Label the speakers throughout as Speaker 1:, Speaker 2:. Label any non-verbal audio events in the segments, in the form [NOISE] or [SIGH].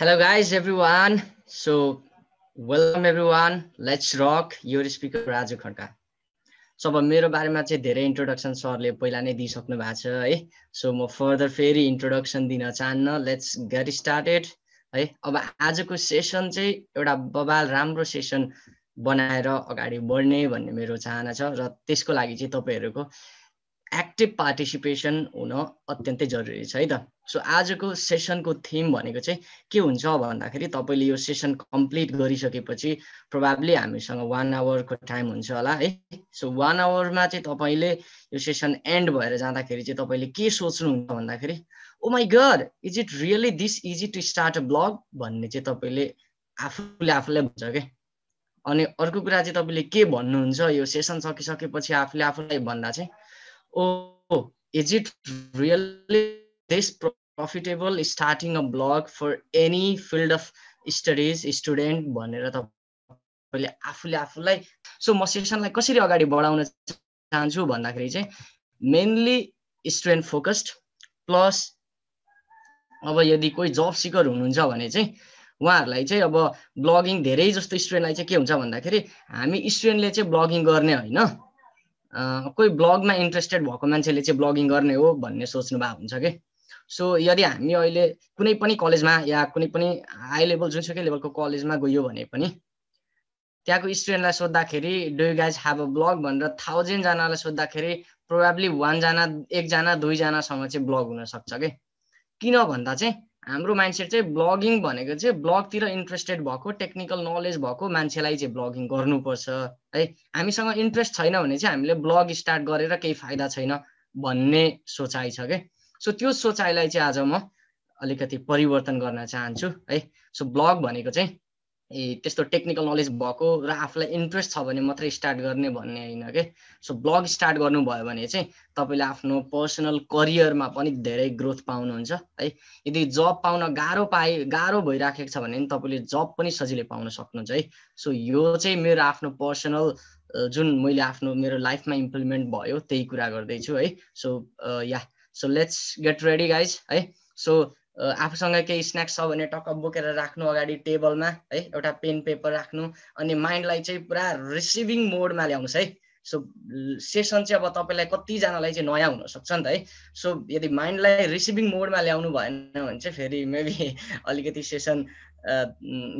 Speaker 1: Hello, guys, everyone. So, welcome everyone. Let's rock. Your speaker Raju Khadka so अब मेरो बारेमा चाहिँ धेरै इन्ट्रोडक्सन सरले पहिला नै दिइसक्नु भएको छ है सो म फर्दर फेरि इन्ट्रोडक्सन दिन चाहन्न लेट्स गेट स्टार्टेड है अब आजको सेसन चाहिँ एउटा बबाल राम्रो सेसन बनाएर अगाडि बढ्ने भन्ने मेरो चाहना छ र त्यसको लागि चाहिँ तपाईँहरूको एक्टिभ पार्टिसिपेसन हुन अत्यन्तै जरुरी छ है त? सो आजको सेसनको थिम भनेको चाहिँ के हुन्छ भन्दाखेरि तपाईँले यो सेसन कम्प्लिट गरिसकेपछि प्रोभाब्ली हामीसँग वान आवरको टाइम हुन्छ होला है? सो वान आवरमा चाहिँ तपाईँले यो सेसन एन्ड भएर जाँदाखेरि चाहिँ तपाईँले के सोच्नुहुन्छ भन्दाखेरि ओ my god is it really this easy to start a blog भन्ने चाहिँ तपाईँले आफूले आफूलाई भन्छ क्या अनि अर्को कुरा चाहिँ तपाईँले के भन्नुहुन्छ? यो सेसन सकिसकेपछि आफूले आफूलाई भन्दा चाहिँ oh, is it really this profitable starting a blog for any field of studies student भनेर तपाईँले आफूले आफूलाई सो म सेसनलाई कसरी अगाडि बढाउन चाहन्छु भन्दाखेरि चाहिँ मेनली स्टुडेन्ट फोकस्ड प्लस अब यदि कोही जब सिकर हुनुहुन्छ भने चाहिँ उहाँहरूलाई चाहिँ अब ब्लगिङ धेरै जस्तो स्टुडेन्टलाई चाहिँ के हुन्छ भन्दाखेरि हामी स्टुडेन्टले चाहिँ ब्लगिङ गर्ने होइन। कोही ब्लगमा इन्ट्रेस्टेड भएको मान्छेले चाहिँ ब्लगिङ गर्ने हो भन्ने सोच्नु भएको हुन्छ कि? सो यदि हामी अहिले कुनै पनि कलेजमा या कुनै पनि हाई लेभल जुनसुकै लेभलको कलेजमा गयो भने पनि त्यहाँको स्टुडेन्टलाई सोद्धाखेरि do guys have a blog भनेर थाउजन्डजनालाई सोद्धाखेरि प्रोभाब्ली वानजना एकजना दुईजनासँग चाहिँ ब्लग हुनसक्छ कि? किन भन्दा चाहिँ हाम्रो माइन्डसेट चाहिँ ब्लगिङ भनेको चाहिँ ब्लगतिर इन्ट्रेस्टेड भएको टेक्निकल नलेज भएको मान्छेलाई चाहिँ ब्लगिङ गर्नुपर्छ। है हामीसँग इन्ट्रेस्ट छैन भने चाहिँ हामीले ब्लग स्टार्ट गरेर केही फाइदा छैन भन्ने सोचाइ छ क्या सो त्यो सोचाइलाई चाहिँ आज म अलिकति परिवर्तन गर्न चाहन्छु है। सो ब्लग भनेको चाहिँ ए त्यस्तो टेक्निकल नलेज भएको र आफूलाई इन्ट्रेस्ट छ भने मात्रै स्टार्ट गर्ने भन्ने होइन कि? सो ब्लग स्टार्ट गर्नुभयो भने चाहिँ तपाईँले आफ्नो पर्सनल करियरमा पनि धेरै ग्रोथ पाउनुहुन्छ है? यदि जब पाउन गाह्रो पाए गाह्रो भइराखेको छ भने तपाईँले जब पनि सजिलै पाउन सक्नुहुन्छ है? सो यो चाहिँ मेरो आफ्नो पर्सनल जुन मैले आफ्नो मेरो लाइफमा इम्प्लिमेन्ट भयो त्यही कुरा गर्दैछु है? So yeah so let's get ready guys है? सो आफूसँग केही स्न्याक्स छ भने टक्क बोकेर राख्नु अगाडि टेबलमा है एउटा पेन पेपर राख्नु अनि माइन्डलाई चाहिँ पुरा रिसिभिङ मोडमा ल्याउनुहोस् है। सो सेसन चाहिँ अब तपाईँलाई कतिजनालाई चाहिँ नयाँ हुनसक्छ नि त है। सो यदि माइन्डलाई रिसिभिङ मोडमा ल्याउनु भएन भने चाहिँ फेरि मेबी अलिकति सेसन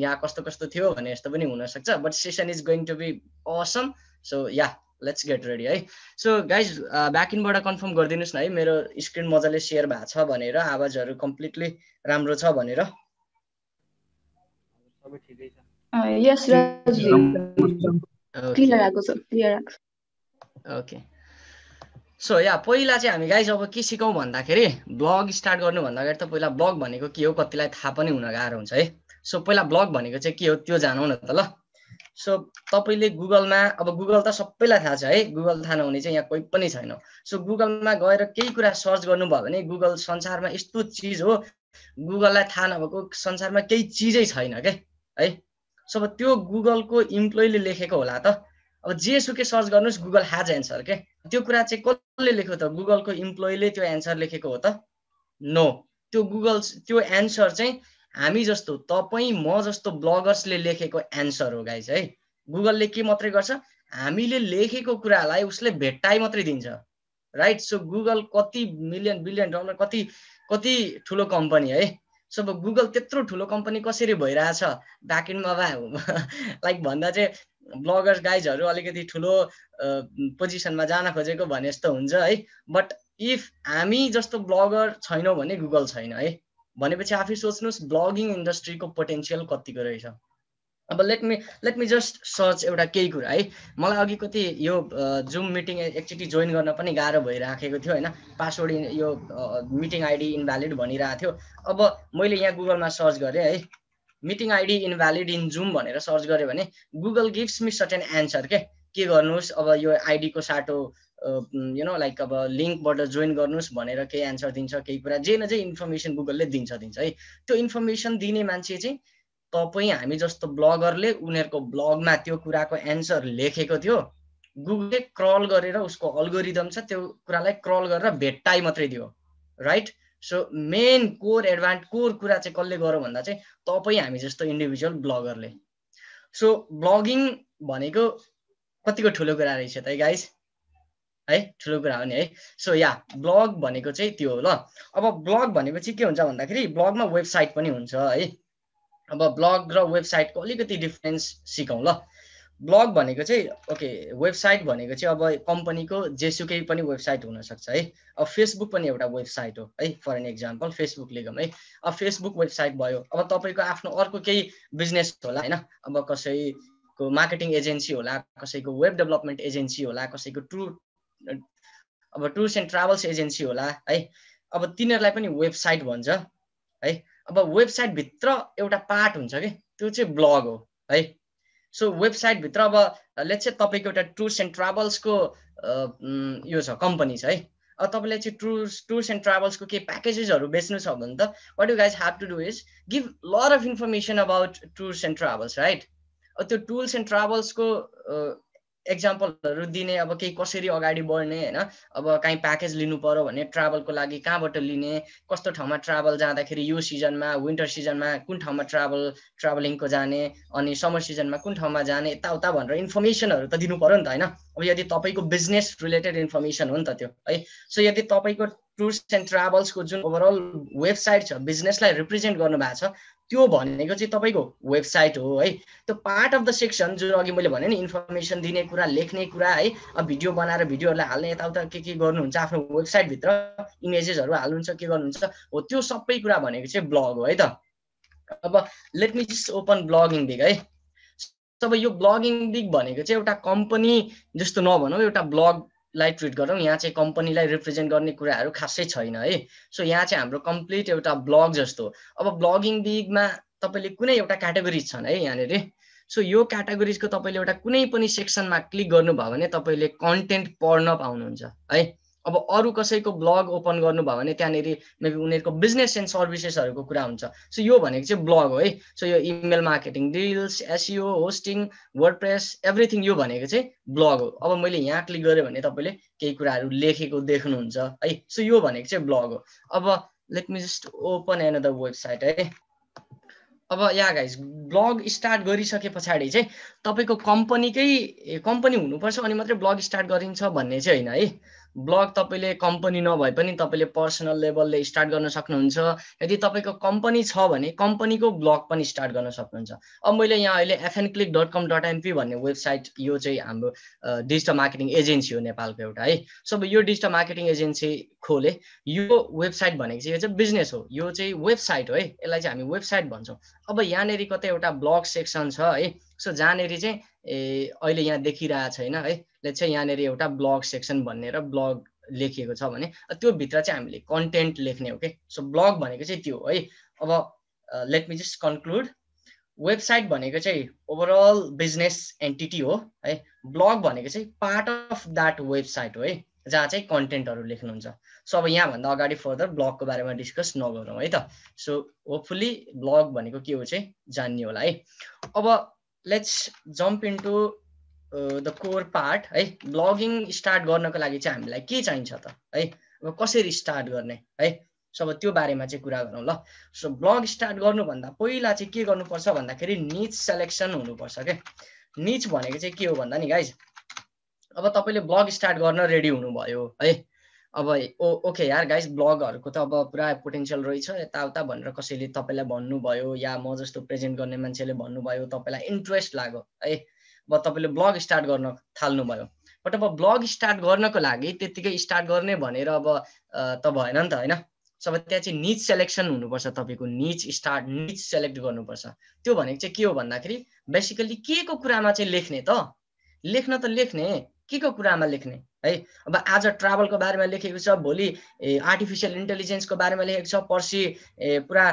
Speaker 1: यहाँ कस्तो कस्तो थियो भने यस्तो पनि हुनसक्छ but session is going to be awesome so yeah. Let's get ready है। सो गाइज ब्याकइनबाट कन्फर्म गरिदिनुहोस् न है। मेरो स्क्रिन मजाले सेयर भएको छ भनेर आवाजहरू कम्प्लिटली राम्रो छ भनेर। ओके सो या पहिला चाहिँ हामी गाइज अब के सिकौँ भन्दाखेरि ब्लग स्टार्ट गर्नु भन्दाखेरि त पहिला ब्लग भनेको के हो कतिलाई थाहा पनि हुन गाह्रो हुन्छ है। सो पहिला ब्लग भनेको चाहिँ के हो त्यो जानौँ न त ल। सो तपाईँले गुगलमा अब गुगल त सबैलाई थाहा छ है। गुगल थाहा नहुने चाहिँ यहाँ कोही पनि छैन। सो गुगलमा गएर केही कुरा सर्च गर्नुभयो भने गुगल संसारमा यस्तो चिज हो। गुगललाई थाहा नभएको संसारमा केही चिजै छैन क्या है? सो अब त्यो गुगलको इम्प्लोइले लेखेको होला त। अब जेसुकै सर्च गर्नुहोस् गुगल ह्याज एन्सर के? त्यो कुरा चाहिँ कसले लेख्यो त? गुगलको इम्प्लोइले त्यो एन्सर लेखेको हो त? नो त्यो गुगल त्यो एन्सर चाहिँ हामी जस्तो तपाईँ म जस्तो ब्लगर्सले लेखेको एन्सर हो गाइस है। गुगलले के मात्रै गर्छ? हामीले लेखेको कुरालाई उसले भेट्टाइ मात्रै दिन्छ राइट सो गुगल कति मिलियन बिलियन डलर कति कति ठुलो कम्पनी है। सो गुगल त्यत्रो ठुलो कम्पनी कसरी भइरहेछ? ब्याकेन्डमा भए लाइक भन्दा चाहिँ ब्लगर्स गाइजहरू अलिकति ठुलो पोजिसनमा जान खोजेको भने जस्तो हुन्छ है। बट इफ हामी जस्तो ब्लगर छैनौँ भने गुगल छैन है। भनेपछि आफै सोच्नुहोस् ब्लगिङ इन्डस्ट्रीको पोटेन्सियल कतिको रहेछ। अब let me let me just search एउटा केही कुरा है। मलाई अघि कति यो जुम मिटिङ एकचोटि जोइन गर्न पनि गाह्रो भइराखेको थियो होइन। पासवर्ड यो मिटिङ आइडी इनभ्यालिड भनिरहेको थियो। अब मैले यहाँ गुगलमा सर्च गरेँ है। Meeting ID invalid in Zoom भनेर सर्च गरेँ भने Google gives me certain answer के? के गर्नुहोस्? अब यो आइडीको साटो यु नो लाइक अब लिङ्कबाट जोइन गर्नुहोस् भनेर केही एन्सर दिन्छ केही कुरा जे न जे इन्फर्मेसन गुगलले दिन्छ दिन्छ है। त्यो इन्फर्मेसन दिने मान्छे चाहिँ तपाईँ हामी जस्तो ब्लगरले उनीहरूको ब्लगमा त्यो कुराको एन्सर लेखेको थियो गुगलले क्रल गरेर उसको अल्गोरिदम छ त्यो कुरालाई क्रल गरेर भेट्टाइ मात्रै दियो right so main core advantage core कुरा चाहिँ कसले गरौँ भन्दा चाहिँ तपाईँ हामी जस्तो इन्डिभिजुअल ब्लगरले सो ब्लगिङ भनेको कतिको ठुलो कुरा रहेछ त गाइस है ठुलो कुरा हो नि है। सो या ब्लग भनेको चाहिँ त्यो हो ल। अब ब्लग भनेपछि के हुन्छ भन्दाखेरि ब्लगमा वेबसाइट पनि हुन्छ है। अब ब्लग र वेबसाइटको अलिकति डिफ्रेन्स सिकौँ ल। ब्लग भनेको चाहिँ ओके वेबसाइट भनेको चाहिँ अब कम्पनीको जेसुकै पनि वेबसाइट हुनसक्छ है। अब फेसबुक पनि एउटा वेबसाइट हो है फर एन इक्जाम्पल फेसबुक लिगम है। अब फेसबुक वेबसाइट भयो अब तपाईँको आफ्नो अर्को केही बिजनेस होला होइन? अब कसैको मार्केटिङ एजेन्सी होला कसैको वेब डेभलपमेन्ट एजेन्सी होला कसैको टुर अब टुर्स एन्ड ट्राभल्स एजेन्सी होला है? अब तिनीहरूलाई पनि वेबसाइट भन्छ है? अब वेबसाइटभित्र एउटा पार्ट हुन्छ कि? त्यो चाहिँ ब्लग हो है? सो वेबसाइटभित्र अब लेट्स चाहिँ तपाईँको एउटा टुर्स एन्ड ट्राभल्सको यो छ कम्पनी छ है? अब तपाईँलाई चाहिँ टुर्स टुर्स एन्ड ट्राभल्सको केही प्याकेजेसहरू बेच्नु छ भने त what you guys have to do is give lot of information about tours and travels right त्यो टुर्स एन्ड ट्राभल्सको एक्जाम्पलहरू दिने अब केही कसरी अगाडि बढ्ने होइन? अब काहीँ प्याकेज लिनु पऱ्यो भने ट्राभलको लागि कहाँबाट लिने कस्तो ठाउँमा ट्राभल जाँदाखेरि यो सिजनमा विन्टर सिजनमा कुन ठाउँमा ट्राभल ट्राभलिङको जाने अनि समर सिजनमा कुन ठाउँमा जाने यताउता भनेर इन्फर्मेसनहरू त दिनु पऱ्यो नि त होइन? अब यदि तपाईँको बिजनेस रिलेटेड इन्फर्मेसन हो नि त त्यो है? सो यदि तपाईँको टुर्स एन्ड ट्राभल्सको जुन ओभरअल वेबसाइट छ बिजनेसलाई रिप्रेजेन्ट गर्नु भएको छ त्यो भनेको चाहिँ तपाईँको वेबसाइट हो है। त्यो पार्ट अफ द सेक्सन जुन अघि मैले भने नि इन्फर्मेसन दिने कुरा लेख्ने कुरा है अब भिडियो बनाएर भिडियोहरूलाई हाल्ने यताउता के के गर्नुहुन्छ आफ्नो वेबसाइटभित्र इमेजेसहरू हाल्नुहुन्छ के गर्नुहुन्छ हो त्यो सबै कुरा भनेको चाहिँ ब्लग हो है त। अब let me just open blogging big है। तब यो ब्लगिङ बिग भनेको चाहिँ एउटा कम्पनी जस्तो नभनौँ एउटा ब्लग लाई ट्रिट गरौँ। यहाँ चाहिँ कम्पनीलाई रिप्रेजेन्ट गर्ने कुराहरू खासै छैन है। सो यहाँ चाहिँ हाम्रो कम्प्लिट एउटा ब्लग जस्तो। अब ब्लगिङ बिगमा तपाईँले कुनै एउटा क्याटेगोरिज छन् है यहाँनिर। सो यो क्याटेगोरिजको तपाईँले एउटा कुनै पनि सेक्सनमा क्लिक गर्नुभयो भने तपाईँले कन्टेन्ट पढ्न पाउनुहुन्छ है। अब अरू कसैको ब्लग ओपन गर्नुभयो भने त्यहाँनिर मेबी उनीहरूको बिजनेस एन्ड सर्भिसेसहरूको कुरा हुन्छ। सो यो भनेको चाहिँ ब्लग हो है। सो यो email marketing deals SEO hosting WordPress everything यो भनेको चाहिँ ब्लग हो। अब मैले यहाँ क्लिक गरेँ भने तपाईँले केही कुराहरू लेखेको देख्नुहुन्छ है। सो यो भनेको चाहिँ ब्लग हो। अब let me just open an the website है। अब या गाइज ब्लग स्टार्ट गरिसके पछाडि चाहिँ तपाईँको कम्पनीकै कम्पनी हुनुपर्छ अनि मात्रै ब्लग स्टार्ट गरिन्छ भन्ने चाहिँ होइन है। ब्लग तपाईँले कम्पनी नभए पनि तपाईँले पर्सनल लेभलले स्टार्ट गर्न सक्नुहुन्छ। यदि तपाईँको कम्पनी छ भने कम्पनीको ब्लग पनि स्टार्ट गर्न सक्नुहुन्छ। अब मैले यहाँ अहिले FN click dot com dot MP भन्ने वेबसाइट यो चाहिँ हाम्रो डिजिटल मार्केटिङ एजेन्सी हो नेपालको एउटा है। सो यो डिजिटल मार्केटिङ एजेन्सी खोले। यो वेबसाइट भनेको चाहिँ यो चाहिँ बिजनेस हो। यो चाहिँ वेबसाइट हो है। यसलाई चाहिँ हामी वेबसाइट भन्छौँ। अब यहाँनिर कतै एउटा ब्लग सेक्सन छ है। सो जहाँनिर चाहिँ ए अहिले यहाँ देखिरहेको छैन है ले चाहिँ यहाँनिर एउटा ब्लग सेक्सन भनेर ब्लग लेखिएको छ भने त्योभित्र चाहिँ हामीले कन्टेन्ट लेख्ने हो कि सो ब्लग भनेको चाहिँ त्यो है? अब let me just conclude website भनेको चाहिँ ओभरअल बिजनेस एन्टिटी हो है? ब्लग भनेको चाहिँ पार्ट अफ द्याट वेबसाइट हो है? जहाँ चाहिँ कन्टेन्टहरू लेख्नुहुन्छ। सो अब यहाँभन्दा अगाडि फर्दर ब्लगको बारेमा डिस्कस नगरौँ है त? सो होपफुली ब्लग भनेको के हो चाहिँ जान्ने होला है? अब let's jump into the core part है? ब्लगिङ स्टार्ट गर्नको लागि चाहिँ हामीलाई के चाहिन्छ त है? अब कसरी स्टार्ट गर्ने है? सो अब त्यो बारेमा चाहिँ कुरा गरौँ ल। सो ब्लग स्टार्ट गर्नुभन्दा पहिला चाहिँ के गर्नुपर्छ भन्दाखेरि निच सेलेक्सन हुनुपर्छ क्या निच भनेको चाहिँ के हो भन्दा नि गाइज अब तपाईँले ब्लग स्टार्ट गर्न रेडी हुनुभयो है? अब ओ ओके यार गाइस ब्लगहरूको त अब पुरा पोटेन्सियल रहेछ यताउता भनेर कसैले तपाईँलाई भन्नुभयो या म जस्तो प्रेजेन्ट गर्ने मान्छेले भन्नुभयो तपाईँलाई इन्ट्रेस्ट लाग्यो है? अब तपाईँले ब्लग स्टार्ट गर्न थाल्नुभयो। बट अब ब्लग स्टार्ट गर्नको लागि त्यत्तिकै स्टार्ट गर्ने भनेर अब त भएन नि त होइन? सब त्यहाँ चाहिँ निच सेलेक्सन हुनुपर्छ तपाईँको निच स्टार्ट निच सेलेक्ट गर्नुपर्छ। त्यो भनेको चाहिँ के हो भन्दाखेरि बेसिकली के को कुरामा चाहिँ लेख्ने त? लेख्न त लेख्ने के को कुरामा लेख्ने? है? अब आज ट्राभलको बारेमा लेखेको छ भोलि आर्टिफिसियल इन्टेलिजेन्सको बारेमा लेखेको छ पर्सि पुरा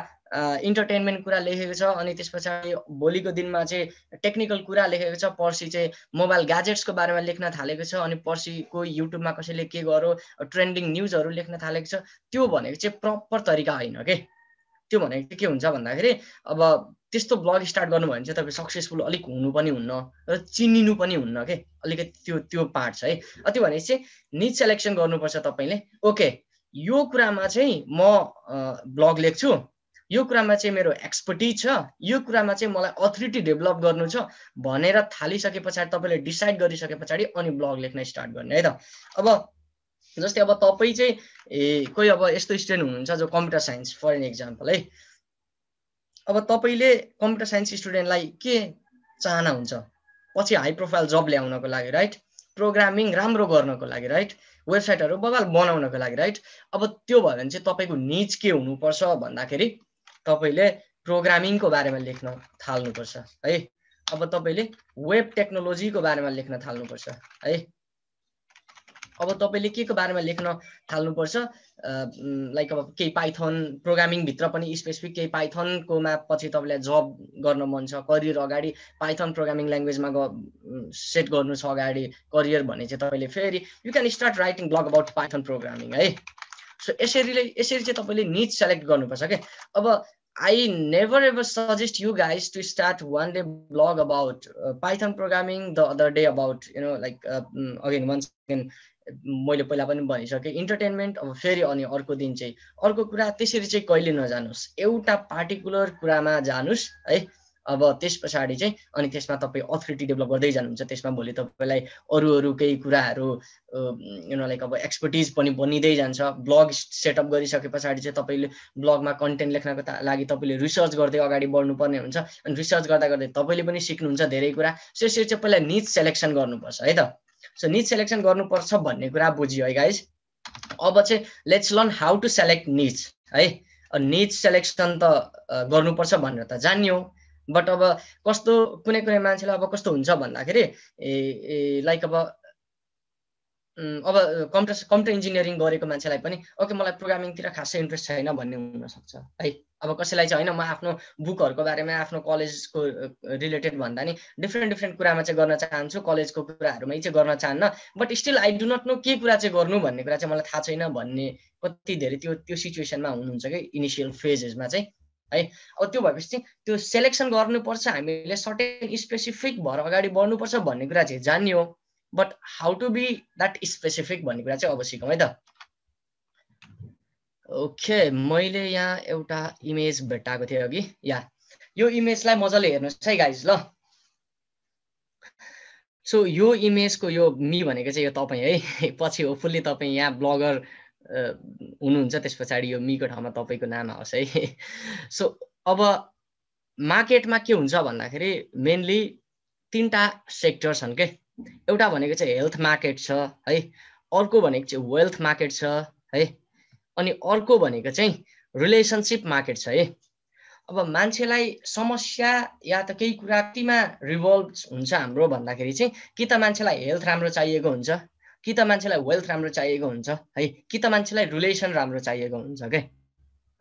Speaker 1: इन्टरटेनमेन्ट कुरा लेखेको छ अनि त्यस पछाडि भोलिको दिनमा चाहिँ टेक्निकल कुरा लेखेको छ पर्सि चाहिँ मोबाइल ग्याजेट्सको बारेमा लेख्न थालेको छ अनि पर्सिको युट्युबमा कसैले के गर्यो ट्रेन्डिङ न्युजहरू लेख्न थालेको छ त्यो भनेको चाहिँ प्रपर तरिका होइन के त्यो भनेको के हुन्छ भन्दाखेरि अब त्यस्तो ब्लग स्टार्ट गर्नुभयो भने चाहिँ तपाईँ सक्सेसफुल अलिक हुनु पनि हुन्न र चिनिनु पनि हुन्न के? अलिकति त्यो त्यो पार्ट छ है? त्यो भनेपछि चाहिँ निड सेलेक्सन गर्नुपर्छ तपाईँले। ओके यो कुरामा चाहिँ म ब्लग लेख्छु। यो कुरामा चाहिँ मेरो एक्सपर्टिज छ। यो कुरामा चाहिँ मलाई अथोरिटी डेभलप गर्नु छ भनेर थालिसके पछाडि तपाईँले डिसाइड गरिसके पछाडि अनि ब्लग लेख्न स्टार्ट गर्ने है त? अब जस्तै अब तपाईँ चाहिँ ए कोही अब यस्तो स्टुडेन्ट हुनुहुन्छ जो computer science for an example है? अब तपाईँले कम्प्युटर साइन्स स्टुडेन्टलाई के चाहना हुन्छ? पछि हाई प्रोफाइल जब ल्याउनको लागि राइट? प्रोग्रामिङ राम्रो गर्नको लागि राइट? वेबसाइटहरू बबाल बनाउनको लागि राइट? अब त्यो भयो भने चाहिँ तपाईँको निज के हुनुपर्छ भन्दाखेरि तपाईँले प्रोग्रामिङको बारेमा लेख्न थाल्नुपर्छ है? अब तपाईँले वेब टेक्नोलोजीको बारेमा लेख्न थाल्नुपर्छ है? अब तपाईँले के को बारेमा लेख्न थाल्नुपर्छ? लाइक अब केही पाइथन प्रोग्रामिङभित्र पनि स्पेसिफिक केही पाइथनकोमा पछि तपाईँलाई जब गर्न मन छ करियर अगाडि पाइथन प्रोग्रामिङ ल्याङ्ग्वेजमा ग सेट गर्नु छ अगाडि करियर भने चाहिँ तपाईँले फेरि you can start writing blog about Python programming है। सो यसरी यसरी चाहिँ तपाईँले निच सेलेक्ट गर्नुपर्छ क्या अब I never ever suggest you guys to start one day blog about uh, Python programming, the other day about, you know, like, uh, mm, again, once again, मैले पहिला पनि भनिसकेँ इन्टरटेनमेन्ट अब फेरि अनि अर्को दिन चाहिँ अर्को कुरा त्यसरी चाहिँ कहिले नजानुहोस् एउटा पार्टिकुलर कुरामा जानुहोस् है अब त्यस पछाडि चाहिँ अनि त्यसमा तपाईँ अथोरिटी डेभलप गर्दै जानुहुन्छ त्यसमा भोलि तपाईँलाई अरू अरू केही कुराहरू लाइक अब एक्सपर्टिज पनि बनिँदै जान्छ। ब्लग सेटअप गरिसके पछाडि चाहिँ तपाईँले ब्लगमा कन्टेन्ट लेख्नको लागि तपाईँले रिसर्च गर्दै अगाडि बढ्नुपर्ने हुन्छ। अनि रिसर्च गर्दा गर्दै तपाईँले पनि सिक्नुहुन्छ धेरै कुरा सो यसरी चाहिँ पहिला निज सेलेक्सन गर्नुपर्छ है त? सो निज सेलेक्सन गर्नुपर्छ भन्ने कुरा बुझ्यो है गाइज अब चाहिँ let's learn how to select niche है? निज सेलेक्सन त गर्नुपर्छ भनेर त जान्यो। बट अब कस्तो कुनै कुनै मान्छेलाई अब कस्तो हुन्छ भन्दाखेरि लाइक अब अब कम्प्युटर कम्प्युटर इन्जिनियरिङ गरेको मान्छेलाई पनि ओके मलाई प्रोग्रामिङतिर खासै इन्ट्रेस्ट छैन भन्ने हुनसक्छ। है अब कसैलाई चाहिँ होइन म आफ्नो बुकहरूको बारेमा आफ्नो कलेजको रिलेटेड भन्दा नि डिफ्रेन्ट डिफ्रेन्ट कुरामा चाहिँ गर्न चाहन्छु कलेजको कुराहरूमै चाहिँ गर्न चाहन्न। But still I do not know के कुरा चाहिँ गर्नु भन्ने कुरा चाहिँ मलाई थाहा छैन भन्ने कति धेरै त्यो त्यो सिचुएसनमा हुनुहुन्छ कि इनिसियल फेजेसमा चाहिँ। है? अब त्यो भएपछि त्यो सेलेक्सन गर्नुपर्छ हामीले सर्टेन स्पेसिफिक भएर अगाडि बढ्नुपर्छ भन्ने कुरा चाहिँ जान्यो। But how to be that specific भन्ने कुरा चाहिँ अब सिकौँ है त? ओके मैले यहाँ एउटा इमेज भेट्टाएको थिएँ अघि। या यो इमेजलाई मजाले हेर्नुहोस् है गाइज ल। सो यो इमेजको यो मी भनेको चाहिँ यो तपाईँ है? [LAUGHS] पछि होपफुल्ली तपाईँ यहाँ ब्लगर हुनुहुन्छ त्यस पछाडि यो मिको ठाउँमा तपाईँको नाम आओस् है। [LAUGHS] सो अब मार्केटमा के हुन्छ भन्दाखेरि मेनली तिनवटा सेक्टर छन् के। एउटा भनेको चाहिँ हेल्थ मार्केट छ है। अर्को भनेको चाहिँ वेल्थ मार्केट छ है। अनि अर्को भनेको चाहिँ रिलेसनसिप मार्केट छ है। अब मान्छेलाई समस्या या त केही कुरा कतिमा रिभल्भ हुन्छ हाम्रो भन्दाखेरि चाहिँ कि त मान्छेलाई हेल्थ राम्रो चाहिएको हुन्छ कि त मान्छेलाई वेल्थ राम्रो चाहिएको हुन्छ है? कि त मान्छेलाई रिलेसन राम्रो चाहिएको हुन्छ क्या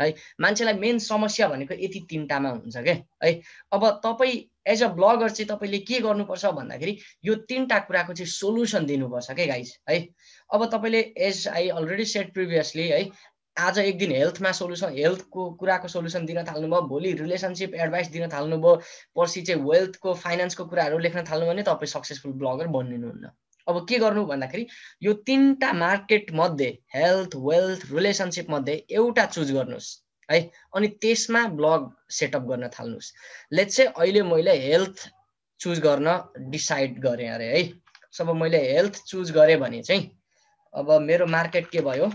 Speaker 1: है? मान्छेलाई मेन समस्या भनेको यति तिनवटामा हुन्छ क्या है? अब तपाईँ एज अ ब्लगर चाहिँ तपाईँले के गर्नुपर्छ भन्दाखेरि यो तिनवटा कुराको चाहिँ सोल्युसन दिनुपर्छ क्या गाइज है? अब तपाईँले as I already said previously है? आज एक दिन हेल्थमा सोल्युसन हेल्थको कुराको सोल्युसन दिन थाल्नुभयो भोलि रिलेसनसिप एडभाइस दिन थाल्नुभयो पर्सि चाहिँ वेल्थको फाइनेन्सको कुराहरू लेख्न थाल्नु भने तपाईँ सक्सेसफुल ब्लगर बनिनुहुन्न। अब के गर्नु भन्दाखेरि यो तिनवटा मार्केट मध्ये हेल्थ वेल्थ रिलेसनसिप मध्ये एउटा चुज गर्नुहोस् है? अनि त्यसमा ब्लग सेटअप गर्न थाल्नुहोस्। लेट चाहिँ अहिले मैले हेल्थ चुज गर्न डिसाइड गरेँ अरे है? सब मैले हेल्थ चुज गरेँ भने चाहिँ अब मेरो मार्केट के भयो?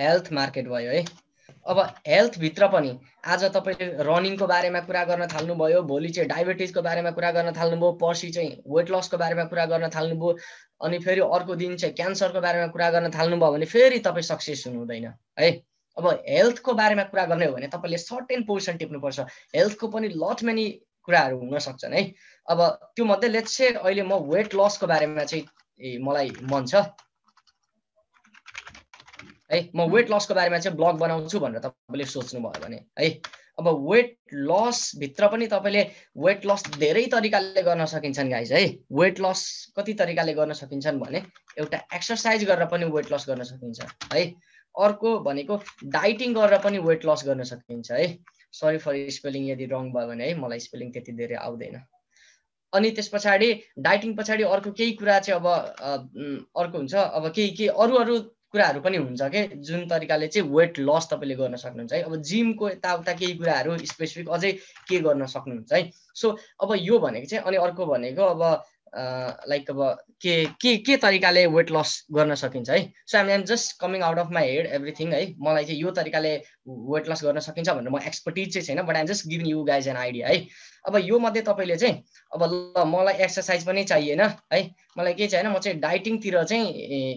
Speaker 1: हेल्थ मार्केट भयो है? अब हेल्थभित्र पनि आज तपाईँले रनिङको बारेमा कुरा गर्न थाल्नुभयो भोलि चाहिँ डायबिटिजको बारेमा कुरा गर्न थाल्नुभयो पर्सि चाहिँ वेट लसको बारेमा कुरा गर्न थाल्नुभयो अनि फेरि अर्को दिन चाहिँ क्यान्सरको बारेमा कुरा गर्न थाल्नुभयो भने फेरि तपाईँ सक्सेस हुनुहुँदैन है? अब हेल्थको बारेमा कुरा गर्ने हो भने तपाईँले सर्टेन पोजिसन टिप्नुपर्छ। हेल्थको पनि लट मेनी कुराहरू हुन सक्छन् है? अब त्यो मध्ये लेट्स अहिले म वेट लसको बारेमा चाहिँ मलाई मन छ। है म वेट लसको बारेमा चाहिँ ब्लग बनाउँछु भनेर तपाईँले सोच्नुभयो भने है। अब वेट लसभित्र पनि तपाईँले वेट लस धेरै तरिकाले गर्न सकिन्छन् गाइज है। वेट लस कति तरिकाले गर्न सकिन्छन् भने एउटा एक्सर्साइज गरेर पनि वेट लस गर्न सकिन्छ है। अर्को भनेको डाइटिङ गरेर पनि वेट लस गर्न सकिन्छ है। सरी फर स्पेलिङ यदि रङ भयो भने है मलाई स्पेलिङ त्यति धेरै आउँदैन। अनि त्यस पछाडि डाइटिङ पछाडि अर्को केही कुरा चाहिँ अब अर्को हुन्छ अब केही केही अरू अरू कुराहरू पनि हुन्छ कि? जुन तरिकाले चाहिँ वेट लस तपाईँले गर्न सक्नुहुन्छ है। अब जिमको यताउता केही कुराहरू स्पेसिफिक अझै के गर्न सक्नुहुन्छ है? सो अब यो भनेको चाहिँ अनि अर्को भनेको अब लाइक अब के के के तरिकाले वेट लस गर्न सकिन्छ है? So I'm am just coming out of my head everything है? मलाई चाहिँ यो तरिकाले वेट लस गर्न सकिन्छ भनेर म एक्सपर्टिज चाहिँ छैन but I'm just giving you guys an idea है? अब यो मध्ये तपाईँले चाहिँ अब ल मलाई एक्सर्साइज पनि चाहिएन है? मलाई के चाहिएन म चाहिँ डाइटिङतिर चाहिँ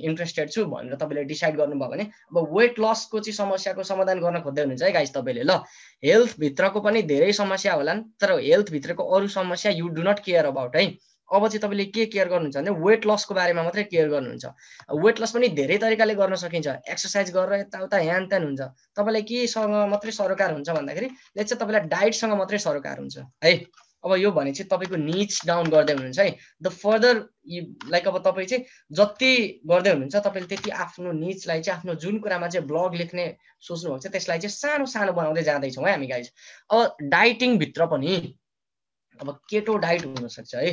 Speaker 1: इन्ट्रेस्टेड छु भनेर तपाईँले डिसाइड गर्नुभयो भने अब वेट लसको चाहिँ समस्याको समाधान गर्न खोज्दै हुनुहुन्छ है गाइज तपाईँले ल? हेल्थभित्रको पनि धेरै समस्या होलान् तर हेल्थभित्रको अरू समस्या you do not care about है? अब चाहिँ तपाईँले के केयर गर्नुहुन्छ भने वेट लसको बारेमा मात्रै केयर गर्नुहुन्छ। वेट लस पनि धेरै तरिकाले गर्न सकिन्छ। एक्सर्साइज गरेर यताउता ह्यान त्यान हुन्छ। तपाईँलाई केसँग मात्रै सरोकार हुन्छ भन्दाखेरि ले चाहिँ तपाईँलाई डाइटसँग मात्रै सरोकार हुन्छ। है अब यो भने चाहिँ तपाईँको निड्स डाउन गर्दै हुनुहुन्छ है। द फर्दर लाइक अब तपाईँ चाहिँ जति गर्दै हुनुहुन्छ तपाईँले त्यति आफ्नो निड्सलाई चाहिँ आफ्नो जुन कुरामा चाहिँ ब्लग लेख्ने सोच्नुभएको छ त्यसलाई चाहिँ सानो सानो बनाउँदै जाँदैछौँ है हामी गाइज अब डाइटिङभित्र पनि अब केटो डाइट हुनसक्छ है।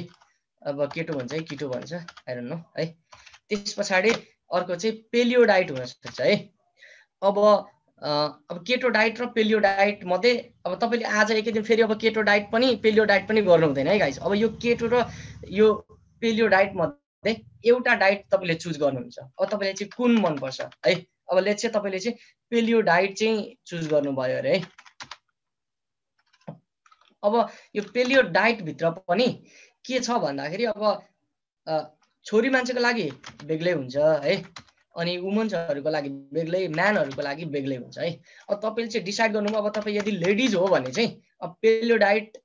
Speaker 1: अब केटो भन्छ है किटो भन्छ आइरहनु नो है। त्यस पछाडि अर्को चाहिँ पेलियो डाइट हुनसक्छ है। अब अब केटो डाइट र पेलियो डाइट मध्ये अब तपाईँले आज एकै दिन फेरि अब केटो डाइट पनि पेलियो डाइट पनि गर्नु हुँदैन है गाइस अब यो केटो र यो पेलियो डाइट मध्ये एउटा डाइट तपाईँले चुज गर्नुहुन्छ। अब तपाईँले चाहिँ कुन मनपर्छ है? अब लेट चाहिँ तपाईँले चाहिँ पेलियो डाइट चाहिँ चुज गर्नुभयो अरे है। अब यो पेलियो डाइटभित्र पनि के छ भन्दाखेरि अब छोरी मान्छेको लागि बेग्लै हुन्छ है? अनि वुमन्सहरूको लागि बेग्लै म्यानहरूको लागि बेग्लै हुन्छ है? अब तपाईँले चाहिँ डिसाइड गर्नुभयो अब तपाईँ यदि लेडिज हो भने चाहिँ अब पेलियो डाइट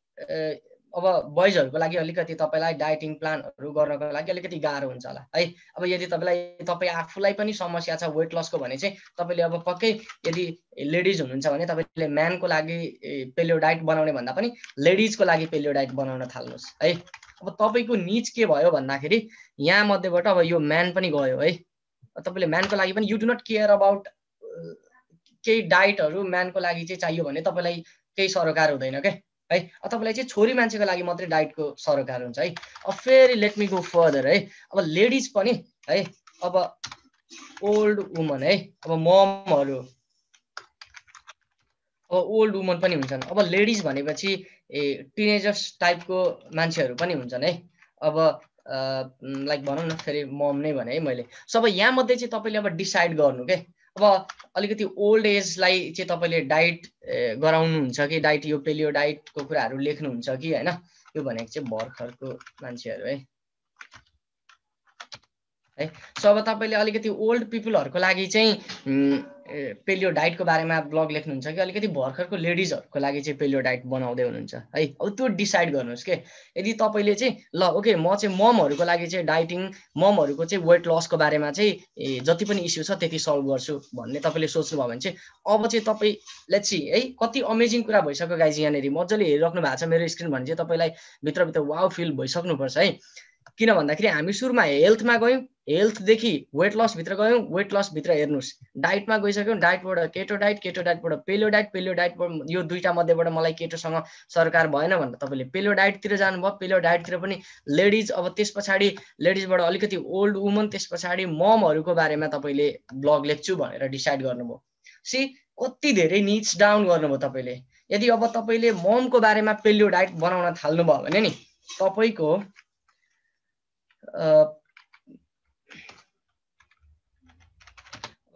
Speaker 1: अब बोइजहरूको लागि अलिकति तपाईँलाई डाइटिङ प्लानहरू गर्नको लागि अलिकति गाह्रो हुन्छ होला है? अब यदि तपाईँलाई तपाईँ आफूलाई पनि समस्या छ वेट लसको भने चाहिँ तपाईँले अब पक्कै यदि लेडिज हुनुहुन्छ भने तपाईँले म्यानको लागि पेलियो डाइट बनाउने भन्दा पनि लेडिजको लागि पेलियो डाइट बनाउन थाल्नुहोस् है? अब तपाईँको निज के भयो भन्दाखेरि यहाँ मध्येबाट अब यो म्यान पनि गयो है। तपाईँले म्यानको लागि पनि you do not care about केही डाइटहरू म्यानको लागि चाहिँ चाहियो भने तपाईँलाई केही सरोकार हुँदैन क्या है? तपाईँलाई चाहिँ छोरी मान्छेको लागि मात्रै डाइटको सरोकार हुन्छ है। अब फेरि लेट मी गो फर्दर है। अब लेडिज पनि है अब ओल्ड वुमन है। अब ममहरू अब ओल्ड वुमन पनि हुन्छन्। अब लेडिज भनेपछि ए टिनेजर्स टाइपको मान्छेहरू पनि हुन्छन् है। अब लाइक भनौँ न फेरि मम नै भने है मैले। सो अब यहाँ मध्ये चाहिँ तपाईँले अब डिसाइड गर्नु के? अब अलिकति ओल्ड एजलाई चाहिँ तपाईँले डाइट गराउनुहुन्छ कि? डाइट यो पेलियो डाइटको कुराहरू लेख्नुहुन्छ कि होइन? यो भनेको चाहिँ भर्खरको मान्छेहरू है। है। सो अब तपाईँले अलिकति ओल्ड पिपुलहरूको लागि चाहिँ पेलियो डाइटको बारेमा ब्लग लेख्नुहुन्छ कि? अलिकति भर्खरको लेडिजहरूको लागि चाहिँ पेलियो डाइट बनाउँदै हुनुहुन्छ। है अब त्यो डिसाइड गर्नुहोस् के? यदि तपाईँले चाहिँ ल ओके म चाहिँ ममहरूको लागि चाहिँ डाइटिङ ममहरूको चाहिँ वेट लसको बारेमा चाहिँ जति पनि इस्यु छ त्यति सल्भ गर्छु भन्ने तपाईँले सोच्नुभयो भने चाहिँ अब चाहिँ तपाईँ लेट्सी है कति अमेजिङ कुरा भइसक्यो गाइज यहाँनिर। मजाले हेरिराख्नु भएको छ मेरो स्क्रिन भने चाहिँ तपाईँलाई भित्रभित्र वाउ फिल भइसक्नुपर्छ है। किन भन्दाखेरि हामी सुरुमा हेल्थमा गयौँ हेल्थदेखि वेट लसभित्र गयौँ वेट लसभित्र हेर्नुहोस् डाइटमा गइसक्यौँ डाइटबाट केटो डाइट केटो डाइटबाट पेलियो डाइट पेलियो डाइटबाट यो दुईवटा मध्येबाट मलाई केटोसँग सरकार भएन भनेर तपाईँले पेलियो डाइटतिर जानुभयो। पेलियो डाइटतिर पनि लेडिज अब त्यस पछाडि लेडिजबाट अलिकति ओल्ड वुमन त्यस पछाडि ममहरूको बारेमा तपाईँले ब्लग लेख्छु भनेर डिसाइड गर्नुभयो। सी कति धेरै निड्स डाउन गर्नुभयो तपाईँले। यदि अब तपाईँले ममको बारेमा पेलियो डाइट बनाउन थाल्नुभयो भने नि तपाईँको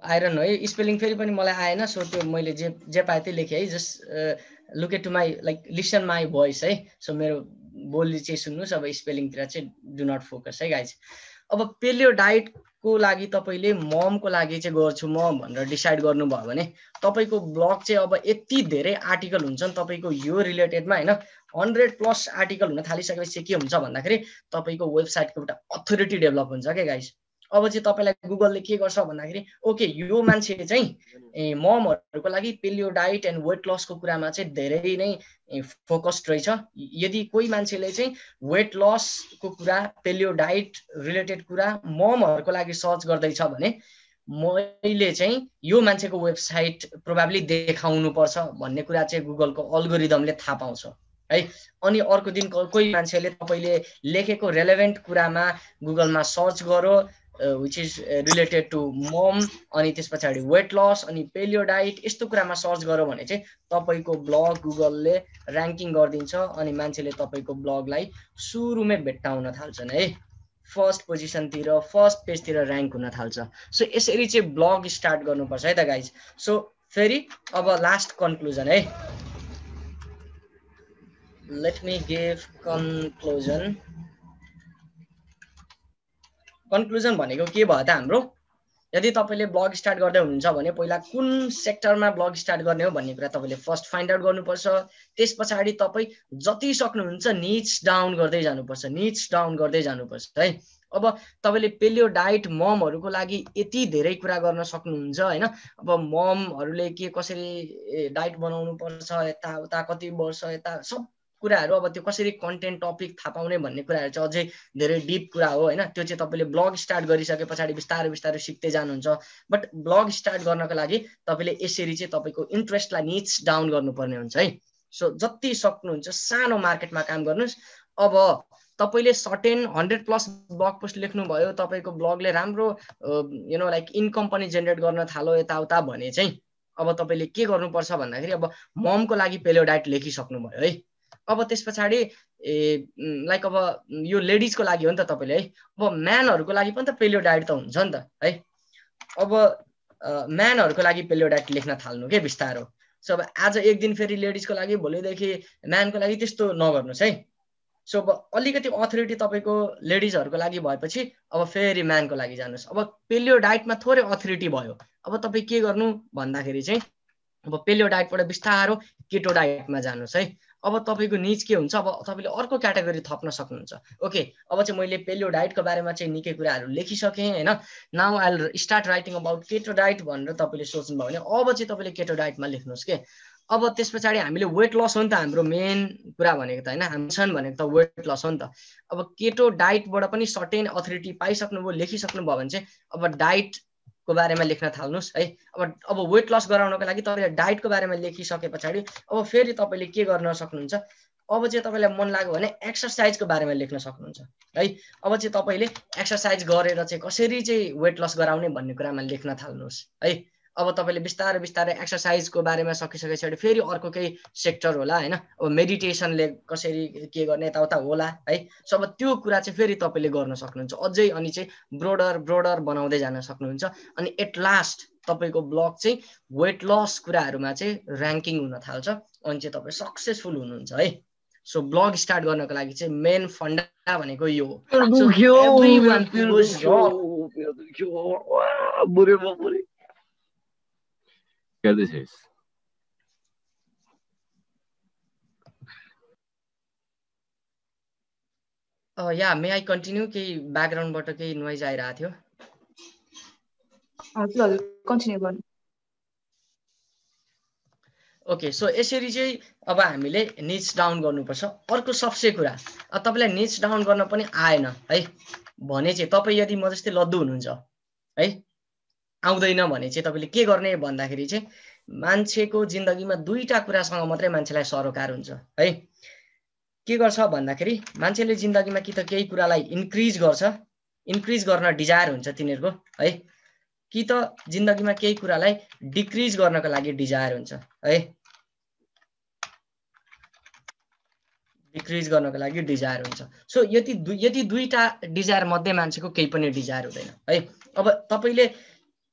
Speaker 1: आइरन है। स्पेलिङ फेरि पनि मलाई आएन सो त्यो मैले जे जे पाएँ त्यही लेखेँ है। Just look to my like listen my voice है। सो मेरो बोली चाहिँ सुन्नुहोस् अब स्पेलिङतिर चाहिँ डु नट फोकस है गाइज अब पेलियो डाइटको लागि तपाईँले ममको लागि चाहिँ गर्छु म भनेर डिसाइड गर्नुभयो भने तपाईँको ब्लग चाहिँ अब यति धेरै आर्टिकल हुन्छन् तपाईँको यो रिलेटेडमा होइन। हन्ड्रेड प्लस आर्टिकल हुन थालिसकेपछि के हुन्छ भन्दाखेरि तपाईँको वेबसाइटको एउटा अथोरिटी डेभलप हुन्छ क्या गाइस अब चाहिँ तपाईँलाई गुगलले के गर्छ भन्दाखेरि ओके यो मान्छे चाहिँ ममहरूको लागि पेलियो डाइट एन्ड वेट लसको कुरामा चाहिँ धेरै नै फोकस्ड रहेछ। यदि कोही मान्छेले चाहिँ वेट लसको कुरा पेलियो डाइट रिलेटेड कुरा ममहरूको लागि सर्च गर्दैछ भने मैले चाहिँ यो मान्छेको वेबसाइट प्रोभाब्ली देखाउनु पर्छ भन्ने कुरा चाहिँ गुगलको अल्गोरिदमले थाहा पाउँछ। है अनि अर्को दिन कोही मान्छेले तपाईँले लेखेको रेलेभेन्ट कुरामा गुगलमा search Garo which is related to mom अनि त्यस पछाडि वेट लस अनि पेलियो डाइट यस्तो कुरामा सर्च गऱ्यो भने चाहिँ तपाईँको ब्लग गुगलले ऱ्याङ्किङ गरिदिन्छ अनि मान्छेले तपाईँको ब्लगलाई सुरुमै भेट्टाउन थाल्छन् है। फर्स्ट पोजिसनतिर फर्स्ट पेजतिर ऱ्याङ्क हुन थाल्छ। सो यसरी चाहिँ ब्लग स्टार्ट गर्नुपर्छ है त गाइज सो फेरि अब लास्ट कन्क्लुजन है। Let me give conclusion conclusion भनेको के भयो त हाम्रो? यदि तपाईँले ब्लग स्टार्ट गर्दै हुनुहुन्छ भने पहिला कुन सेक्टरमा ब्लग स्टार्ट गर्ने हो भन्ने कुरा तपाईँले फर्स्ट फाइन्ड आउट गर्नुपर्छ। त्यस पछाडि तपाईँ जति सक्नुहुन्छ निड्स डाउन गर्दै जानुपर्छ निड्स डाउन गर्दै जानुपर्छ है। अब तपाईँले पेलियो डाइट ममहरूको लागि यति धेरै कुरा गर्न सक्नुहुन्छ होइन? अब ममहरूले के कसरी डाइट बनाउनु पर्छ यताउता कति वर्ष यता सब कुराहरू अब त्यो कसरी कन्टेन्ट टपिक थाहा पाउने भन्ने कुराहरू चाहिँ अझै धेरै डिप कुरा हो होइन? त्यो चाहिँ तपाईँले ब्लग स्टार्ट गरिसके पछाडि बिस्तारै बिस्तारै सिक्दै जानुहुन्छ। बट ब्लग स्टार्ट गर्नको लागि तपाईँले यसरी चाहिँ तपाईँको इन्ट्रेस्टलाई निच डाउन गर्नुपर्ने हुन्छ है? सो जति सक्नुहुन्छ सानो मार्केटमा काम गर्नुहोस्। अब तपाईँले certain hundred plus blog post लेख्नुभयो तपाईँको ब्लगले राम्रो यु नो लाइक इन्कम पनि जेनेरेट गर्न थालो यताउता भने चाहिँ अब तपाईँले के गर्नुपर्छ भन्दाखेरि अब ममको लागि पेलो डाइट लेखिसक्नुभयो है? अब त्यस पछाडि ए लाइक अब यो लेडिजको लागि हो नि त तपाईँले है? अब म्यानहरूको लागि पनि त पेलियो डाइट त हुन्छ नि त है? अब म्यानहरूको लागि पेलियो डाइट लेख्न थाल्नु के बिस्तारो? सो अब आज एक दिन फेरि लेडिजको लागि भोलिदेखि म्यानको लागि त्यस्तो नगर्नुहोस् है? सो अब अलिकति अथोरिटी तपाईँको लेडिजहरूको लागि भएपछि अब फेरि म्यानको लागि जानुहोस्। अब पेलियो डाइटमा थोरै अथोरिटी भयो। अब तपाईँ के गर्नु भन्दाखेरि चाहिँ अब पेलियो डाइटबाट बिस्तारो केटो डाइटमा जानुहोस् है? अब तपाईँको निज के हुन्छ? अब तपाईँले अर्को क्याटेगोरी थप्न सक्नुहुन्छ। ओके अब चाहिँ मैले पेलियो डाइटको बारेमा चाहिँ निकै कुराहरू लेखिसकेँ होइन? Now I start writing about keto diet भनेर तपाईँले सोच्नुभयो भने अब चाहिँ तपाईँले केटो डाइटमा लेख्नुहोस् के? अब त्यस पछाडि हामीले वेट लस हो नि त हाम्रो मेन कुरा भनेको त होइन? छन् भनेको त वेट लस हो नि त। अब केटो डाइटबाट पनि सर्टेन अथोरिटी पाइसक्नुभयो लेखिसक्नुभयो भने चाहिँ अब डाइट को बारेमा लेख्न थाल्नुहोस् है। अब अब वेट लस गराउनको लागि तपाईँले डाइटको बारेमा लेखिसके पछाडि अब फेरि तपाईँले के गर्न सक्नुहुन्छ? अब चाहिँ तपाईँलाई मन लाग्यो भने एक्सर्साइजको बारेमा लेख्न सक्नुहुन्छ है। अब चाहिँ तपाईँले एक्सर्साइज गरेर चाहिँ कसरी चाहिँ वेट लस गराउने भन्ने कुरामा लेख्न थाल्नुहोस् है। अब तपाईँले बिस्तारै बिस्तारै एक्सर्साइजको बारेमा सकिसके पछाडि फेरि अर्को केही सेक्टर होला होइन अब मेडिटेसनले कसरी के गर्ने यताउता होला है सो अब त्यो कुरा चाहिँ फेरि तपाईँले गर्न सक्नुहुन्छ अझै अनि चाहिँ ब्रोडर ब्रोडर बनाउँदै जान सक्नुहुन्छ अनि एट लास्ट तपाईँको ब्लग चाहिँ वेट लस कुराहरूमा चाहिँ ऱ्याङ्किङ हुन थाल्छ अनि चाहिँ तपाईँ सक्सेसफुल हुनुहुन्छ है सो ब्लग स्टार्ट गर्नको लागि चाहिँ मेन फन्डा भनेको यो
Speaker 2: हो गर्दैछस्
Speaker 1: या मे आई कन्टिन्यू केही ब्याकग्राउन्डबाट केही नोइज आइरहेको थियो।
Speaker 3: हजुर कन्टिन्यू गर्नु।
Speaker 1: ओके सो यसरी चाहिँ अब हामीले निच डाउन गर्नुपर्छ। अर्को सबसे कुरा अब तपाईँलाई निच डाउन गर्न पनि आएन है? भने चाहिँ तपाईँ यदि म जस्तै लद्दु हुनुहुन्छ है? आउँदैन भने चाहिँ तपाईँले के गर्ने भन्दाखेरि चाहिँ मान्छेको जिन्दगीमा दुईवटा कुरासँग मात्रै मान्छेलाई सरोकार हुन्छ है? के गर्छ भन्दाखेरि मान्छेले जिन्दगीमा कि त केही कुरालाई इन्क्रिज गर्छ इन्क्रिज गर्न डिजायर हुन्छ तिनीहरूको है? कि त जिन्दगीमा केही कुरालाई डिक्रिज गर्नको लागि डिजायर हुन्छ है? डिक्रिज गर्नको लागि डिजायर हुन्छ। सो यति यति दुईवटा डिजायर मध्ये मान्छेको केही पनि डिजायर हुँदैन है? अब तपाईँले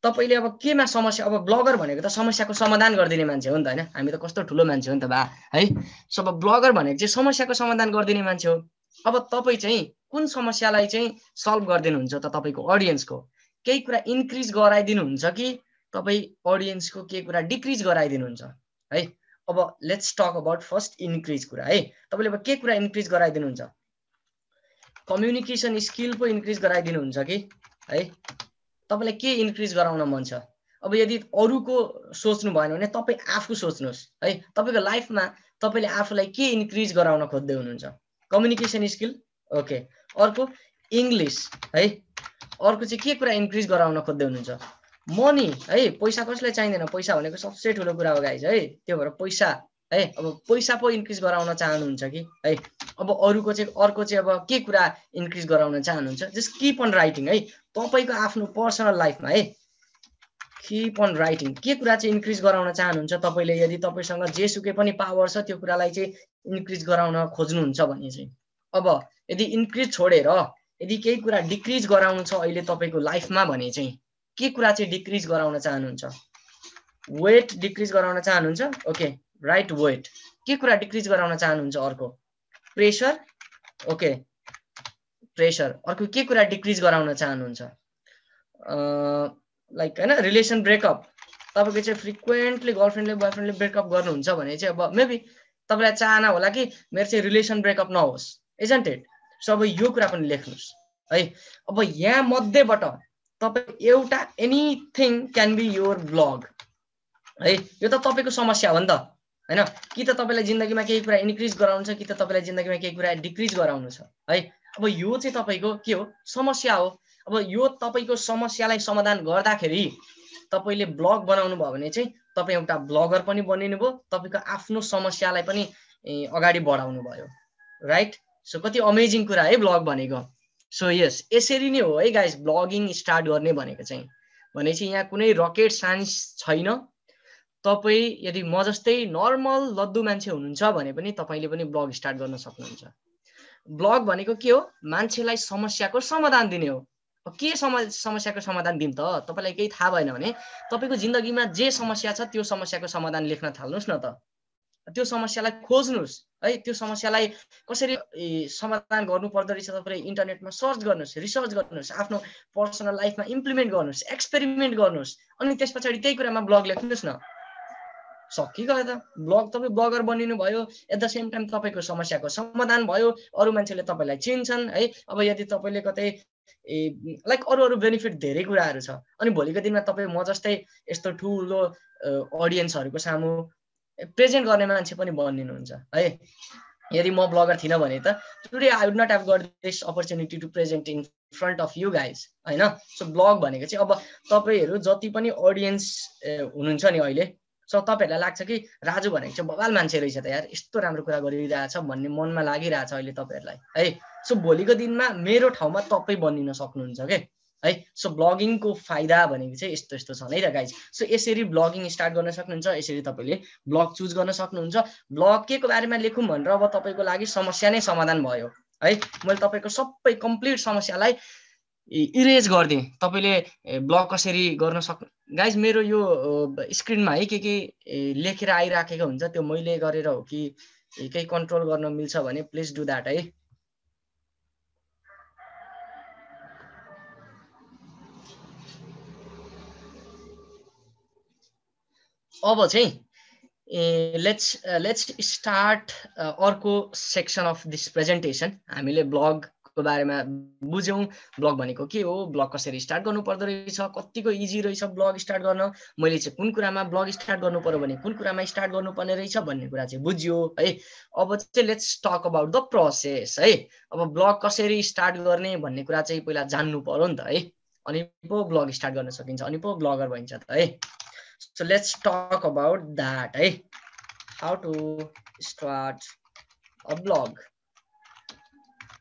Speaker 1: तपाईँले अब केमा समस्या अब ब्लगर भनेको त समस्याको समाधान गरिदिने मान्छे हो नि त होइन? हामी त कस्तो ठुलो मान्छे हो नि त बा है? सो अब ब्लगर भनेको चाहिँ समस्याको समाधान गरिदिने मान्छे हो। अब तपाईँ चाहिँ कुन समस्यालाई चाहिँ सल्भ गरिदिनुहुन्छ त तपाईँको अडियन्सको? केही कुरा इन्क्रिज गराइदिनुहुन्छ कि तपाईँ अडियन्सको केही कुरा डिक्रिज गराइदिनुहुन्छ है? अब let's talk about first increase कुरा है? तपाईँले अब के कुरा इन्क्रिज गराइदिनुहुन्छ? कम्युनिकेसन स्किल पो इन्क्रिज गराइदिनुहुन्छ कि है? तपाईँलाई के इन्क्रिज गराउन मन छ? अब यदि अरूको सोच्नु भएन भने तपाईँ आफू सोच्नुहोस् है? तपाईँको लाइफमा तपाईँले आफूलाई के इन्क्रिज गराउन खोज्दै हुनुहुन्छ? कम्युनिकेसन स्किल ओके अर्को इङ्ग्लिस है? अर्को चाहिँ के कुरा इन्क्रिज गराउन खोज्दै हुनुहुन्छ? मनी है? पैसा कसलाई चाहिँदैन? पैसा भनेको सबसे ठुलो कुरा हो गाइज है? त्यो भएर पैसा है? अब पैसा पो इन्क्रिज गराउन चाहनुहुन्छ कि है? अब अरूको चाहिँ अर्को चाहिँ अब के कुरा इन्क्रिज गराउन चाहनुहुन्छ? जस्ट किप अन राइटिङ है? तपाईँको आफ्नो पर्सनल लाइफमा है किप अन राइटिङ के कुरा चाहिँ इन्क्रिज गराउन चाहनुहुन्छ तपाईँले? यदि तपाईँसँग जेसुकै पनि पावर छ त्यो कुरालाई चाहिँ इन्क्रिज गराउन खोज्नुहुन्छ भने चाहिँ। अब यदि इन्क्रिज छोडेर यदि केही कुरा डिक्रिज गराउनु छ अहिले तपाईँको लाइफमा भने चाहिँ के कुरा चाहिँ डिक्रिज गराउन चाहनुहुन्छ? वेट डिक्रिज गराउन चाहनुहुन्छ? ओके राइट वेट के कुरा डिक्रिज गराउन चाहनुहुन्छ अर्को? प्रेसर ओके प्रेसर अर्को के कुरा डिक्रिज गराउन चाहनुहुन्छ? लाइक होइन रिलेसन ब्रेकअप तपाईँको चाहिँ फ्रिक्वेन्टली गर्लफ्रेन्डले बोयफ्रेन्डले ब्रेकअप गर्नुहुन्छ भने चाहिँ अब मेबी तपाईँलाई चाहना होला कि मेरो चाहिँ रिलेसन ब्रेकअप नहोस्। एजेन्ट इट सो अब यो कुरा पनि लेख्नुहोस्। है अब यहाँ मध्येबाट तपाईँ एउटा anything can be your blog है यो त तपाईँको समस्या हो नि त। होइन कि त तपाईँलाई जिन्दगीमा केही कुरा इन्क्रिज गराउनु छ कि त तपाईँलाई जिन्दगीमा केही कुरा डिक्रिज गराउनु छ। है अब यो चाहिँ तपाईँको के हो? समस्या हो। अब यो तपाईँको समस्यालाई समाधान गर्दाखेरि तपाईँले ब्लग बनाउनु भयो भने चाहिँ तपाईँ एउटा ब्लगर पनि बनिनु भयो तपाईँको आफ्नो समस्यालाई पनि अगाडि बढाउनु भयो। राइट सो कति अमेजिङ कुरा है ब्लग भनेको। सो यस यसरी नै हो है गाइस ब्लगिङ स्टार्ट गर्ने भनेको चाहिँ। भनेपछि यहाँ कुनै रकेट साइन्स छैन। तपाईँ यदि म जस्तै नर्मल लद्दु मान्छे हुनुहुन्छ भने पनि तपाईँले पनि ब्लग स्टार्ट गर्न सक्नुहुन्छ। ब्लग भनेको के हो? मान्छेलाई समस्याको समाधान दिने हो। के सम समस्याको समाधान दिउँ त? तपाईँलाई केही थाहा भएन भने तपाईँको जिन्दगीमा जे समस्या छ त्यो समस्याको समाधान लेख्न थाल्नुहोस् न त। त्यो समस्यालाई खोज्नुहोस्। है त्यो समस्यालाई कसरी समाधान गर्नु पर्दो रहेछ तपाईँले इन्टरनेटमा सर्च गर्नुहोस् रिसर्च गर्नुहोस् आफ्नो पर्सनल लाइफमा इम्प्लिमेन्ट गर्नुहोस् एक्सपेरिमेन्ट गर्नुहोस् अनि त्यस पछाडि त्यही कुरामा ब्लग लेख्नुहोस् न। सकिगयो त ब्लग तपाईँ ब्लगर बनिनु भयो एट द सेम टाइम तपाईँको समस्याको समाधान भयो। अरू मान्छेले तपाईँलाई चिन्छन् है। अब यदि तपाईँले कतै ए लाइक अरू अरू बेनिफिट धेरै कुराहरू छ। अनि भोलिको दिनमा तपाईँ म जस्तै यस्तो ठुलो अडियन्सहरूको सामु प्रेजेन्ट गर्ने मान्छे पनि बनिनुहुन्छ है। यदि म ब्लगर थिइनँ भने त today I would not have got this opportunity to present in front of you guys होइन। सो ब्लग भनेको चाहिँ अब तपाईँहरू जति पनि अडियन्स हुनुहुन्छ नि अहिले सो तपाईँहरूलाई लाग्छ कि राजु भनेको चाहिँ बबाल मान्छे रहेछ त यार यस्तो राम्रो कुरा गरिरहेछ भन्ने मनमा लागिरहेछ अहिले तपाईँहरूलाई। है सो भोलिको दिनमा मेरो ठाउँमा तपाईँ बनिन सक्नुहुन्छ क्या है सो ब्लगिङको फाइदा भनेको चाहिँ यस्तो यस्तो छ है त गाइज सो यसरी ब्लगिङ स्टार्ट गर्न सक्नुहुन्छ यसरी तपाईँले ब्लग चुज गर्न सक्नुहुन्छ। ब्लग के को बारेमा लेखौँ भनेर अब तपाईँको लागि समस्या नै समाधान भयो। है मैले तपाईँको सबै कम्प्लिट समस्यालाई इरेज गरिदिएँ। तपाईँले ब्लग कसरी गर्न सक्नु गाइज मेरो यो स्क्रिनमा है के के लेखेर आइराखेको हुन्छ त्यो मैले गरेर हो कि केही कन्ट्रोल गर्न मिल्छ भने प्लिज डु द्याट है। अब चाहिँ लेट्स लेट्स स्टार्ट अर्को सेक्सन अफ दिस प्रेजेन्टेसन हामीले ब्लग को बारेमा बुझ्यौँ। ब्लग भनेको के हो? ब्लग कसरी स्टार्ट गर्नु पर्दो रहेछ? कतिको इजी रहेछ ब्लग स्टार्ट गर्न? मैले चाहिँ कुन कुरामा ब्लग स्टार्ट गर्नु पर्यो भने कुन कुरामा स्टार्ट गर्नुपर्ने रहेछ भन्ने कुरा चाहिँ बुझ्यो है? अब चाहिँ let's talk about the process है? अब ब्लग कसरी स्टार्ट गर्ने भन्ने कुरा चाहिँ पहिला जान्नु पर्यो नि त है? अनि पो ब्लग स्टार्ट गर्न सकिन्छ अनि पो ब्लगर भइन्छ त है? So let's talk about that है? How to start a blog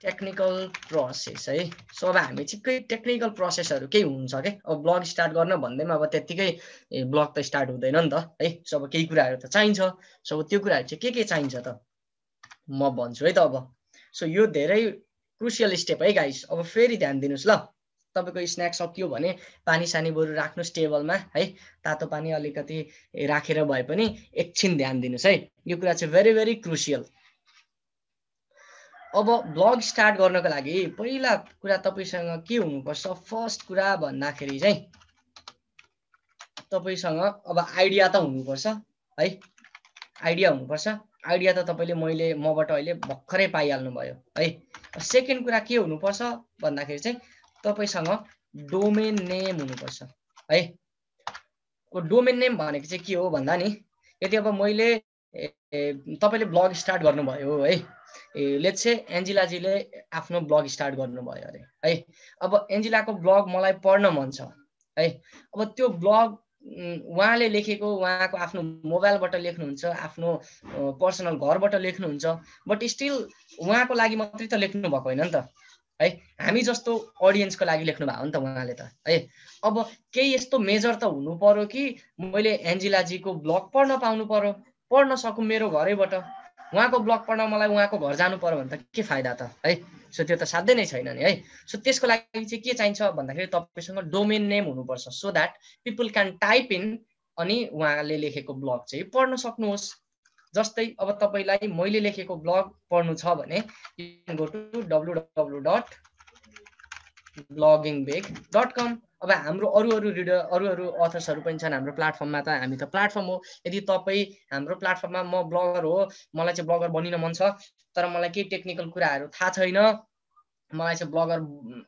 Speaker 1: technical process है। सो अब हामी ठिकै टेक्निकल प्रोसेसहरू केही हुन्छ क्या अब ब्लग स्टार्ट गर्न भन्दैमा अब त्यत्तिकै ब्लग त स्टार्ट हुँदैन नि त है? सो अब केही कुराहरू त चाहिन्छ। सो त्यो कुराहरू चाहिँ के के चाहिन्छ त? म भन्छु है त अब। सो यो धेरै क्रुसियल स्टेप है गाइस अब फेरि ध्यान दिनुहोस् ल। तपाईँको स्न्याक सकियो भने पानी सानी बरु राख्नुहोस् टेबलमा है? तातो पानी अलिकति राखेर भए पनि एकछिन ध्यान दिनुहोस् है? यो कुरा चाहिँ भेरी भेरी क्रुसियल अब ब्लग स्टार्ट गर्नको लागि पहिला कुरा तपाईँसँग के हुनुपर्छ? फर्स्ट कुरा भन्दाखेरि चाहिँ तपाईँसँग अब आइडिया त हुनुपर्छ है? आइडिया हुनुपर्छ। आइडिया त तपाईँले मैले मबाट अहिले भर्खरै पाइहाल्नु भयो है सेकेन्ड कुरा के हुनुपर्छ भन्दाखेरि चाहिँ तपाईँसँग डोमेन नेम हुनुपर्छ है? डोमेन नेम भनेको चाहिँ के हो भन्दा नि यदि अब मैले तपाईँले ब्लग स्टार्ट गर्नुभयो है? ए चाहिँ एन्जिलाजीले आफ्नो ब्लग स्टार्ट गर्नुभयो अरे है? अब एन्जिलाको ब्लग मलाई पढ्न मन छ है? अब त्यो ब्लग उहाँले लेखेको उहाँको आफ्नो मोबाइलबाट लेख्नुहुन्छ आफ्नो पर्सनल घरबाट लेख्नुहुन्छ बट स्टिल उहाँको लागि मात्रै त लेख्नु भएको होइन नि त है? हामी जस्तो अडियन्सको लागि लेख्नु भएको नि त उहाँले त है? अब केही यस्तो मेजर त हुनु पर्यो कि मैले एन्जिलाजीको ब्लग पढ्न पाउनु पर्यो पढ्न सकौँ मेरो घरैबाट उहाँको ब्लग पढ्न मलाई उहाँको घर जानु पर्यो भने त के फाइदा त है? सो त्यो त साध्यै नै छैन नि है? सो त्यसको लागि चाहिँ के चाहिन्छ भन्दाखेरि तपाईँसँग डोमेन नेम हुनुपर्छ so that people can type in अनि उहाँले लेखेको ब्लग चाहिँ पढ्न सक्नुहोस्। जस्तै अब तपाईँलाई मैले लेखेको ब्लग पढ्नु छ भने go to W W dot blogging beg dot com अब हाम्रो अरू अरू रिडर अरू अरू अथर्सहरू पनि छन् हाम्रो प्लेटफर्ममा त। हामी त प्लेटफर्म हो। यदि तपाईँ हाम्रो प्लेटफर्ममा म ब्लगर हो मलाई चाहिँ ब्लगर बनिन मन छ। तर मलाई केही टेक्निकल कुराहरू थाहा छैन। मलाई चाहिँ ब्लगर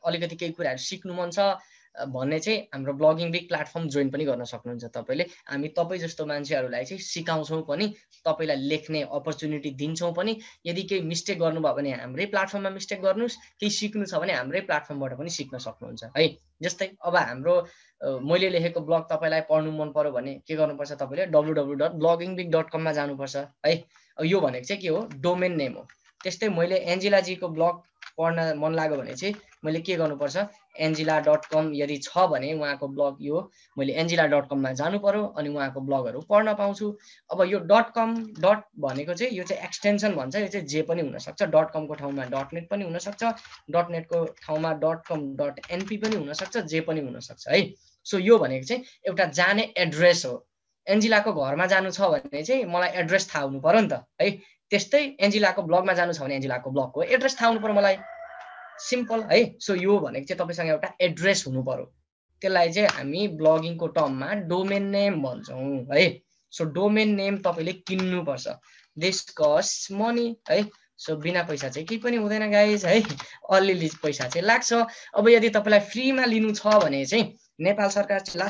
Speaker 1: अलिकति केही कुराहरू सिक्नु मन छ। भन्ने चाहिँ हाम्रो ब्लगिङ बिग प्लेटफर्म जोइन पनि गर्न सक्नुहुन्छ तपाईँले। हामी तपाईँ जस्तो मान्छेहरूलाई चाहिँ सिकाउँछौँ पनि तपाईँलाई लेख्ने अपर्च्युनिटी दिन्छौँ पनि। यदि केही मिस्टेक गर्नुभयो भने हाम्रै प्लेटफर्ममा मिस्टेक गर्नुहोस् केही सिक्नु छ भने हाम्रै प्लेटफर्मबाट पनि सिक्न सक्नुहुन्छ है? जस्तै अब हाम्रो मैले लेखेको ब्लग तपाईँलाई पढ्नु मन पऱ्यो भने के गर्नुपर्छ तपाईँले W W dot blogging big dot कममा जानुपर्छ है? यो भनेको चाहिँ के हो? डोमेन नेम हो। त्यस्तै मैले एन्जिलाजीको ब्लग पढ्न मन लाग्यो भने चाहिँ मैले के गर्नुपर्छ? एन्जिला डट कम यदि छ भने उहाँको ब्लग यो मैले एन्जिला डट कममा जानु पऱ्यो अनि उहाँको ब्लगहरू पढ्न पाउँछु। अब यो डट कम डट भनेको चाहिँ यो चाहिँ एक्सटेन्सन भन्छ यो चाहिँ जे पनि हुनसक्छ। डट कमको ठाउँमा डट नेट पनि हुनसक्छ डट नेटको ठाउँमा डट कम डट एनपी पनि हुनसक्छ जे पनि हुनसक्छ है। सो यो भनेको चाहिँ एउटा जाने एड्रेस हो। एन्जिलाको घरमा जानु छ भने चाहिँ मलाई एड्रेस थाहा हुनु पऱ्यो नि त है। त्यस्तै एन्जिलाको ब्लगमा जानु छ भने एन्जिलाको ब्लगको एड्रेस थाहा हुनु पऱ्यो मलाई। सिम्पल है सो यो भनेको चाहिँ तपाईँसँग एउटा एड्रेस हुनु पऱ्यो त्यसलाई चाहिँ हामी ब्लगिङको टर्ममा डोमेन नेम भन्छौँ है। सो डोमेन नेम तपाईँले किन्नुपर्छ। दिस कस्ट मनी है। सो बिना पैसा चाहिँ केही पनि हुँदैन गाइज है। अलिअलि पैसा चाहिँ लाग्छ। अब यदि तपाईँलाई फ्रीमा लिनु छ भने चाहिँ नेपाल सरकार चाहिँ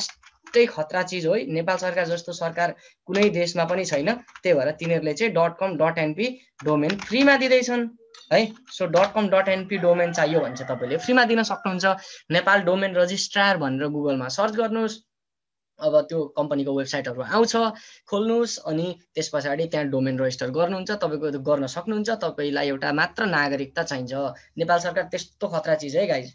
Speaker 1: लास्टै खतरा चिज हो है। नेपाल सरकार जस्तो सरकार कुनै देशमा पनि छैन। त्यही भएर तिनीहरूले चाहिँ dot com dot NP domain फ्रीमा दिँदैछन् है। So dot com dot NP domain चाहियो भने चाहिँ तपाईँले फ्रीमा दिन सक्नुहुन्छ। नेपाल डोमेन रजिस्ट्रार भनेर गुगलमा सर्च गर्नुहोस्। अब त्यो कम्पनीको वेबसाइटहरू आउँछ खोल्नुहोस् अनि त्यस पछाडि त्यहाँ डोमेन रजिस्टर गर्नुहुन्छ। तपाईँको गर्न सक्नुहुन्छ। तपाईँलाई एउटा मात्र नागरिकता चाहिन्छ। नेपाल सरकार त्यस्तो खतरा चिज है गाइज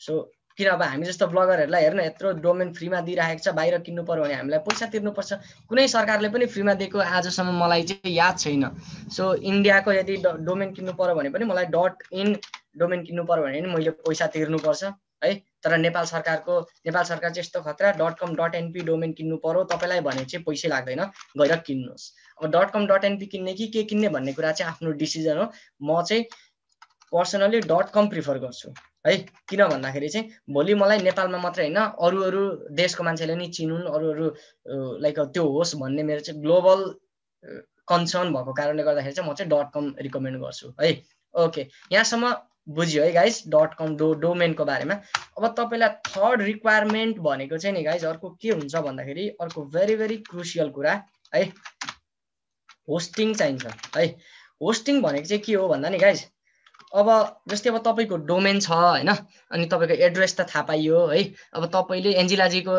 Speaker 1: सो किन अब हामी जस्तो ब्लगरहरूलाई हेर्न यत्रो डोमेन फ्रीमा दिइरहेको छ बाहिर किन्नु पऱ्यो भने हामीलाई पैसा तिर्नुपर्छ। कुनै सरकारले पनि फ्रीमा दिएको आजसम्म मलाई चाहिँ याद छैन। सो इन्डियाको यदि डोमेन किन्नु पऱ्यो भने पनि मलाई डट इन डोमेन किन्नु पऱ्यो भने पनि मैले पैसा तिर्नुपर्छ है? तर नेपाल सरकारको नेपाल सरकार चाहिँ यस्तो खतरा dot com dot NP domain किन्नु पऱ्यो तपाईँलाई भने चाहिँ पैसै लाग्दैन गएर किन्नुहोस्। अब डट कम डट एनपी किन्ने कि के किन्ने भन्ने कुरा चाहिँ आफ्नो डिसिजन हो। म चाहिँ पर्सनली डट कम प्रिफर गर्छु। है? किन भन्दाखेरि चाहिँ भोलि मलाई नेपालमा मात्रै होइन अरू अरू देशको मान्छेले नि चिनुन् अरू अरू लाइक त्यो होस् भन्ने मेरो चाहिँ ग्लोबल कन्सर्न भएको कारणले गर्दाखेरि चाहिँ म चाहिँ डट कम रिकमेन्ड गर्छु। है? ओके यहाँसम्म बुझ्यो है गाइस डट कम डो डोमेनको बारेमा। अब तपाईँलाई थर्ड रिक्वायरमेन्ट भनेको चाहिँ नि गाइज अर्को के हुन्छ भन्दाखेरि अर्को भेरी भेरी क्रुसियल कुरा है? होस्टिङ चाहिन्छ है? होस्टिङ भनेको चाहिँ के हो भन्दा नि गाइज अब जस्तै अब तपाईँको डोमेन छ होइन? अनि तपाईँको एड्रेस त थाहा पाइयो है? अब तपाईँले एन्जिलाजीको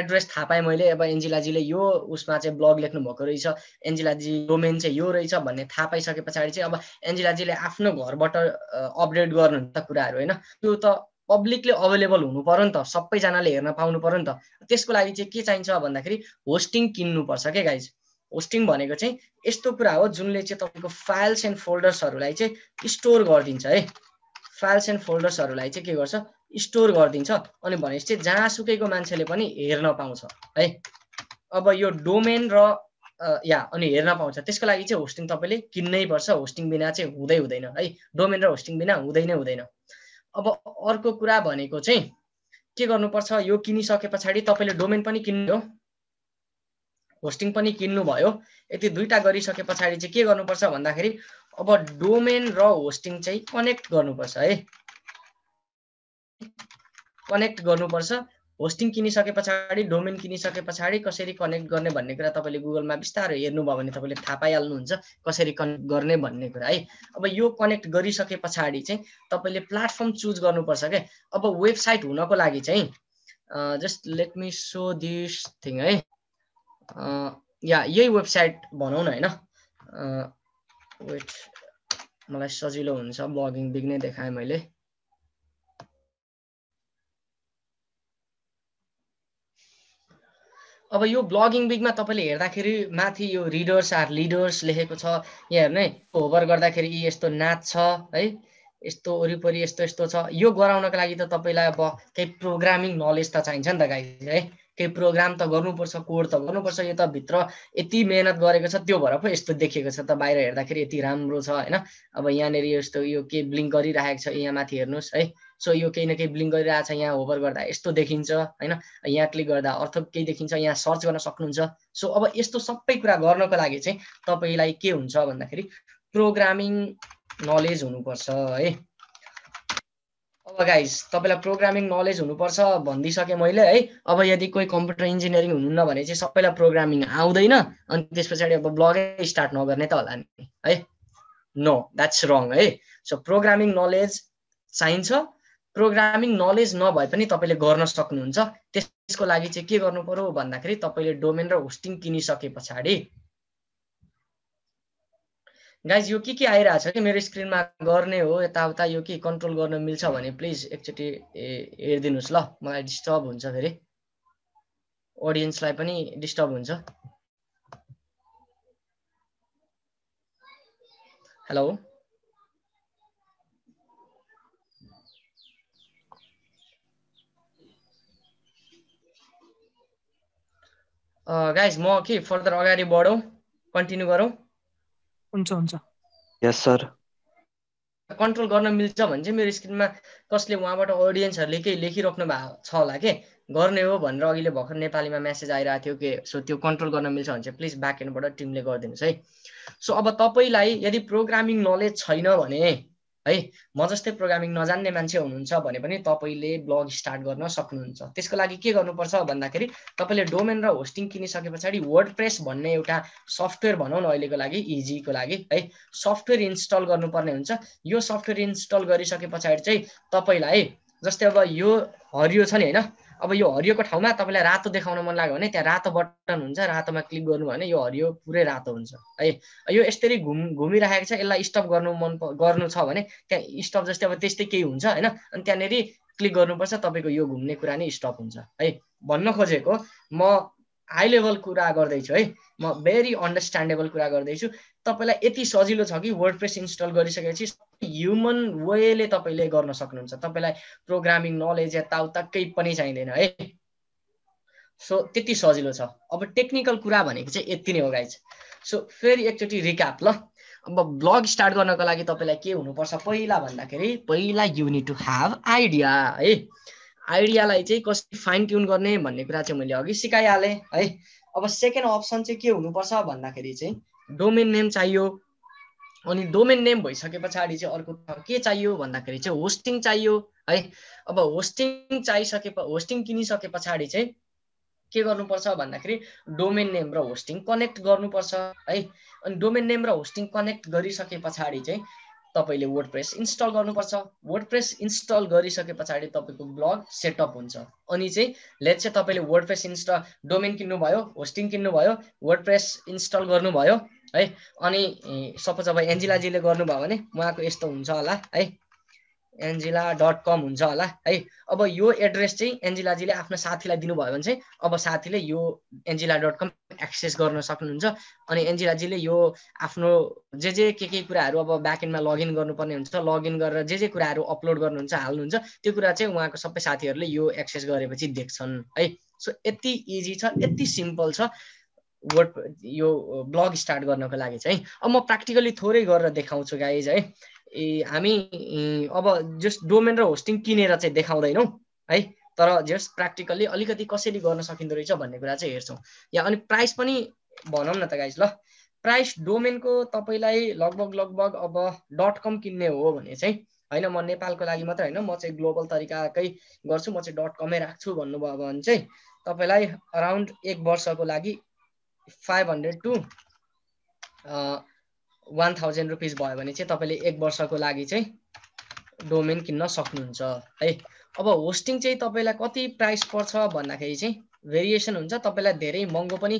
Speaker 1: एड्रेस थाहा पाएँ मैले अब एन्जिलाजीले यो उसमा चाहिँ ब्लग लेख्नु भएको रहेछ एन्जिलाजी डोमेन चाहिँ यो रहेछ भन्ने थाहा पाइसके पछाडि चाहिँ अब एन्जिलाजीले आफ्नो घरबाट अपडेट गर्नुहुन्छ कुराहरू होइन? त्यो त पब्लिकली अभाइलेबल हुनु पऱ्यो नि त सबैजनाले हेर्न पाउनु पऱ्यो नि त। त्यसको लागि चाहिँ के चाहिन्छ भन्दाखेरि होस्टिङ किन्नुपर्छ क्या गाइज? होस्टिङ भनेको चाहिँ यस्तो कुरा हो जुनले चाहिँ तपाईँको फाइल्स एन्ड फोल्डर्सहरूलाई चाहिँ स्टोर गरिदिन्छ है। फाइल्स एन्ड फोल्डर्सहरूलाई चाहिँ के गर्छ? स्टोर गरिदिन्छ अनि भनेपछि चाहिँ जहाँसुकैको मान्छेले पनि हेर्न पाउँछ है। अब यो डोमेन र या अनि हेर्न पाउँछ त्यसको लागि चाहिँ होस्टिङ तपाईँले किन्नै पर्छ। होस्टिङ बिना चाहिँ हुँदै हुँदैन है। डोमेन र होस्टिङ बिना हुँदै नै हुँदैन। अब अर्को कुरा भनेको चाहिँ के गर्नुपर्छ? यो किनिसके पछाडि तपाईँले डोमेन पनि किन्नु हो। होस्टिङ पनि किन्नुभयो। यति दुइटा गरिसके पछाडि चाहिँ के गर्नुपर्छ भन्दाखेरि अब डोमेन र होस्टिङ चाहिँ कनेक्ट गर्नुपर्छ है। कनेक्ट गर्नुपर्छ। होस्टिङ किनिसके पछाडि डोमेन किनिसके पछाडि कसरी कनेक्ट गर्ने भन्ने कुरा तपाईँले गुगलमा बिस्तारै हेर्नुभयो भने तपाईँले थाहा पाइहाल्नुहुन्छ कसरी कनेक्ट गर्ने भन्ने कुरा है। अब यो कनेक्ट गरिसके पछाडि चाहिँ तपाईँले प्लेटफर्म चुज गर्नुपर्छ क्या अब वेबसाइट हुनको लागि चाहिँ just let me show this thing है। या यही वेबसाइट भनौँ न होइन? वेट मलाई सजिलो हुन्छ ब्लगिङ बिग नै देखाएँ मैले। अब यो ब्लगिङ बिगमा तपाईँले हेर्दाखेरि माथि यो रिडर्स आर लिडर्स लेखेको छ यहाँ हेर्ने होभर गर्दाखेरि यी यस्तो नाच छ है? यस्तो वरिपरि यस्तो यस्तो छ। यो गराउनको लागि त तपाईँलाई अब केही प्रोग्रामिङ नलेज त चाहिन्छ नि त गाई है? केही प्रोग्राम त गर्नुपर्छ कोड त गर्नुपर्छ यो त भित्र यति मेहनत गरेको छ त्यो भएर पो यस्तो देखिएको छ त बाहिर हेर्दाखेरि यति राम्रो छ होइन? अब यहाँनिर यस्तो यो के ब्लिङ्क गरिरहेको छ यहाँ माथि हेर्नुहोस् है? सो यो केही न केही ब्लिङ्क गरिरहेको छ यहाँ होभर गर्दा यस्तो देखिन्छ होइन? यहाँ क्लिक गर्दा अर्थ केही देखिन्छ यहाँ सर्च गर्न सक्नुहुन्छ। सो अब यस्तो सबै कुरा गर्नको लागि चाहिँ तपाईँलाई के हुन्छ भन्दाखेरि प्रोग्रामिङ नलेज हुनुपर्छ है? अब गाइस तपाईँलाई प्रोग्रामिङ नलेज हुनुपर्छ भनिदिइसकेँ मैले है। अब यदि कोही कम्प्युटर इन्जिनियरिङ हुनुहुन्न भने चाहिँ सबैलाई प्रोग्रामिङ आउँदैन अनि त्यस पछाडि अब ब्लगै स्टार्ट नगर्ने त होला नि है। नो द्याट्स रङ है। सो प्रोग्रामिङ नलेज चाहिन्छ। प्रोग्रामिङ नलेज नभए पनि तपाईँले गर्न सक्नुहुन्छ। त्यसको लागि चाहिँ के गर्नु पर्यो भन्दाखेरि तपाईँले डोमेन र होस्टिङ किनिसके पछाडि गाइज यो के के आइरहेछ कि मेरो स्क्रिनमा गर्ने हो? यताउता यो के कन्ट्रोल गर्न मिल्छ भने प्लिज एकचोटि हेरिदिनुहोस् ल। मलाई डिस्टर्ब हुन्छ फेरि। अडियन्सलाई पनि डिस्टर्ब हुन्छ। हेलो गाइज म के फर्दर अगाडि बढौँ? कन्टिन्यू गरौँ?
Speaker 2: हुन्छ हुन्छ।
Speaker 3: यस सर
Speaker 1: कन्ट्रोल गर्न मिल्छ भने चाहिँ मेरो स्क्रिनमा कसले उहाँबाट अडियन्सहरूले केही लेखिराख्नु भएको छ होला के? गर्ने हो भनेर अघिले भर्खर नेपालीमा मेसेज आइरहेको थियो कि सो त्यो कन्ट्रोल गर्न मिल्छ भने चाहिँ प्लिज ब्याक एन्डबाट टिमले गरिदिनुहोस् है। सो अब तपाईँलाई यदि प्रोग्रामिङ नलेज छैन भने है? म जस्तै प्रोग्रामिङ नजान्ने मान्छे हुनुहुन्छ भने पनि तपाईँले ब्लग स्टार्ट गर्न सक्नुहुन्छ। त्यसको लागि के गर्नुपर्छ भन्दाखेरि तपाईँले डोमेन र होस्टिङ किनिसके पछाडि वर्ड प्रेस भन्ने एउटा सफ्टवेयर भनौँ न अहिलेको लागि इजीको लागि है? सफ्टवेयर इन्स्टल गर्नुपर्ने हुन्छ। यो सफ्टवेयर इन्स्टल गरिसके पछाडि चाहिँ तपाईँलाई जस्तै अब यो हरियो छ नि होइन? अब यो हरियोको ठाउँमा तपाईँलाई रातो देखाउन मन लाग्यो भने त्यहाँ रातो बटन हुन्छ रातोमा क्लिक गर्नु भने यो हरियो पुरै रातो हुन्छ। है यो यसरी घुम घुमिरहेको छ यसलाई स्टप गर्नु मन गर्नु छ भने त्यहाँ स्टप जस्तै अब त्यस्तै केही हुन्छ होइन? अनि त्यहाँनिर क्लिक गर्नुपर्छ तपाईँको यो घुम्ने कुरा नै स्टप हुन्छ। है भन्न खोजेको म हाई लेभल कुरा गर्दैछु है? म भेरी अन्डरस्ट्यान्डेबल कुरा गर्दैछु। तपाईँलाई यति सजिलो छ कि वर्ड प्रेस इन्स्टल गरिसकेपछि ह्युमन वेले तपाईँले गर्न सक्नुहुन्छ। तपाईँलाई प्रोग्रामिङ नलेज यताउता केही पनि चाहिँदैन है? सो त्यति सजिलो छ। अब टेक्निकल कुरा भनेको चाहिँ यति नै हो गाइज सो फेरि एकचोटि रिक्याप ल। अब ब्लग स्टार्ट गर्नको लागि तपाईँलाई के हुनुपर्छ? पहिला भन्दाखेरि पहिला युनिट टु हेभ आइडिया है? आइडियालाई चाहिँ कसरी फाइन ट्युन गर्ने भन्ने कुरा चाहिँ मैले अघि सिकाइहालेँ है। अब सेकेन्ड अप्सन चाहिँ के हुनुपर्छ भन्दाखेरि चाहिँ डोमेन नेम चाहियो अनि डोमेन नेम भइसके पछाडि चाहिँ अर्को के चाहियो भन्दाखेरि चाहिँ होस्टिङ चाहियो है। अब होस्टिङ चाहिसके होस्टिङ किनिसके पछाडि चाहिँ के गर्नुपर्छ भन्दाखेरि डोमेन नेम र होस्टिङ कनेक्ट गर्नुपर्छ है। अनि डोमेन नेम र होस्टिङ कनेक्ट गरिसके पछाडि चाहिँ तपाईँले वर्ड प्रेस इन्स्टल गर्नुपर्छ। वर्ड प्रेस इन्स्टल गरिसके पछाडि तपाईँको ब्लग सेटअप हुन्छ। अनि चाहिँ लेट चाहिँ तपाईँले वर्ड प्रेस इन्स्टल डोमेन किन्नुभयो होस्टिङ किन्नुभयो वर्ड प्रेस इन्स्टल गर्नुभयो है। अनि सपोज अब एन्जिलाजीले गर्नुभयो भने उहाँको यस्तो हुन्छ होला है। एन्जिला डट कम हुन्छ होला। है अब यो एड्रेस चाहिँ एन्जिलाजीले आफ्नो साथीलाई दिनुभयो भने चाहिँ अब साथीले यो एन्जिला डट कम एक्सेस गर्न सक्नुहुन्छ अनि एन्जिलाजीले यो आफ्नो जे जे के के कुराहरू अब ब्याकेन्डमा लगइन गर्नुपर्ने हुन्छ लगइन गरेर जे जे कुराहरू अपलोड गर्नुहुन्छ हाल्नुहुन्छ त्यो कुरा चाहिँ उहाँको सबै साथीहरूले यो एक्सेस गरेपछि देख्छन् है। सो यति इजी छ यति सिम्पल छ वर्ड यो ब्लग स्टार्ट गर्नको लागि चाहिँ। अब म प्र्याक्टिकली थोरै गरेर देखाउँछु गाइज है। हामी अब जस्ट डोमेन र होस्टिङ किनेर चाहिँ देखाउँदैनौँ है? तर जस्ट प्र्याक्टिकल्ली अलिकति कसरी गर्न सकिँदो रहेछ भन्ने कुरा चाहिँ हेर्छौँ। या अनि प्राइस पनि भनौँ न त गाइज ल। प्राइस डोमेनको तपाईँलाई लगभग लगभग अब डट कम किन्ने हो भने चाहिँ होइन म नेपालको लागि मात्रै होइन म चाहिँ ग्लोबल तरिकाकै गर्छु म चाहिँ डट कमै राख्छु भन्नुभयो भने चाहिँ तपाईँलाई अराउन्ड एक वर्षको लागि five hundred to one thousand rupees भयो भने चाहिँ तपाईँले एक वर्षको लागि चाहिँ डोमेन किन्न सक्नुहुन्छ। है अब होस्टिङ चाहिँ तपाईँलाई कति प्राइस पर्छ भन्दाखेरि चाहिँ भेरिएसन हुन्छ तपाईँलाई धेरै महँगो पनि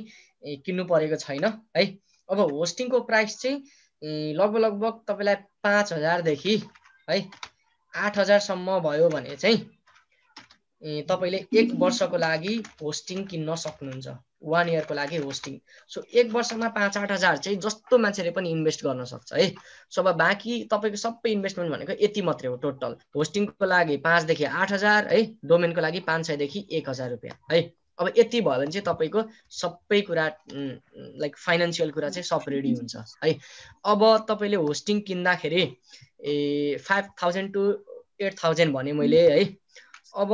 Speaker 1: किन्नु परेको छैन है। अब होस्टिङको प्राइस चाहिँ लगभग लगभग तपाईँलाई पाँच हजारदेखि है आठ हजारसम्म भयो भने चाहिँ तपाईँले एक वर्षको लागि होस्टिङ किन्न सक्नुहुन्छ। वान इयरको लागि होस्टिङ सो एक वर्षमा पाँच आठ हजार चाहिँ जस्तो मान्छेले पनि इन्भेस्ट गर्न सक्छ है? सो अब बाँकी तपाईँको सबै इन्भेस्टमेन्ट भनेको यति मात्रै हो टोटल होस्टिङको लागि पाँचदेखि आठ हजार है? डोमेनको लागि पाँच सयदेखि एक हजार रुपियाँ है? अब यति भयो भने चाहिँ तपाईँको सबै कुरा लाइक फाइनेन्सियल कुरा चाहिँ सब रेडी हुन्छ है? अब तपाईँले होस्टिङ किन्दाखेरि ए five thousand to eight thousand भने मैले है? अब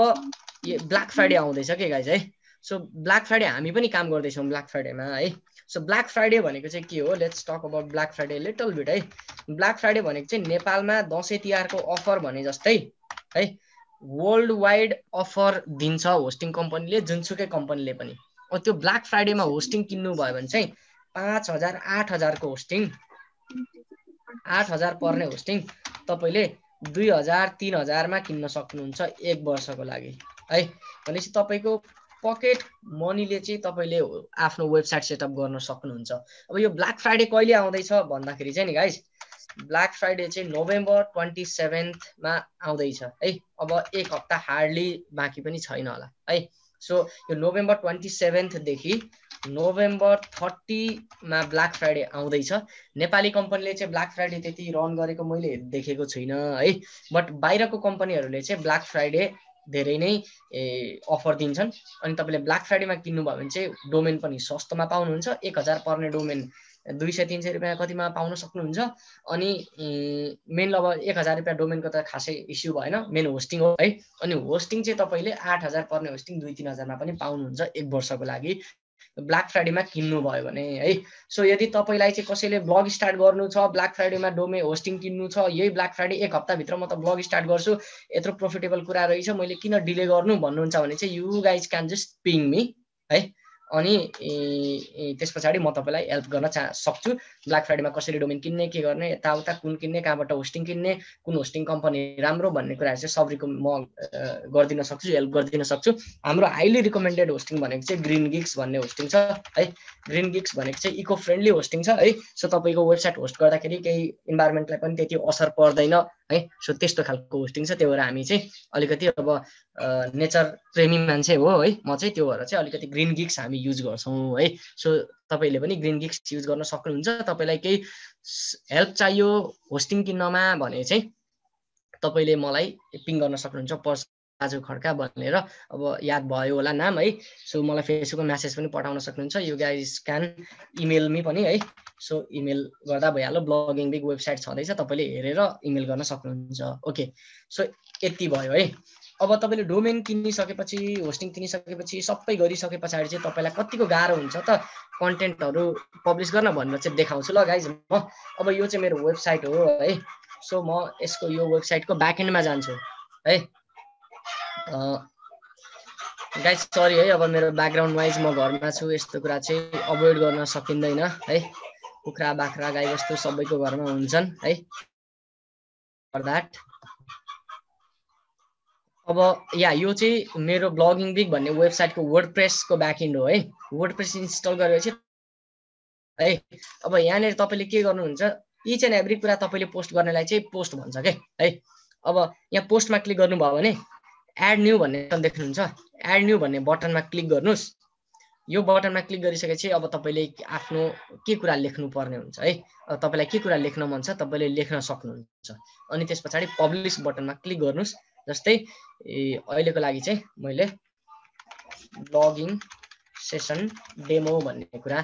Speaker 1: ब्ल्याक फ्राइडे आउँदैछ के गाइज है? सो ब्ल्याक फ्राइडे हामी पनि काम गर्दैछौँ ब्ल्याक फ्राइडेमा है? सो ब्ल्याक फ्राइडे भनेको चाहिँ के हो? Let's talk about black Friday little bit है? ब्ल्याक फ्राइडे भनेको चाहिँ नेपालमा दसैँ तिहारको अफर भने जस्तै है? वर्ल्ड वाइड अफर दिन्छ होस्टिङ कम्पनीले जुनसुकै कम्पनीले पनि। त्यो ब्ल्याक फ्राइडेमा होस्टिङ किन्नु भयो भने चाहिँ पाँच हजार आठ हजारको होस्टिङ आठ हजार पर्ने होस्टिङ तपाईँले दुई हजार तिन हजारमा किन्न सक्नुहुन्छ एक वर्षको लागि है? भनेपछि तपाईँको पकेट मनीले चाहिँ तपाईँले आफ्नो वेबसाइट सेटअप गर्न सक्नुहुन्छ। अब यो ब्ल्याक फ्राइडे कहिले आउँदैछ भन्दाखेरि चाहिँ नि गाइस ब्ल्याक फ्राइडे चाहिँ नोभेम्बर ट्वेन्टी सेभेन्थमा आउँदैछ। है अब एक हप्ता हार्डली बाँकी पनि छैन होला। है सो यो नोभेम्बर ट्वेन्टी सेभेन्थदेखि नोभेम्बर थर्टीमा ब्ल्याक फ्राइडे आउँदैछ। नेपाली कम्पनीले चाहिँ ब्ल्याक फ्राइडे त्यति रन गरेको मैले देखेको छुइनँ है। बट बाहिरको कम्पनीहरूले चाहिँ ब्ल्याक फ्राइडे धेरै नै अफर दिन्छन्। अनि तपाईँले ब्ल्याक फ्राइडेमा किन्नुभयो भने चाहिँ डोमेन पनि सस्तोमा पाउनुहुन्छ। एक हजार पर्ने डोमेन दुई सय तिन सय रुपियाँ कतिमा पाउन सक्नुहुन्छ। अनि मेन अब एक हजार रुपियाँ डोमेनको त खासै इस्यु भएन। मेन होस्टिङ हो है। अनि होस्टिङ चाहिँ तपाईँले आठ हजार पर्ने होस्टिङ दुई तिन हजारमा पनि पाउनुहुन्छ एक वर्षको लागि। ब्ल्याक फ्राइडेमा किन्नुभयो भने है? सो यदि तपाईँलाई चाहिँ कसैले ब्लग स्टार्ट गर्नु छ ब्ल्याक फ्राइडेमा डोमे होस्टिङ किन्नु छ यही ब्ल्याक फ्राइडे एक हप्ताभित्र म त ब्लग स्टार्ट गर्छु। यत्रो प्रोफिटेबल कुरा रहेछ मैले किन डिले गर्नु भन्नुहुन्छ भने चाहिँ you guys can just ping me है? अनि त्यस पछाडि म तपाईँलाई हेल्प गर्न चाह सक्छु। ब्ल्याक फ्राइडेमा कसरी डोमेन किन्ने के गर्ने यताउता कुन किन्ने कहाँबाट होस्टिङ किन्ने कुन होस्टिङ कम्पनी राम्रो भन्ने कुराहरू चाहिँ सब रिकम म गरिदिन सक्छु हेल्प गरिदिन सक्छु। हाम्रो हाइली रिकमेन्डेड होस्टिङ भनेको चाहिँ ग्रिन गिक्स भन्ने होस्टिङ छ है। ग्रिन गिक्स भनेको चाहिँ इको फ्रेन्डली होस्टिङ छ है। सो तपाईँको वेबसाइट होस्ट गर्दाखेरि केही इन्भाइरोमेन्टलाई पनि त्यति असर पर्दैन। है? सो त्यस्तो खालको होस्टिङ छ त्यो भएर हामी चाहिँ अलिकति अब नेचर प्रेमी मान्छे हो है? म चाहिँ त्यो भएर चाहिँ अलिकति ग्रिन गिक्स हामी युज गर्छौँ है? सो तपाईँले पनि ग्रिन गिक्स युज गर्न सक्नुहुन्छ। तपाईँलाई केही हेल्प चाहियो होस्टिङ किन्नमा भने चाहिँ तपाईँले मलाई पिङ गर्न सक्नुहुन्छ पर्स राजु खड्का भनेर अब याद भयो होला नाम है? सो मलाई फेसबुकमा म्यासेज पनि पठाउन सक्नुहुन्छ। You guys can email me पनि है? सो इमेल गर्दा भइहाल्यो। ब्लगिङ बिग वेबसाइट छँदैछ तपाईँले हेरेर इमेल गर्न सक्नुहुन्छ। ओके सो यति भयो है? अब तपाईँले डोमेन किनिसकेपछि होस्टिङ किनिसकेपछि सबै गरिसके पछाडि चाहिँ तपाईँलाई कतिको गाह्रो हुन्छ त? कन्टेन्टहरू पब्लिस गर्न भनेर चाहिँ देखाउँछु ल गाइज म। अब यो चाहिँ मेरो वेबसाइट हो है? सो म यसको यो वेबसाइटको ब्याकएन्डमा जान्छु है? गाइज सरी है अब मेरो ब्याकग्राउन्ड वाइज म घरमा छु यस्तो कुरा चाहिँ अभोइड गर्न सकिँदैन है। कुखुरा बाख्रा गाईबस्तु सबैको घरमा हुन्छन् है। द्याट अब या यो चाहिँ मेरो ब्लगिङ बिग भन्ने वेबसाइटको वर्ड प्रेसको ब्याकइन्ड हो है। वर्ड प्रेस इन्स्टल गरेपछि है अब यहाँनिर तपाईँले के गर्नुहुन्छ इच एन्ड एभ्री कुरा तपाईँले पोस्ट गर्नेलाई चाहिँ पोस्ट भन्छ क्या है। अब यहाँ पोस्टमा क्लिक गर्नुभयो भने एड न्यू भन्ने देख्नुहुन्छ। एड न्यू भन्ने बटनमा क्लिक गर्नुहोस्। यो बटनमा क्लिक गरिसकेपछि अब तपाईँले आफ्नो के कुरा लेख्नु पर्ने हुन्छ है? अब तपाईँलाई के कुरा लेख्न मन छ तपाईँले लेख्न सक्नुहुन्छ। अनि त्यस पछाडि पब्लिस बटनमा क्लिक गर्नुहोस्। जस्तै अहिलेको लागि चाहिँ मैले ब्लगिङ सेसन डेमो भन्ने कुरा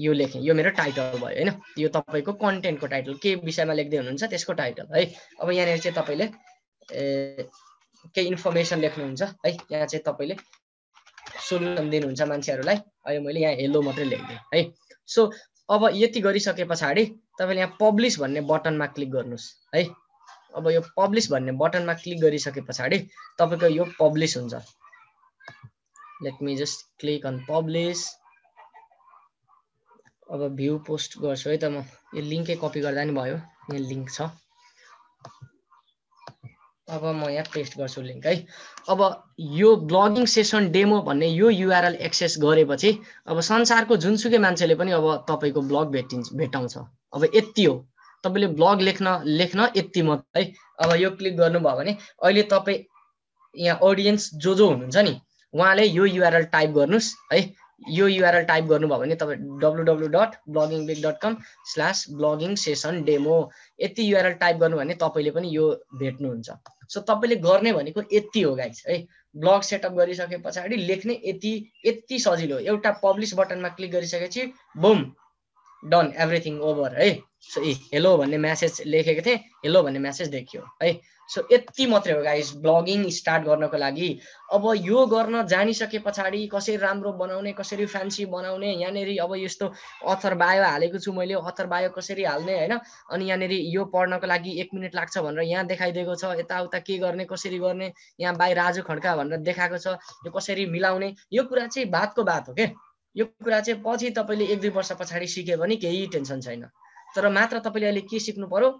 Speaker 1: यो लेखेँ। यो मेरो टाइटल भयो होइन? यो तपाईँको कन्टेन्टको टाइटल के विषयमा लेख्दै हुनुहुन्छ त्यसको टाइटल है? अब यहाँनिर चाहिँ तपाईँले केही इन्फर्मेसन लेख्नुहुन्छ। है यहाँ चाहिँ तपाईँले सोल्युसन दिनुहुन्छ मान्छेहरूलाई। अहिले मैले यहाँ हेलो मात्रै लेखिदिएँ है। सो अब यति गरिसके पछाडि तपाईँले यहाँ पब्लिस भन्ने बटनमा क्लिक गर्नुहोस् है। अब यो पब्लिस भन्ने बटनमा क्लिक गरिसके पछाडि तपाईँको यो पब्लिस हुन्छ। Let me just click on publish अब भ्यू पोस्ट गर्छु है त म। यो लिङ्कै कपी गर्दा नि भयो। यहाँ लिङ्क छ। अब म यहाँ पेस्ट गर्छु लिङ्क है। अब यो ब्लगिङ सेसन डेमो भन्ने यो युआरएल एक्सेस गरेपछि अब संसारको जुनसुकै मान्छेले पनि अब तपाईँको ब्लग भेटिन्छ भेटाउँछ। अब यति हो। तपाईँले ब्लग लेख्न लेख्न यति मात्रै। अब यो क्लिक गर्नुभयो भने अहिले तपाईँ यहाँ अडियन्स जो जो हुनुहुन्छ नि उहाँले यो युआरएल टाइप गर्नुहोस् है। यो युआरएल टाइप गर्नुभयो भने तपाईँ W W dot blogging big dot com slash blogging session demo यति युआरएल टाइप गर्नु भने तपाईँले पनि यो भेट्नुहुन्छ। सो तपाईँले गर्ने भनेको यति हो गाइस है। ब्लग सेटअप गरिसके पछाडि लेख्ने यति यति सजिलो एउटा पब्लिस बटनमा क्लिक गरिसकेपछि बुम डन एभ्रिथिङ ओभर है। सो हेलो भन्ने म्यासेज लेखेको थिएँ। हेलो भन्ने म्यासेज देखियो है। सो यति मात्रै हो गाइस ब्लगिङ स्टार्ट गर्नको लागि। अब यो गर्न जानिसके पछाडि कसरी राम्रो बनाउने कसरी फ्यान्सी बनाउने यहाँनिर अब यस्तो अथर बायो हालेको छु मैले अथर बायो कसरी हाल्ने होइन? अनि यहाँनिर यो पढ्नको लागि एक मिनट लाग्छ भनेर यहाँ देखाइदिएको छ। यताउता के गर्ने कसरी गर्ने यहाँ बाहिर राजु खड्का भनेर देखाएको छ। यो कसरी मिलाउने यो कुरा चाहिँ बातको बात हो क्या यो कुरा चाहिँ पछि तपाईँले एक दुई वर्ष पछाडि सिक्यो भने केही टेन्सन छैन। तर मात्र तपाईँले अहिले के सिक्नु पर्यो?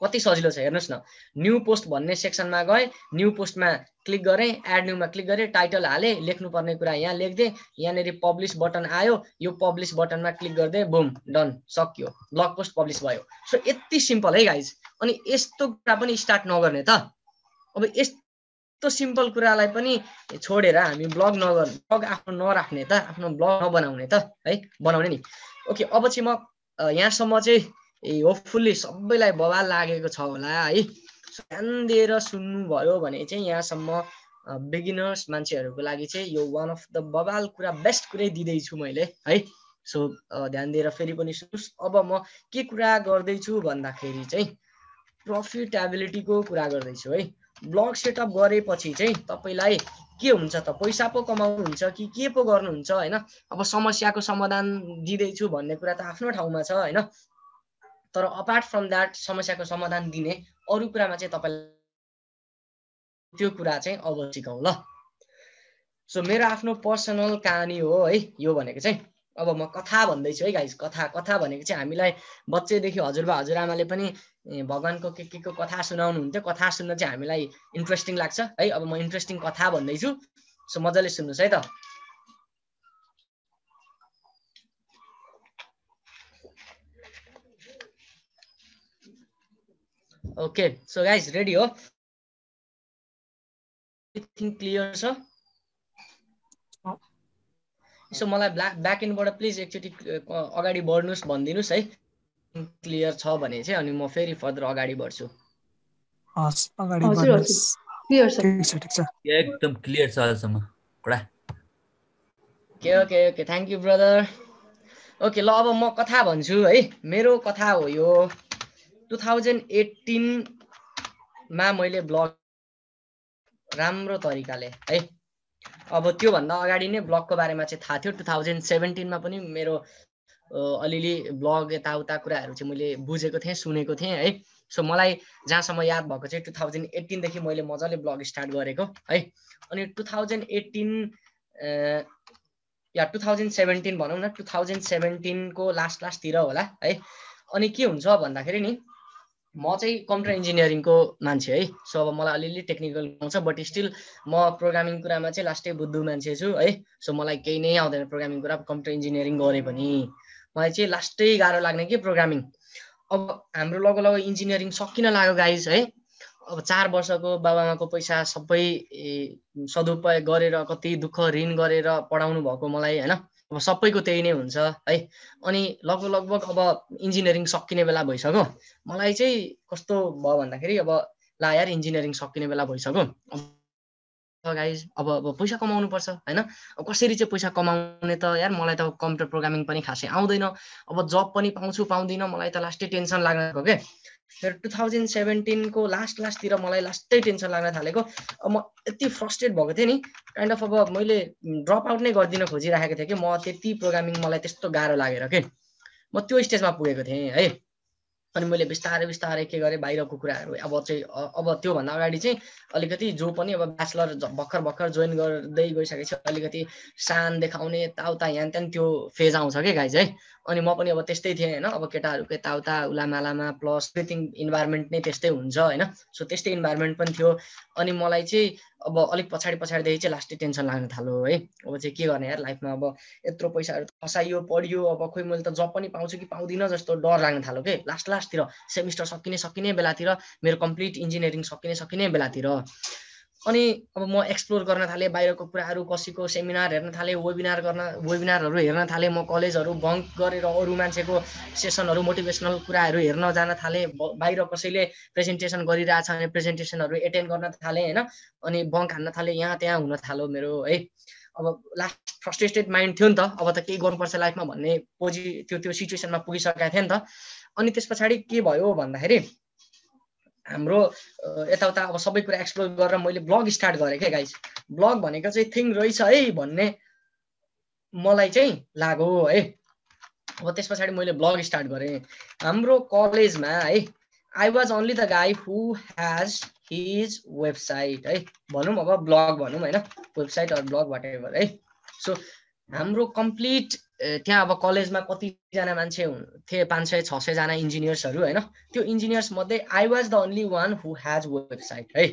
Speaker 1: कति सजिलो छ हेर्नुहोस् न। न्यू पोस्ट भन्ने सेक्सनमा गएँ न्यू पोस्टमा क्लिक गरेँ एड न्यूमा क्लिक गरेँ टाइटल हालेँ लेख्नुपर्ने कुरा यहाँ लेखिदिएँ यहाँनिर पब्लिस बटन आयो यो पब्लिस बटनमा क्लिक गरिदिएँ बुम डन सक्यो। ब्लग पोस्ट पब्लिस भयो। सो यति सिम्पल है गाइज अनि यस्तो कुरा पनि स्टार्ट नगर्ने त। अब यस्तो सिम्पल कुरालाई पनि छोडेर हामी ब्लग नगर ब्लग आफ्नो नराख्ने त आफ्नो ब्लग नबनाउने त है बनाउने नि। ओके अब चाहिँ म यहाँसम्म चाहिँ ए होपफुल्ली सबैलाई बवाल लागेको छ होला है? ध्यान दिएर सुन्नुभयो भने चाहिँ यहाँसम्म बिगिनर्स मान्छेहरूको लागि चाहिँ यो वान अफ द बवाल कुरा बेस्ट कुरै दिँदैछु मैले है? सो ध्यान दिएर फेरि पनि सुन्नुहोस्। अब म के कुरा गर्दैछु भन्दाखेरि चाहिँ प्रफिटेबिलिटीको कुरा गर्दैछु है? ब्लग सेटअप गरेपछि चाहिँ तपाईँलाई के हुन्छ त? पैसा पो कमाउनुहुन्छ कि के पो गर्नुहुन्छ होइन? अब समस्याको समाधान दिँदैछु भन्ने कुरा त आफ्नो ठाउँमा छ होइन? तर अपार्ट फ्रम द्याट समस्याको समाधान दिने अरू कुरामा चाहिँ तपाईँलाई त्यो कुरा चाहिँ अब सिकाउँ ल। सो मेरो आफ्नो पर्सनल कहानी हो है यो भनेको चाहिँ। अब म कथा भन्दैछु है गाइस कथा कथा भनेको चाहिँ हामीलाई बच्चैदेखि हजुरबा हजुरआमाले पनि भगवान्को के के को कथा सुनाउनुहुन्थ्यो। कथा सुन्न चाहिँ हामीलाई इन्ट्रेस्टिङ लाग्छ है। अब म इन्ट्रेस्टिङ कथा भन्दैछु। सो मजाले सुन्नुहोस् है त। ओके सो गाइस रेडी हो क्लियर छ यसो मलाई ब्ल्याक ब्याक एन्डबाट प्लिज एकचोटि अगाडि बढ्नुहोस् भनिदिनुहोस् है। क्लियर छ भने चाहिँ अनि म फेरि फर्दर अगाडि बढ्छु।
Speaker 3: एकदम क्लियर छ अहिलेसम्म। कडा
Speaker 1: okay okay okay thank you brother okay ल अब म कथा भन्छु है। मेरो कथा हो यो। टु थाउजन्ड एट्टिनमा मैले ब्लग राम्रो तरिकाले है? अब त्योभन्दा अगाडि नै ब्लगको बारेमा चाहिँ थाहा थियो। टु थाउजन्ड सेभेन्टिनमा पनि मेरो अलिअलि ब्लग यताउता कुराहरू चाहिँ मैले बुझेको थिएँ सुनेको थिएँ है? सो मलाई जहाँसम्म याद भएको चाहिँ टु थाउजन्ड एट्टिनदेखि मैले मजाले ब्लग स्टार्ट गरेको है? अनि टु थाउजन्ड एट्टिन या टु थाउजन्ड सेभेन्टिन भनौँ न टु थाउजन्ड सेभेन्टिनको लास्ट लास्टतिर होला है? अनि के हुन्छ भन्दाखेरि नि म चाहिँ कम्प्युटर इन्जिनियरिङको मान्छे है। सो अब मलाई अलिअलि टेक्निकल आउँछ बट स्टिल म प्रोग्रामिङ कुरामा चाहिँ लास्टै बुद्धु मान्छे छु है। सो मलाई केही नै आउँदैन प्रोग्रामिङ कुरा कम्प्युटर इन्जिनियरिङ गरेँ पनि। मलाई चाहिँ लास्टै गाह्रो लाग्ने कि प्रोग्रामिङ अब हाम्रो लग लग इन्जिनियरिङ सकिन लाग्यो गाइज है। अब चार वर्षको बाबाआमाको पैसा सबै सदुपयोग गरेर कति दुःख ऋण गरेर पढाउनु भएको मलाई होइन। अब सबैको त्यही नै हुन्छ है? अनि लगभग लगभग अब इन्जिनियरिङ सकिने बेला भइसक्यो। मलाई चाहिँ कस्तो भयो भन्दाखेरि अब ला यार इन्जिनियरिङ सकिने बेला भइसक्यो। गाइज अब अब पैसा कमाउनु पर्छ होइन? अब कसरी चाहिँ पैसा कमाउने त? यार मलाई त कम्प्युटर प्रोग्रामिङ पनि खासै आउँदैन। अब जब पनि पाउँछु पाउँदिनँ। मलाई त लास्टै टेन्सन लाग्नको फेरि टु थाउजन्ड सेभेन्टिनको लास्ट लास्टतिर मलाई लास्टै टेन्सन लाग्न थालेको। म यति फ्रस्ट्रेट भएको थिएँ नि काइन्ड अफ अब मैले ड्रप आउट नै गरिदिन खोजिराखेको थिएँ कि म त्यति प्रोग्रामिङ मलाई त्यस्तो गाह्रो लागेर के? म त्यो स्टेजमा पुगेको थिएँ है। अनि मैले बिस्तारै बिस्तारै के गरेँ बाहिरको कुराहरू अब चाहिँ अब त्योभन्दा अगाडि चाहिँ अलिकति जो पनि अब ब्याचलर भर्खर भर्खर जोइन गर्दै गइसकेपछि अलिकति सान देखाउने यताउता यहाँ त्यहाँ त्यो फेज आउँछ क्या गाइज है। अनि म पनि अब त्यस्तै थिएँ होइन। अब केटाहरूको यताउता उलामालामा प्लस एभ्रिथिङ इन्भाइरोमेन्ट नै त्यस्तै हुन्छ होइन। सो त्यस्तै इन्भाइरोमेन्ट पनि थियो। अनि मलाई चाहिँ अब अलिक पछाडि पछाडिदेखि चाहिँ लास्टै टेन्सन लाग्न थाल्यो है। अब चाहिँ के गर्ने यार लाइफमा अब यत्रो पैसाहरू फसाइयो पढियो अब खोइ मैले त जब पनि पाउँछु कि पाउँदिनँ जस्तो डर लाग्न थाल्यो कि? लास्ट लास्टतिर सेमिस्टर सकिने सकिने बेलातिर मेरो कम्प्लिट इन्जिनियरिङ सकिने सकिने बेलातिर। अनि अब म एक्सप्लोर गर्न थालेँ बाहिरको कुराहरू कसैको सेमिनार हेर्न थालेँ वेबिनार गर्न वेबिनारहरू हेर्न थालेँ म कलेजहरू बङ्क गरेर अरू मान्छेको सेसनहरू मोटिभेसनल कुराहरू हेर्न जान थालेँ बाहिर कसैले प्रेजेन्टेसन गरिरहेछ भने प्रेजेन्टेसनहरू एटेन्ड गर्न थालेँ होइन? अनि बङ्क हान्न थालेँ यहाँ त्यहाँ हुन थाल्यो मेरो है? अब लास्ट फ्रस्ट्रेटेड माइन्ड थियो नि त अब त केही गर्नुपर्छ लाइफमा भन्ने पोजि त्यो त्यो सिचुएसनमा पुगिसकेको थियो नि त। अनि त्यस पछाडि के भयो भन्दाखेरि हाम्रो यताउता अब सबै कुरा एक्सप्लोर गरेर मैले ब्लग स्टार्ट गरेँ क्या गाइस ब्लग भनेको चाहिँ थिङ रहेछ है भन्ने मलाई चाहिँ लाग्यो है। अब त्यस पछाडि मैले ब्लग स्टार्ट गरेँ। हाम्रो कलेजमा है I was only the guy who has his website है। भनौँ अब ब्लग भनौँ होइन। Website or blog whatever है। सो हाम्रो कम्प्लिट त्यहाँ अब कलेजमा कतिजना मान्छे थिए पाँच सय छ सयजना इन्जिनियर्सहरू होइन? त्यो इन्जिनियर्स मध्ये I was the only one who has website है?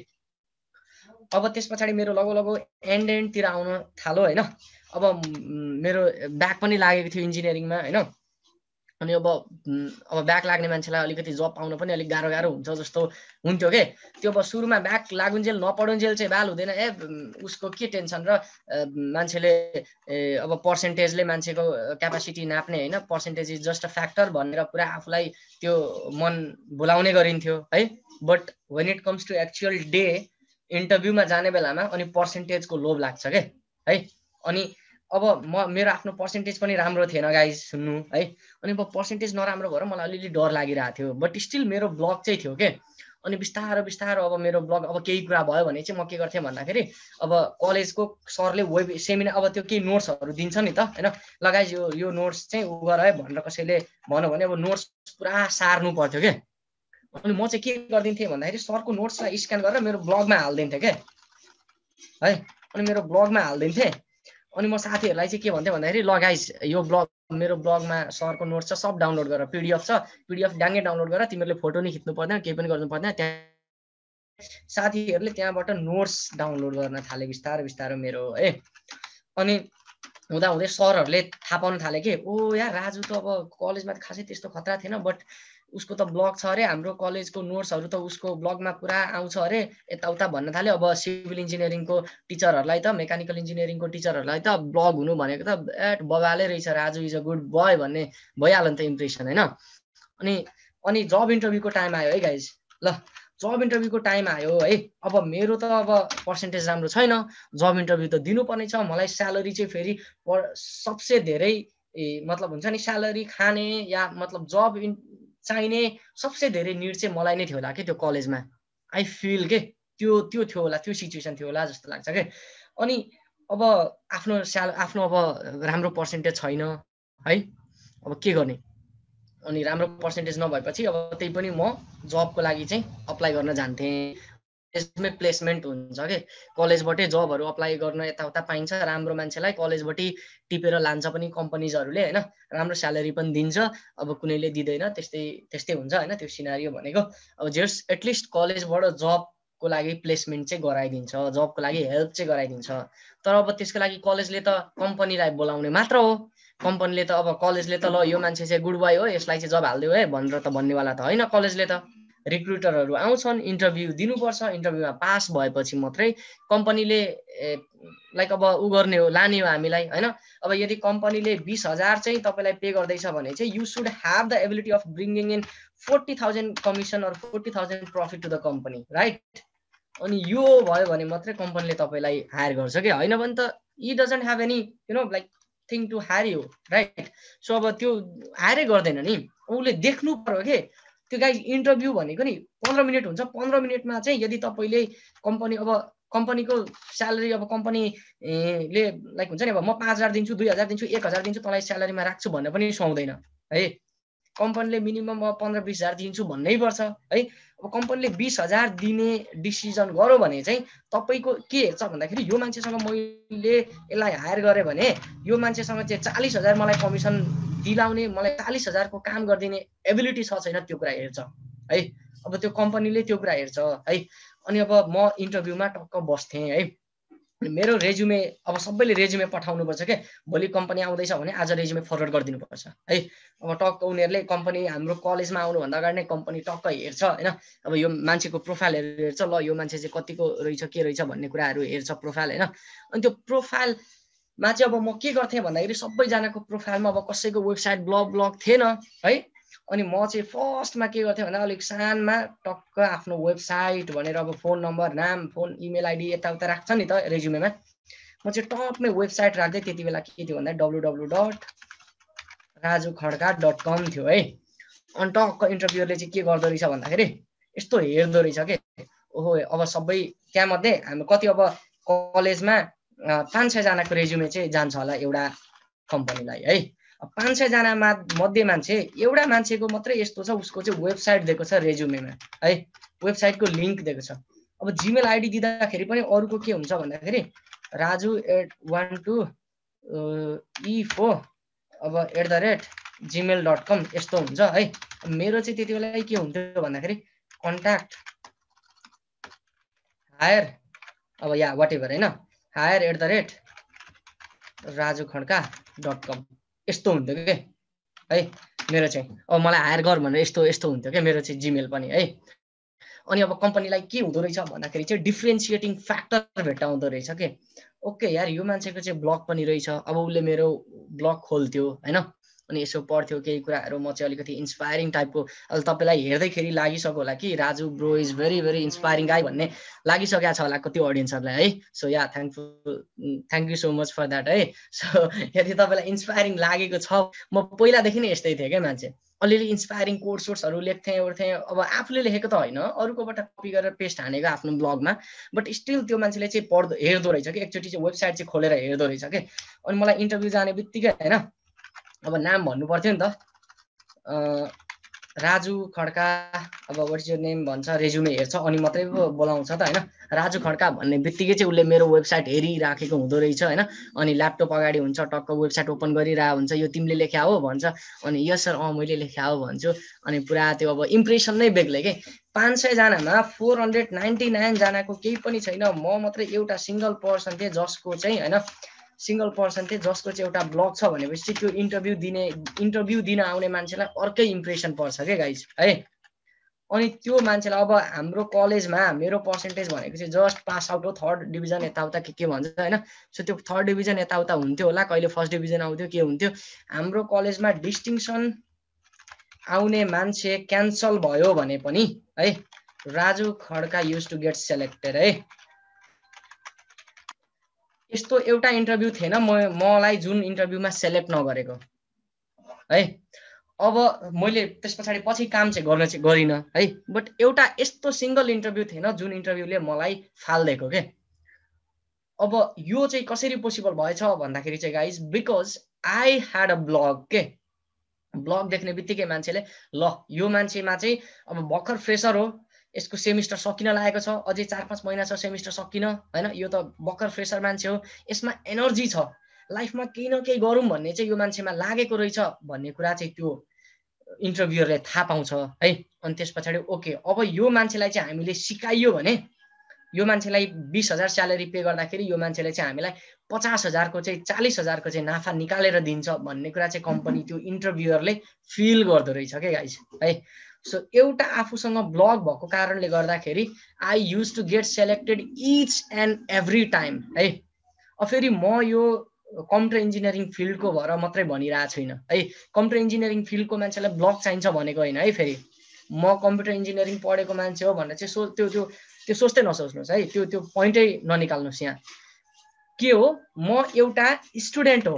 Speaker 1: अब त्यस पछाडि मेरो लगो लगो एन्ड एन्डतिर आउन थाल्यो होइन? अब मेरो ब्याक पनि लागेको थियो इन्जिनियरिङमा होइन? अनि अब अब ब्याक लाग्ने मान्छेलाई अलिकति जब पाउन पनि अलिक गाह्रो गाह्रो हुन्छ जस्तो हुन्थ्यो के? त्यो अब सुरुमा ब्याक लागुन्जेल नपढुन्जेल चाहिँ बाल हुँदैन। ए उसको के टेन्सन र मान्छेले अब पर्सेन्टेजले मान्छेको क्यापासिटी नाप्ने होइन। Percentage is just a factor भनेर पुरा आफूलाई त्यो मन भुलाउने गरिन्थ्यो है? But when it comes to actual day इन्टरभ्यूमा जाने बेलामा अनि पर्सेन्टेजको लोभ लाग्छ के? है? अनि अब म मेरो आफ्नो पर्सेन्टेज पनि राम्रो थिएन गाइज सुन्नु है? अनि अब पर्सेन्टेज नराम्रो भएर मलाई अलिअलि डर लागिरहेको थियो। बट स्टिल मेरो ब्लग चाहिँ थियो के? अनि बिस्तारो बिस्तारो अब मेरो ब्लग अब केही कुरा भयो भने चाहिँ म के गर्थेँ भन्दाखेरि अब कलेजको सरले वेब सेमिनार अब त्यो केही नोट्सहरू दिन्छ नि त होइन? लगाइ यो यो नोट्स चाहिँ उ गर है भनेर कसैले भन्यो भने अब नोट्स पुरा सार्नु पर्थ्यो क्या अनि म चाहिँ के गरिदिन्थेँ भन्दाखेरि सरको नोट्सलाई स्क्यान गरेर मेरो ब्लगमा हालिदिन्थेँ क्या है? अनि मेरो ब्लगमा हालिदिन्थेँ। अनि म साथीहरूलाई चाहिँ के भन्थेँ भन्दाखेरि ल यो ब्लग मेरो ब्लगमा सरको नोट्स छ सब डाउनलोड गर पिडिएफ छ पिडिएफ डाङ्गे डाउनलोड गर तिमीहरूले फोटो नि खिच्नु पर्दैन केही पनि गर्नु पर्दैन त्यहाँ साथीहरूले त्यहाँबाट नोट्स डाउनलोड गर्न थाले बिस्तारो बिस्तारो मेरो है अनि हुँदा हुँदै सरहरूले थाहा पाउनु थाले कि ओ यार राजु त अब कलेजमा त खासै त्यस्तो खतरा थिएन बट उसको त ब्लग छ अरे हाम्रो कलेजको नोट्सहरू त उसको ब्लगमा पुरा आउँछ अरे यताउता भन्न थाल्यो। अब सिभिल इन्जिनियरिङको टिचरहरूलाई त मेकानिकल इन्जिनियरिङको टिचरहरूलाई त ब्लग हुनु भनेको त एट बबाले रहेछ Raju is a good boy भन्ने भइहाल्यो नि त इम्प्रेसन होइन? अनि अनि जब इन्टरभ्यूको टाइम आयो है गाइज ल जब इन्टरभ्यूको टाइम आयो है। अब मेरो त अब पर्सेन्टेज राम्रो छैन। जब इन्टरभ्यू त दिनुपर्ने छ। मलाई स्यालेरी चाहिँ फेरि सबसे धेरै ए, मतलब हुन्छ नि स्यालेरी खाने या मतलब जब चाहिने सबसे धेरै निड चाहिँ मलाई नै थियो होला कि त्यो कलेजमा। आई फिल के? त्यो त्यो थियो होला त्यो सिचुएसन थियो होला जस्तो लाग्छ के? अनि अब आफ्नो स्याल आफ्नो अब राम्रो पर्सेन्टेज छैन है? अब के गर्ने? अनि राम्रो पर्सेन्टेज नभएपछि अब त्यही पनि म जबको लागि चाहिँ अप्लाई गर्न जान्थेँ। त्यसमै प्लेसमेन्ट हुन्छ कि? कलेजबाटै जबहरू अप्लाई गर्न यताउता पाइन्छ। राम्रो मान्छेलाई कलेजबाटै टिपेर लान्छ पनि कम्पनीजहरूले होइन? राम्रो स्यालेरी पनि दिन्छ। अब कुनैले दिँदैन त्यस्तै त्यस्तै हुन्छ होइन? त्यो सिनारियो भनेको। अब जेस एटलिस्ट कलेजबाट जबको लागि प्लेसमेन्ट चाहिँ गराइदिन्छ जबको लागि हेल्प चाहिँ गराइदिन्छ। तर अब त्यसको लागि कलेजले त कम्पनीलाई बोलाउने मात्र हो। कम्पनीले त अब कलेजले त ल यो मान्छे चाहिँ गुड बोय हो यसलाई चाहिँ जब हालिदियो है भनेर त भन्नेवाला त होइन कलेजले त। रिक्रुटरहरू आउँछन् इन्टरभ्यू दिनुपर्छ इन्टरभ्यूमा पास भएपछि मात्रै कम्पनीले लाइक अब उ गर्ने हो लाने हो हामीलाई होइन? अब यदि कम्पनीले बिस हजार चाहिँ तपाईँलाई पे गर्दैछ भने चाहिँ you should have the ability of bringing in forty thousand commission or forty thousand profit to the company right अनि यो भयो भने मात्रै कम्पनीले तपाईँलाई हायर गर्छ कि होइन भने त it doesn't have any you know like thing to hire you right so अब त्यो हायरै गर्दैन नि। उसले देख्नु पर्यो के? त्यो गाई इन्टरभ्यू भनेको नि पन्ध्र मिनट हुन्छ। पन्ध्र मिनटमा चाहिँ यदि तपाईँले कम्पनी अब कम्पनीको स्यालेरी अब कम्पनी ले लाइक हुन्छ नि अब म पाँच हजार दिन्छु दुई हजार दिन्छु एक हजार दिन्छु तँलाई स्यालेरीमा राख्छु भन्ने पनि सुहाउँदैन है? कम्पनीले मिनिमम अब पन्ध्र बिस हजार दिन्छु भन्नै पर्छ है? अब कम्पनीले बिस हजार दिने डिसिजन गर्यो भने चाहिँ तपाईँको के हेर्छ भन्दाखेरि यो मान्छेसँग मैले यसलाई हायर गरेँ भने यो मान्छेसँग चाहिँ चालिस हजार मलाई कमिसन दिलाउने मलाई चालिस हजारको काम गरिदिने एबिलिटी छ छैन त्यो कुरा हेर्छ है? अब त्यो कम्पनीले त्यो कुरा हेर्छ है? अनि अब म इन्टरभ्यूमा टक्क बस्थेँ है? मेरो रेज्युमे अब सबैले रेज्युमे पठाउनुपर्छ क्या भोलि कम्पनी आउँदैछ भने आज रेज्युमे फरवर्ड गरिदिनुपर्छ। है? अब टक्क उनीहरूले कम्पनी हाम्रो कलेजमा आउनुभन्दा अगाडि नै कम्पनी टक्क हेर्छ होइन? अब यो मान्छेको प्रोफाइलहरू हेर्छ ल यो मान्छे चाहिँ कतिको रहेछ के रहेछ भन्ने कुराहरू हेर्छ प्रोफाइल होइन? अनि त्यो प्रोफाइलमा चाहिँ अब म के गर्थेँ भन्दाखेरि सबैजनाको प्रोफाइलमा अब कसैको वेबसाइट ब्लग ब्लग थिएन है? अनि म चाहिँ फर्स्टमा के गर्थेँ भन्दा अलिक सानमा टक्क आफ्नो वेबसाइट भनेर अब फोन नम्बर नाम फोन इमेल आइडी यताउता राख्छ नि त रेज्युमेमा। म चाहिँ टपमै वेबसाइट राख्दै त्यति बेला के थियो भन्दा W W dot Raju Khadka dot com थियो है। अनि टक्क इन्टरभ्यूले चाहिँ के गर्दो रहेछ भन्दाखेरि यस्तो हेर्दो रहेछ के? ओहो अब सबै त्यहाँमध्ये हामी कति अब कलेजमा पाँच छजनाको रेज्युमे चाहिँ जान्छ होला एउटा कम्पनीलाई है। पाँच सयजना मा मध्ये मान्छे एउटा मान्छेको मात्रै यस्तो छ उसको चाहिँ वेबसाइट दिएको छ रेज्युमेमा है? वेबसाइटको लिङ्क दिएको छ। अब जिमेल आइडी दिँदाखेरि पनि अरूको के हुन्छ भन्दाखेरि राजु एट वान टू इ फो अब at the rate Gmail dot com यस्तो हुन्छ है? मेरो चाहिँ त्यति बेला के हुन्थ्यो भन्दाखेरि कन्ट्याक्ट हायर अब या वाट एभर होइन? Hire at the rate Raju Khadka dot com यस्तो हुन्थ्यो कि? है मेरो चाहिँ अब मलाई हायर गर भनेर यस्तो यस्तो हुन्थ्यो क्या मेरो चाहिँ जिमेल पनि है। अनि अब कम्पनीलाई के हुँदो रहेछ भन्दाखेरि चाहिँ डिफ्रेन्सिएटिङ फ्याक्टर भेट्टाउँदो रहेछ कि? ओके यार यो मान्छेको चाहिँ ब्लग पनि रहेछ। अब उसले मेरो ब्लग खोल्थ्यो होइन? अनि यसो पढ्थ्यो केही कुराहरू म चाहिँ अलिकति इन्सपायरिङ टाइपको अहिले तपाईँलाई हेर्दैखेरि लागिसक्यो होला कि? Raju bro is very very inspiring guy भन्ने लागिसकेको छ होला कति अडियन्सहरूलाई है? So yeah thankful thank you so much for that है? सो [LAUGHS] यदि तपाईँलाई इन्सपायरिङ लागेको छ म पहिलादेखि नै यस्तै थिएँ क्या मान्छे। अलिअलि इन्सपायरिङ कोर्स सोर्सहरू लेख्थेँ ओर्थेँ। अब आफूले लेखेको त होइन अरूकोबाट कपी गरेर पेस्ट हानेको आफ्नो ब्लगमा बट स्टिल त्यो मान्छेले चाहिँ पढ्दो हेर्दो रहेछ कि? एकचोटि चाहिँ वेबसाइट चाहिँ खोलेर हेर्दो रहेछ कि? अनि मलाई इन्टरभ्यू जाने बित्तिकै होइन? अब नाम भन्नु पर्थ्यो नि त। राजु खड्का अब वाट इज नेम भन्छ रेज्युमे हेर्छ अनि मात्रै पो बोलाउँछ त होइन? राजु खड्का भन्ने बित्तिकै चाहिँ उसले मेरो वेबसाइट हेरिराखेको हुँदो रहेछ होइन? अनि ल्यापटप अगाडि हुन्छ टक्क वेबसाइट ओपन गरिरहेको हुन्छ यो तिमीले लेख्या हो भन्छ अनि यस सर अँ मैले लेख्या हो भन्छु अनि पुरा त्यो अब इम्प्रेसन नै बेग्लै के? पाँच सयजनामा फोर हन्ड्रेड नाइन्टी नाइनजनाको केही पनि छैन म मात्रै एउटा सिङ्गल पर्सन थिएँ जसको चाहिँ होइन सिङ्गल पर्सन थिएँ जसको चाहिँ एउटा ब्लग छ भनेपछि त्यो इन्टरभ्यू दिने इन्टरभ्यू दिन आउने मान्छेलाई अर्कै इम्प्रेसन पर्छ क्या गाइज है? अनि त्यो मान्छेलाई अब हाम्रो कलेजमा मेरो पर्सेन्टेज भनेको चाहिँ जस्ट पास आउट हो थर्ड डिभिजन यताउता के के भन्छ होइन? सो त्यो थर्ड डिभिजन यताउता हुन्थ्यो होला कहिले फर्स्ट डिभिजन आउँथ्यो के हुन्थ्यो? हाम्रो कलेजमा डिस्टिङसन आउने मान्छे क्यान्सल भयो भने पनि है Raju Khadka used to get selected है। यस्तो एउटा इन्टरभ्यू थिएन म मलाई जुन इन्टरभ्यूमा सेलेक्ट नगरेको। है? अब मैले त्यस पछाडि पछि काम चाहिँ गर्न चाहिँ गरिनँ है? बट एउटा यस्तो सिङ्गल इन्टरभ्यू थिएन जुन इन्टरभ्यूले मलाई फालिदिएको के? अब यो चाहिँ कसरी पोसिबल भएछ भन्दाखेरि चाहिँ guys because I had a blog के? ब्लग देख्ने बित्तिकै मान्छेले ल यो मान्छेमा चाहिँ अब भर्खर फ्रेसर हो यसको सेमिस्टर सकिन लागेको छ अझै चार पाँच महिना छ सेमिस्टर सकिन होइन? यो त भर्खर फ्रेसर मान्छे हो। यसमा एनर्जी छ। लाइफमा केही न केही गरौँ भन्ने चाहिँ यो मान्छेमा लागेको रहेछ भन्ने कुरा चाहिँ त्यो इन्टरभ्यूहरूले थाहा पाउँछ है? अनि त्यस पछाडि ओके अब यो मान्छेलाई चाहिँ हामीले सिकाइयो भने यो मान्छेलाई बिस हजार स्यालेरी पे गर्दाखेरि यो मान्छेले चाहिँ हामीलाई पचास हजारको चाहिँ चालिस हजारको चाहिँ नाफा निकालेर दिन्छ भन्ने कुरा चाहिँ कम्पनी त्यो इन्टरभ्युअरले फिल गर्दो रहेछ क्या गाइस है? सो एउटा आफूसँग ब्लग भएको कारणले गर्दाखेरि I used to get selected each and every time है? फेरि म यो कम्प्युटर इन्जिनियरिङ फिल्डको भएर मात्रै भनिरहेको छुइनँ है? कम्प्युटर इन्जिनियरिङ फिल्डको मान्छेलाई ब्लग चाहिन्छ भनेको होइन है फेरि? म कम्प्युटर इन्जिनियरिङ पढेको मान्छे हो भनेर चाहिँ सो त्यो त्यो त्यो सोच्दै नसोच्नुहोस् है? त्यो त्यो पोइन्टै ननिकाल्नुहोस् यहाँ। के हो? म एउटा स्टुडेन्ट हो।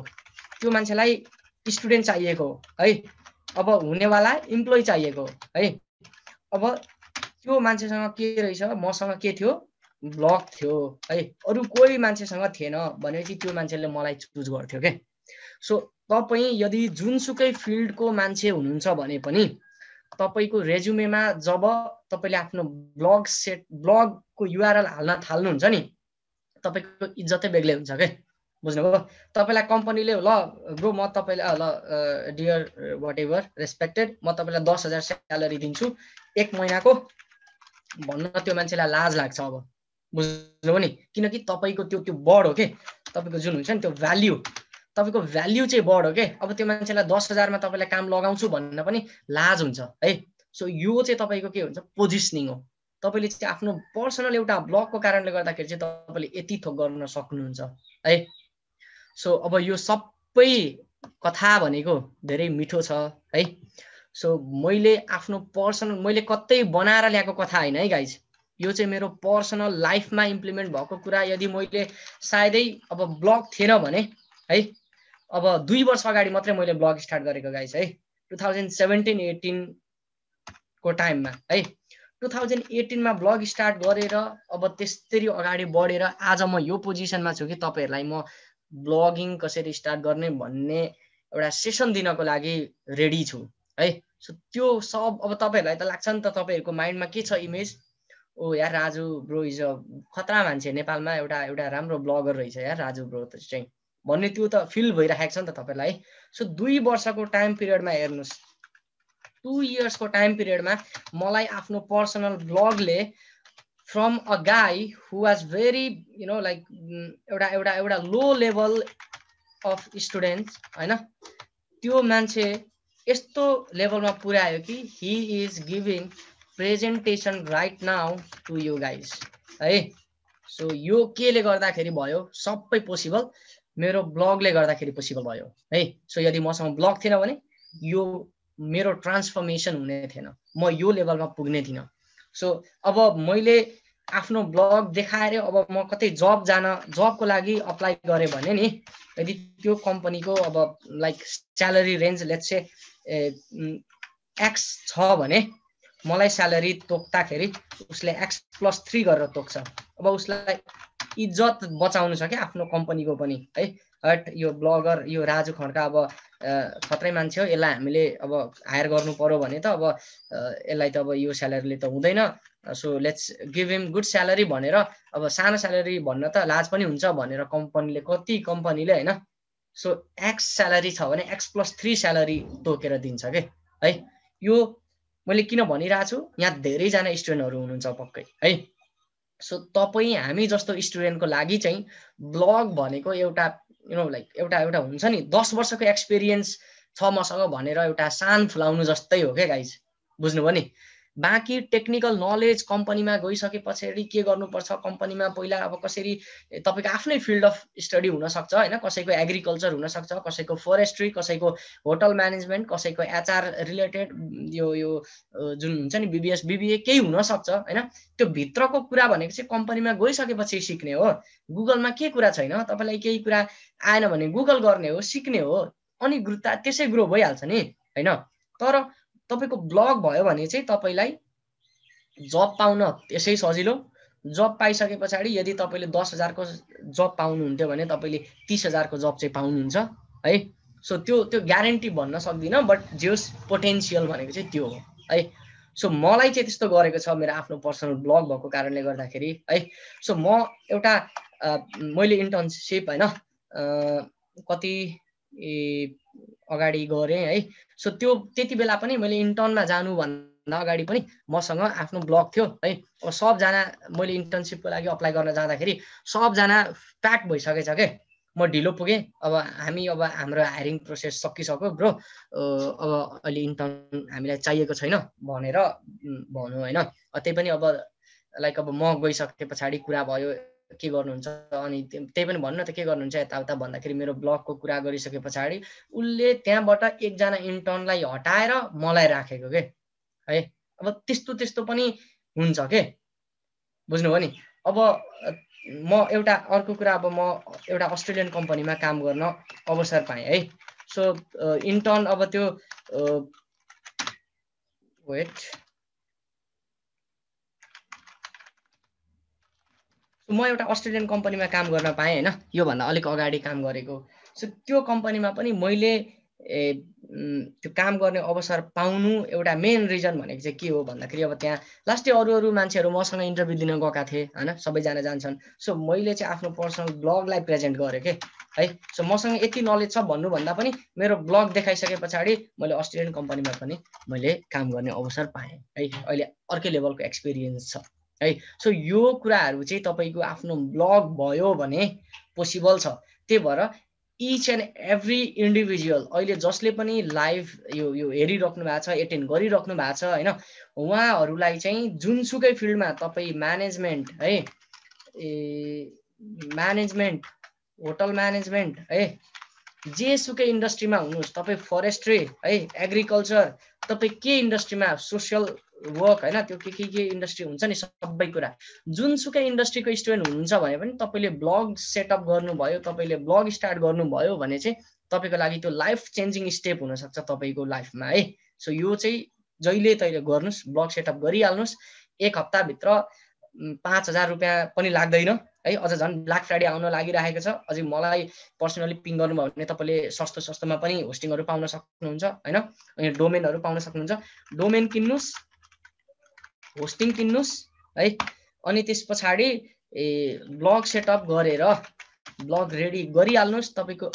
Speaker 1: त्यो मान्छेलाई स्टुडेन्ट चाहिएको हो है? अब हुनेवाला इम्प्लोइ चाहिएको है अब त्यो मान्छेसँग के रहेछ? मसँग के थियो? ब्लग थियो है? अरू कोही मान्छेसँग थिएन भनेपछि त्यो मान्छेले मलाई चुज गर्थ्यो क्या सो तपाईँ यदि जुनसुकै फिल्डको मान्छे हुनुहुन्छ भने पनि तपाईँको रेज्युमेमा जब तपाईँले आफ्नो ब्लग सेट ब्लगको युआरएल हाल्न थाल्नुहुन्छ नि तपाईँको इज्जतै बेग्लै हुन्छ क्या बुझ्नुभयो? तपाईँलाई कम्पनीले ल ब्रो म तपाईँलाई ल डियर वाट एभर रेस्पेक्टेड म तपाईँलाई दस हजार स्यालेरी दिन्छु एक महिनाको। भन्न त्यो मान्छेलाई लाज लाग्छ अब। बुझ्नुभयो नि? किनकि तपाईँको त्यो त्यो बढ हो कि? तपाईँको जुन हुन्छ नि त्यो भ्याल्यु तपाईँको भ्याल्यु चाहिँ बढ हो कि? अब त्यो मान्छेलाई दस हजारमा तपाईँलाई काम लगाउँछु भन्न पनि लाज हुन्छ है? सो यो चाहिँ तपाईँको के हुन्छ? पोजिसनिङ हो। तपाईँले चाहिँ आफ्नो पर्सनल एउटा ब्लगको कारणले गर्दाखेरि चाहिँ तपाईँले यति थोक गर्न सक्नुहुन्छ है? सो अब यो सबै कथा भनेको धेरै मिठो छ है? सो मैले आफ्नो पर्सनल मैले कतै बनाएर ल्याएको कथा होइन है गाइज यो चाहिँ मेरो पर्सनल लाइफमा इम्प्लिमेन्ट भएको कुरा। यदि मैले सायदै अब ब्लग थिएन भने है? अब दुई वर्ष अगाडि मात्रै मैले ब्लग स्टार्ट गरेको गाइज है? टु थाउजन्ड सेभेन्टिन एटिनको टाइममा है? टु थाउजन्ड एटिनमा ब्लग स्टार्ट गरेर अब त्यसरी अगाडि बढेर आज म यो पोजिसनमा छु कि तपाईँहरूलाई म ब्लगिङ कसरी स्टार्ट गर्ने भन्ने एउटा सेसन दिनको लागि रेडी छु है? सो त्यो सब अब तपाईँहरूलाई त लाग्छ नि त तपाईँहरूको माइन्डमा के छ इमेज? ओ यार राजु ब्रो इज अ खतरा मान्छे नेपालमा एउटा एउटा राम्रो ब्लगर रहेछ यार राजु ब्रो चाहिँ। भन्ने त्यो त फिल भइरहेको छ नि त तपाईँलाई सो दुई वर्षको टाइम पिरियडमा हेर्नुहोस्। टु इयर्सको टाइम पिरियडमा मलाई आफ्नो personal ब्लगले from a guy who was very you know like एउटा एउटा एउटा लो लेभल अफ स्टुडेन्ट होइन? त्यो मान्छे यस्तो लेभलमा पुर्यायो कि he is giving presentation right now to you guys है? सो यो केले गर्दाखेरि भयो? सबै पोसिबल मेरो ब्लगले गर्दाखेरि पोसिबल भयो है? सो यदि मसँग ब्लग थिएन भने यो मेरो ट्रान्सफर्मेसन हुने थिएन। म यो लेभलमा पुग्ने थिइनँ। सो अब मैले आफ्नो ब्लग देखाएर अब म कतै जब जान जबको लागि अप्लाई गरेँ भने नि यदि त्यो कम्पनीको अब like salary range let's X छ भने मलाई स्यालेरी तोक्दाखेरि उसले एक्स प्लस थ्री गरेर तोक्छ। अब उसलाई इज्जत बचाउनु छ क्या आफ्नो कम्पनीको पनि है? हट यो ब्लगर यो राजु खड्का अब खत्रै मान्छे हो। यसलाई हामीले अब हायर गर्नु पऱ्यो भने त अब यसलाई त अब यो स्यालेरीले त हुँदैन। So let's give him good salary भनेर अब सानो स्यालेरी भन्न त लाज पनि हुन्छ भनेर कम्पनीले कति कम्पनीले होइन? सो एक्स स्यालेरी छ भने एक्स प्लस थ्री स्यालेरी तोकेर दिन्छ कि? है? यो मैले किन भनिरहेको छु? यहाँ धेरैजना स्टुडेन्टहरू हुनुहुन्छ पक्कै है? सो तपाईँ हामी जस्तो स्टुडेन्टको लागि चाहिँ ब्लग भनेको एउटा यु नो लाइक एउटा एउटा हुन्छ नि दस वर्षको एक्सपिरियन्स छ मसँग भनेर एउटा सान फुलाउनु जस्तै हो क्या गाइज बुझ्नुभयो नि? बाँकी टेक्निकल नलेज कम्पनीमा गइसके पछाडि के गर्नुपर्छ? कम्पनीमा पहिला अब कसरी तपाईँको आफ्नै फिल्ड अफ स्टडी हुनसक्छ होइन? कसैको एग्रिकल्चर हुनसक्छ कसैको फोरेस्ट्री कसैको होटल म्यानेजमेन्ट कसैको एचआर रिलेटेड यो यो जुन हुन्छ नि बिबिएस बिबिए केही हुनसक्छ होइन? त्यो भित्रको कुरा भनेको चाहिँ कम्पनीमा गइसकेपछि सिक्ने हो। गुगलमा के कुरा छैन? तपाईँलाई केही कुरा आएन भने गुगल गर्ने हो सिक्ने हो अनि ग्रुता त्यसै ग्रो भइहाल्छ नि होइन? तर तपाईँको ब्लग भयो भने चाहिँ तपाईँलाई जब पाउन त्यसै सजिलो। जब पाइसके पछाडि यदि तपाईँले दस हजारको जब पाउनुहुन्थ्यो भने तपाईँले तिस हजारको जब चाहिँ पाउनुहुन्छ है? सो त्यो त्यो ग्यारेन्टी भन्न सक्दिनँ बट जेस पोटेन्सियल भनेको चाहिँ त्यो हो है? सो मलाई चाहिँ त्यस्तो गरेको छ मेरो आफ्नो पर्सनल ब्लग भएको कारणले गर्दाखेरि है? सो म एउटा मैले इन्टर्नसिप होइन कति अगाडि गरेँ है। सो त्यो त्यति बेला पनि मैले इन्टर्नमा जानुभन्दा अगाडि पनि मसँग आफ्नो ब्लग थियो है। अब सबजना मैले इन्टर्नसिपको लागि अप्लाई गर्न जाँदाखेरि सबजना प्याक भइसकेछ क्या म ढिलो पुगेँ। अब हामी अब हाम्रो हायरिङ प्रोसेस सकिसक्यो ब्रो। अब अहिले इन्टर्न हामीलाई चाहिएको छैन भनेर भनौँ होइन। त्यही पनि अब लाइक अब म गइसके पछाडि कुरा भयो। के गर्नुहुन्छ? अनि त्यही पनि भन्नु न त के गर्नुहुन्छ यताउता भन्दाखेरि मेरो ब्लगको कुरा गरिसके पछाडि उसले त्यहाँबाट एकजना इन्टर्नलाई हटाएर मलाई राखेको के? है? अब त्यस्तो त्यस्तो पनि हुन्छ के? बुझ्नुभयो नि? अब म एउटा अर्को कुरा अब म एउटा अस्ट्रेलियन कम्पनीमा काम गर्न अवसर पाएँ है? सो इन्टर्न अब त्यो वेट म एउटा अस्ट्रेलियन कम्पनीमा काम गर्न पाएँ होइन? योभन्दा अलिक अगाडि काम गरेको। सो त्यो कम्पनीमा पनि मैले त्यो काम गर्ने अवसर पाउनु एउटा मेन रिजन भनेको चाहिँ के हो भन्दाखेरि अब त्यहाँ लास्टै अरू अरू मान्छेहरू मसँग इन्टरभ्यू दिन गएका थिए होइन? सबैजना जान्छन्। सो मैले चाहिँ आफ्नो पर्सनल ब्लगलाई प्रेजेन्ट गरेँ कि? है? सो मसँग यति नलेज छ भन्नुभन्दा पनि मेरो ब्लग देखाइसके पछाडि मैले अस्ट्रेलियन कम्पनीमा पनि मैले काम गर्ने अवसर पाएँ। है? अहिले अर्कै लेभलको एक्सपिरियन्स छ। है? सो यो कुराहरू चाहिँ तपाईँको आफ्नो ब्लग भयो भने पोसिबल छ। त्यही भएर इच एन्ड एभ्री इन्डिभिजुअल अहिले जसले पनि लाइभ यो यो हेरिराख्नु भएको छ एटेन्ड गरिराख्नु भएको छ होइन? उहाँहरूलाई चाहिँ जुनसुकै फिल्डमा तपाईँ म्यानेजमेन्ट है? ए म्यानेजमेन्ट होटल म्यानेजमेन्ट है? जेसुकै इन्डस्ट्रीमा हुनुहोस् तपाईँ फरेस्ट्री है? एग्रिकल्चर तपाईँ के इन्डस्ट्रीमा सोसियल वर्क होइन? त्यो के के के इन्डस्ट्री हुन्छ नि सबै कुरा। जुनसुकै इन्डस्ट्रीको स्टुडेन्ट हुनुहुन्छ भने पनि तपाईँले ब्लग सेटअप गर्नुभयो तपाईँले ब्लग स्टार्ट गर्नुभयो भने चाहिँ तपाईँको लागि त्यो लाइफ चेन्जिङ स्टेप हुनसक्छ तपाईँको लाइफमा है? सो यो चाहिँ जहिले तहिले गर्नुहोस् ब्लग सेटअप गरिहाल्नुहोस्। एक हप्ताभित्र पाँच हजार रुपियाँ पनि लाग्दैन है? अझ झन् ब्ल्याक फ्राइडे आउन लागिरहेको छ। अझै मलाई पर्सनली पिङ गर्नुभयो भने तपाईँले सस्तो सस्तोमा पनि होस्टिङहरू पाउन सक्नुहुन्छ होइन? अनि डोमेनहरू पाउन सक्नुहुन्छ। डोमेन किन्नुहोस्। होस्टिङ किन्नुहोस् है? अनि त्यस पछाडि ए ब्लग सेटअप गरेर ब्लग रेडी गरिहाल्नुहोस् तपाईँको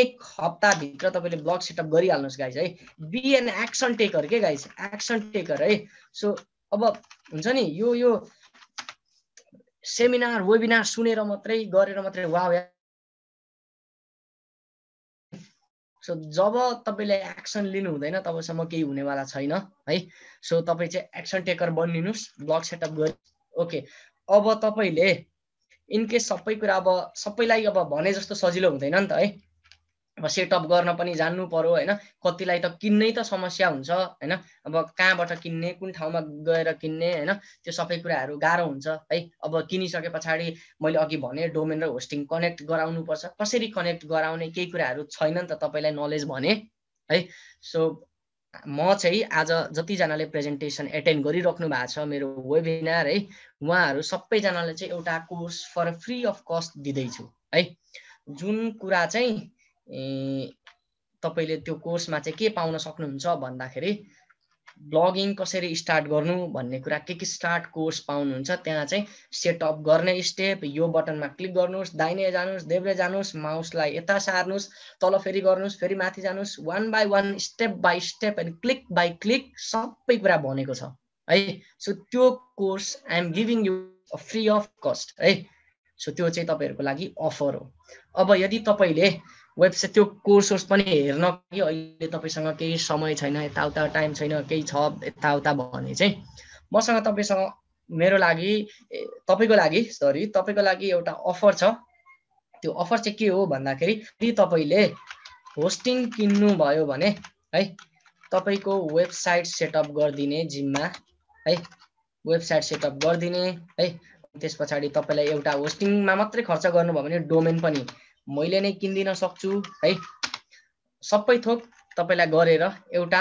Speaker 1: एक हप्ताभित्र तपाईँले ब्लग सेटअप गरिहाल्नुहोस् गाइज है? बी एन एक्सन टेकर के गाइज एक्सन टेकर है? सो अब हुन्छ नि यो यो सेमिनार वेबिनार सुनेर मात्रै गरेर मात्रै वा सो जब तपाईँले एक्सन लिनु हुँदैन तबसम्म केही हुनेवाला छैन है? सो तपाईँ चाहिँ एक्सन टेकर बनिनुहोस् ब्लग सेटअप गरी ओके अब तपाईँले इनकेस सबै कुरा अब सबैलाई अब भने जस्तो सजिलो हुँदैन नि त है? अब सेटअप गर्न पनि जान्नु पर्यो होइन? कतिलाई त किन्नै त समस्या हुन्छ होइन? अब कहाँबाट किन्ने कुन ठाउँमा गएर किन्ने होइन? त्यो सबै कुराहरू गाह्रो हुन्छ है? अब किनिसके पछाडि मैले अघि भने डोमेन र होस्टिङ कनेक्ट गराउनु पर्छ। कसरी कनेक्ट गराउने केही कुराहरू छैन नि त तपाईँलाई नलेज भने है? सो म चाहिँ आज जतिजनाले प्रेजेन्टेसन एटेन्ड गरिराख्नु भएको छ मेरो वेबिनार है? उहाँहरू सबैजनालाई चाहिँ एउटा course for free of cost दिँदैछु है? जुन कुरा चाहिँ तपाईँले त्यो कोर्समा चाहिँ के पाउन सक्नुहुन्छ भन्दाखेरि ब्लगिङ कसरी स्टार्ट गर्नु भन्ने कुरा के के स्टार्ट कोर्स पाउनुहुन्छ त्यहाँ चाहिँ सेटअप गर्ने स्टेप यो बटनमा क्लिक गर्नुहोस् दाहिने जानुहोस् देब्रे जानुहोस् माउसलाई यता सार्नुहोस् तल फेरि गर्नुहोस् फेरि माथि जानुहोस् one by one step by step and click by click सबै कुरा भनेको छ। है सो त्यो course I am giving you free of cost है। सो त्यो चाहिँ तपाईँहरूको लागि अफर हो। अब यदि तपाईँले वेबसाइट त्यो कोर्सोर्स पनि हेर्न कि अहिले तपाईँसँग केही समय छैन यताउता टाइम छैन केही छ यताउता भने चाहिँ मसँग तपाईँसँग मेरो लागि तपाईँको लागि सरी तपाईँको लागि एउटा अफर छ। त्यो अफर चाहिँ के हो भन्दाखेरि यदि तपाईँले होस्टिङ किन्नुभयो भने है तपाईँको वेबसाइट सेटअप गरिदिने जिम्मा है वेबसाइट सेटअप गरिदिने है त्यस पछाडि तपाईँलाई एउटा होस्टिङमा मात्रै खर्च गर्नुभयो भने डोमेन पनि। मैले नै किनिदिन सक्छु है? सबै थोक तपाईँलाई गरेर एउटा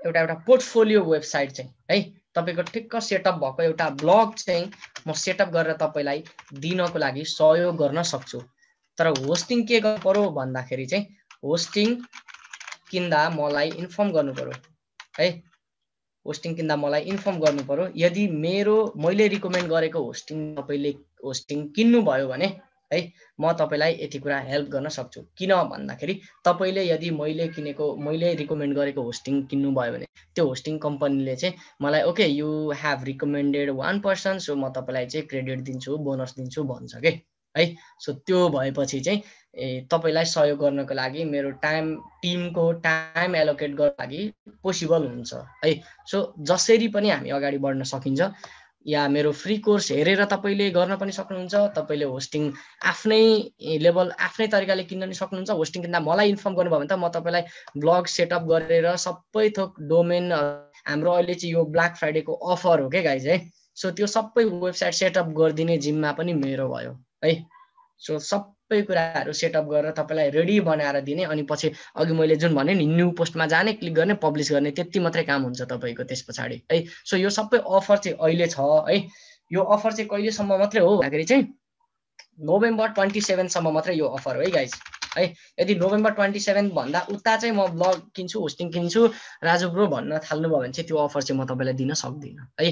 Speaker 1: एउटा एउटा पोर्टफोलियो वेबसाइट चाहिँ है? तपाईँको ठिक्क सेटअप भएको एउटा ब्लग चाहिँ म सेटअप गरेर तपाईँलाई दिनको लागि सहयोग गर्न सक्छु। तर होस्टिङ के गर्नु पर्यो भन्दाखेरि चाहिँ होस्टिङ किन्दा मलाई इन्फर्म गर्नु पर्यो है? होस्टिङ किन्दा मलाई इन्फर्म गर्नु पर्यो। यदि मेरो मैले रिकमेन्ड गरेको होस्टिङ तपाईँले होस्टिङ किन्नुभयो भने है म तपाईँलाई यति कुरा हेल्प गर्न सक्छु। किन भन्दाखेरि तपाईँले यदि मैले किनेको मैले रिकमेन्ड गरेको होस्टिङ किन्नुभयो भने त्यो होस्टिङ कम्पनीले चाहिँ मलाई okay you have recommended one person so म तपाईँलाई चाहिँ क्रेडिट दिन्छु बोनस दिन्छु भन्छ कि? है सो त्यो भएपछि चाहिँ ए तपाईँलाई सहयोग गर्नको लागि मेरो टाइम टिमको टाइम एलोकेट गर्नको लागि पोसिबल हुन्छ है। सो जसरी पनि हामी अगाडि बढ्न सकिन्छ या मेरो फ्री कोर्स हेरेर तपाईँले गर्न पनि सक्नुहुन्छ तपाईँले होस्टिङ आफ्नै लेभल आफ्नै तरिकाले किन्न पनि सक्नुहुन्छ। होस्टिङ किन्दा मलाई इन्फर्म गर्नुभयो भने त म तपाईँलाई ब्लग सेटअप गरेर सबै थोक डोमेन हाम्रो अहिले चाहिँ यो ब्ल्याक फ्राइडेको अफर हो क्या गाइज है? सो त्यो सबै वेबसाइट सेटअप गरिदिने जिम्मा पनि मेरो भयो है? सो सब सबै कुराहरू सेटअप गरेर तपाईँलाई रेडी बनाएर दिने अनि पछि अघि मैले जुन भने नि न्यू पोस्टमा जाने क्लिक गर्ने पब्लिस गर्ने त्यति मात्रै काम हुन्छ तपाईँको त्यस पछाडि है? सो यो सबै अफर चाहिँ अहिले छ है? यो अफर चाहिँ कहिलेसम्म मात्रै हो? भन्दाखेरि चाहिँ नोभेम्बर ट्वेन्टी सेभेनसम्म मात्रै यो अफर हो है गाइज है? यदि नोभेम्बर ट्वेन्टी सेभेन भन्दा उता चाहिँ म ब्लग किन्छु होस्टिङ किन्छु राजु ब्रो भन्न थाल्नुभयो भने चाहिँ त्यो अफर चाहिँ म तपाईँलाई दिन सक्दिनँ है?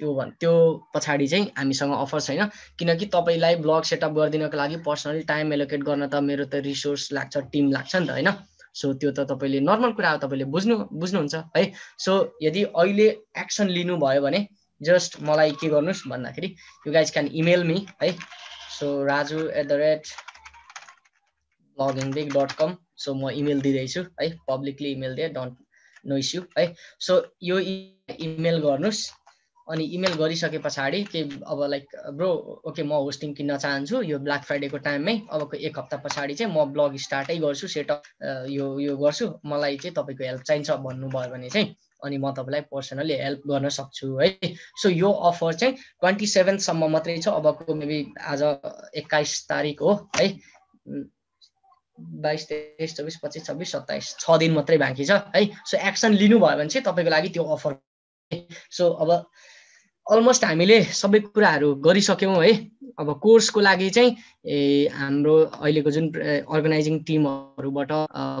Speaker 1: त्यो भन् त्यो पछाडि चाहिँ हामीसँग अफर छैन। किनकि तपाईँलाई ब्लग सेटअप गरिदिनको लागि पर्सनली टाइम एलोकेट गर्न त मेरो त रिसोर्स लाग्छ टिम लाग्छ नि त होइन? सो त्यो त तपाईँले नर्मल कुरा हो तपाईँले बुझ्नु बुझ्नुहुन्छ है? सो यदि अहिले एक्सन लिनुभयो भने जस्ट मलाई के गर्नुहोस् भन्दाखेरि you guys can email me है? So Raju at the rate blogging big dot com so म इमेल दिँदैछु है? पब्लिकली इमेल दिएँ डोन्ट नो इस्यु है? सो यो इमेल गर्नुहोस्। अनि इमेल गरिसके पछाडि के अब लाइक ब्रो ओके म होस्टिङ किन्न चाहन्छु यो ब्ल्याक फ्राइडेको टाइममै अबको एक हप्ता पछाडि चाहिँ म ब्लग स्टार्टै गर्छु सेटअप यो यो गर्छु। मलाई चाहिँ तपाईँको हेल्प चाहिन्छ भन्नुभयो भने चाहिँ अनि म तपाईँलाई पर्सनली हेल्प गर्न सक्छु है। सो यो अफर चाहिँ ट्वेन्टी सेभेनसम्म मात्रै छ। अबको मेबी आज एक्काइस तारिक हो है। बाइस तेइस चौबिस पच्चिस छब्बिस सत्ताइस छ दिन मात्रै बाँकी छ है। सो एक्सन लिनुभयो भने चाहिँ तपाईँको लागि त्यो अफर सो अब अलमोस्ट हामीले सबै कुराहरू गरिसक्यौँ है। अब कोर्सको लागि चाहिँ ए हाम्रो अहिलेको जुन अर्गनाइजिङ टिमहरूबाट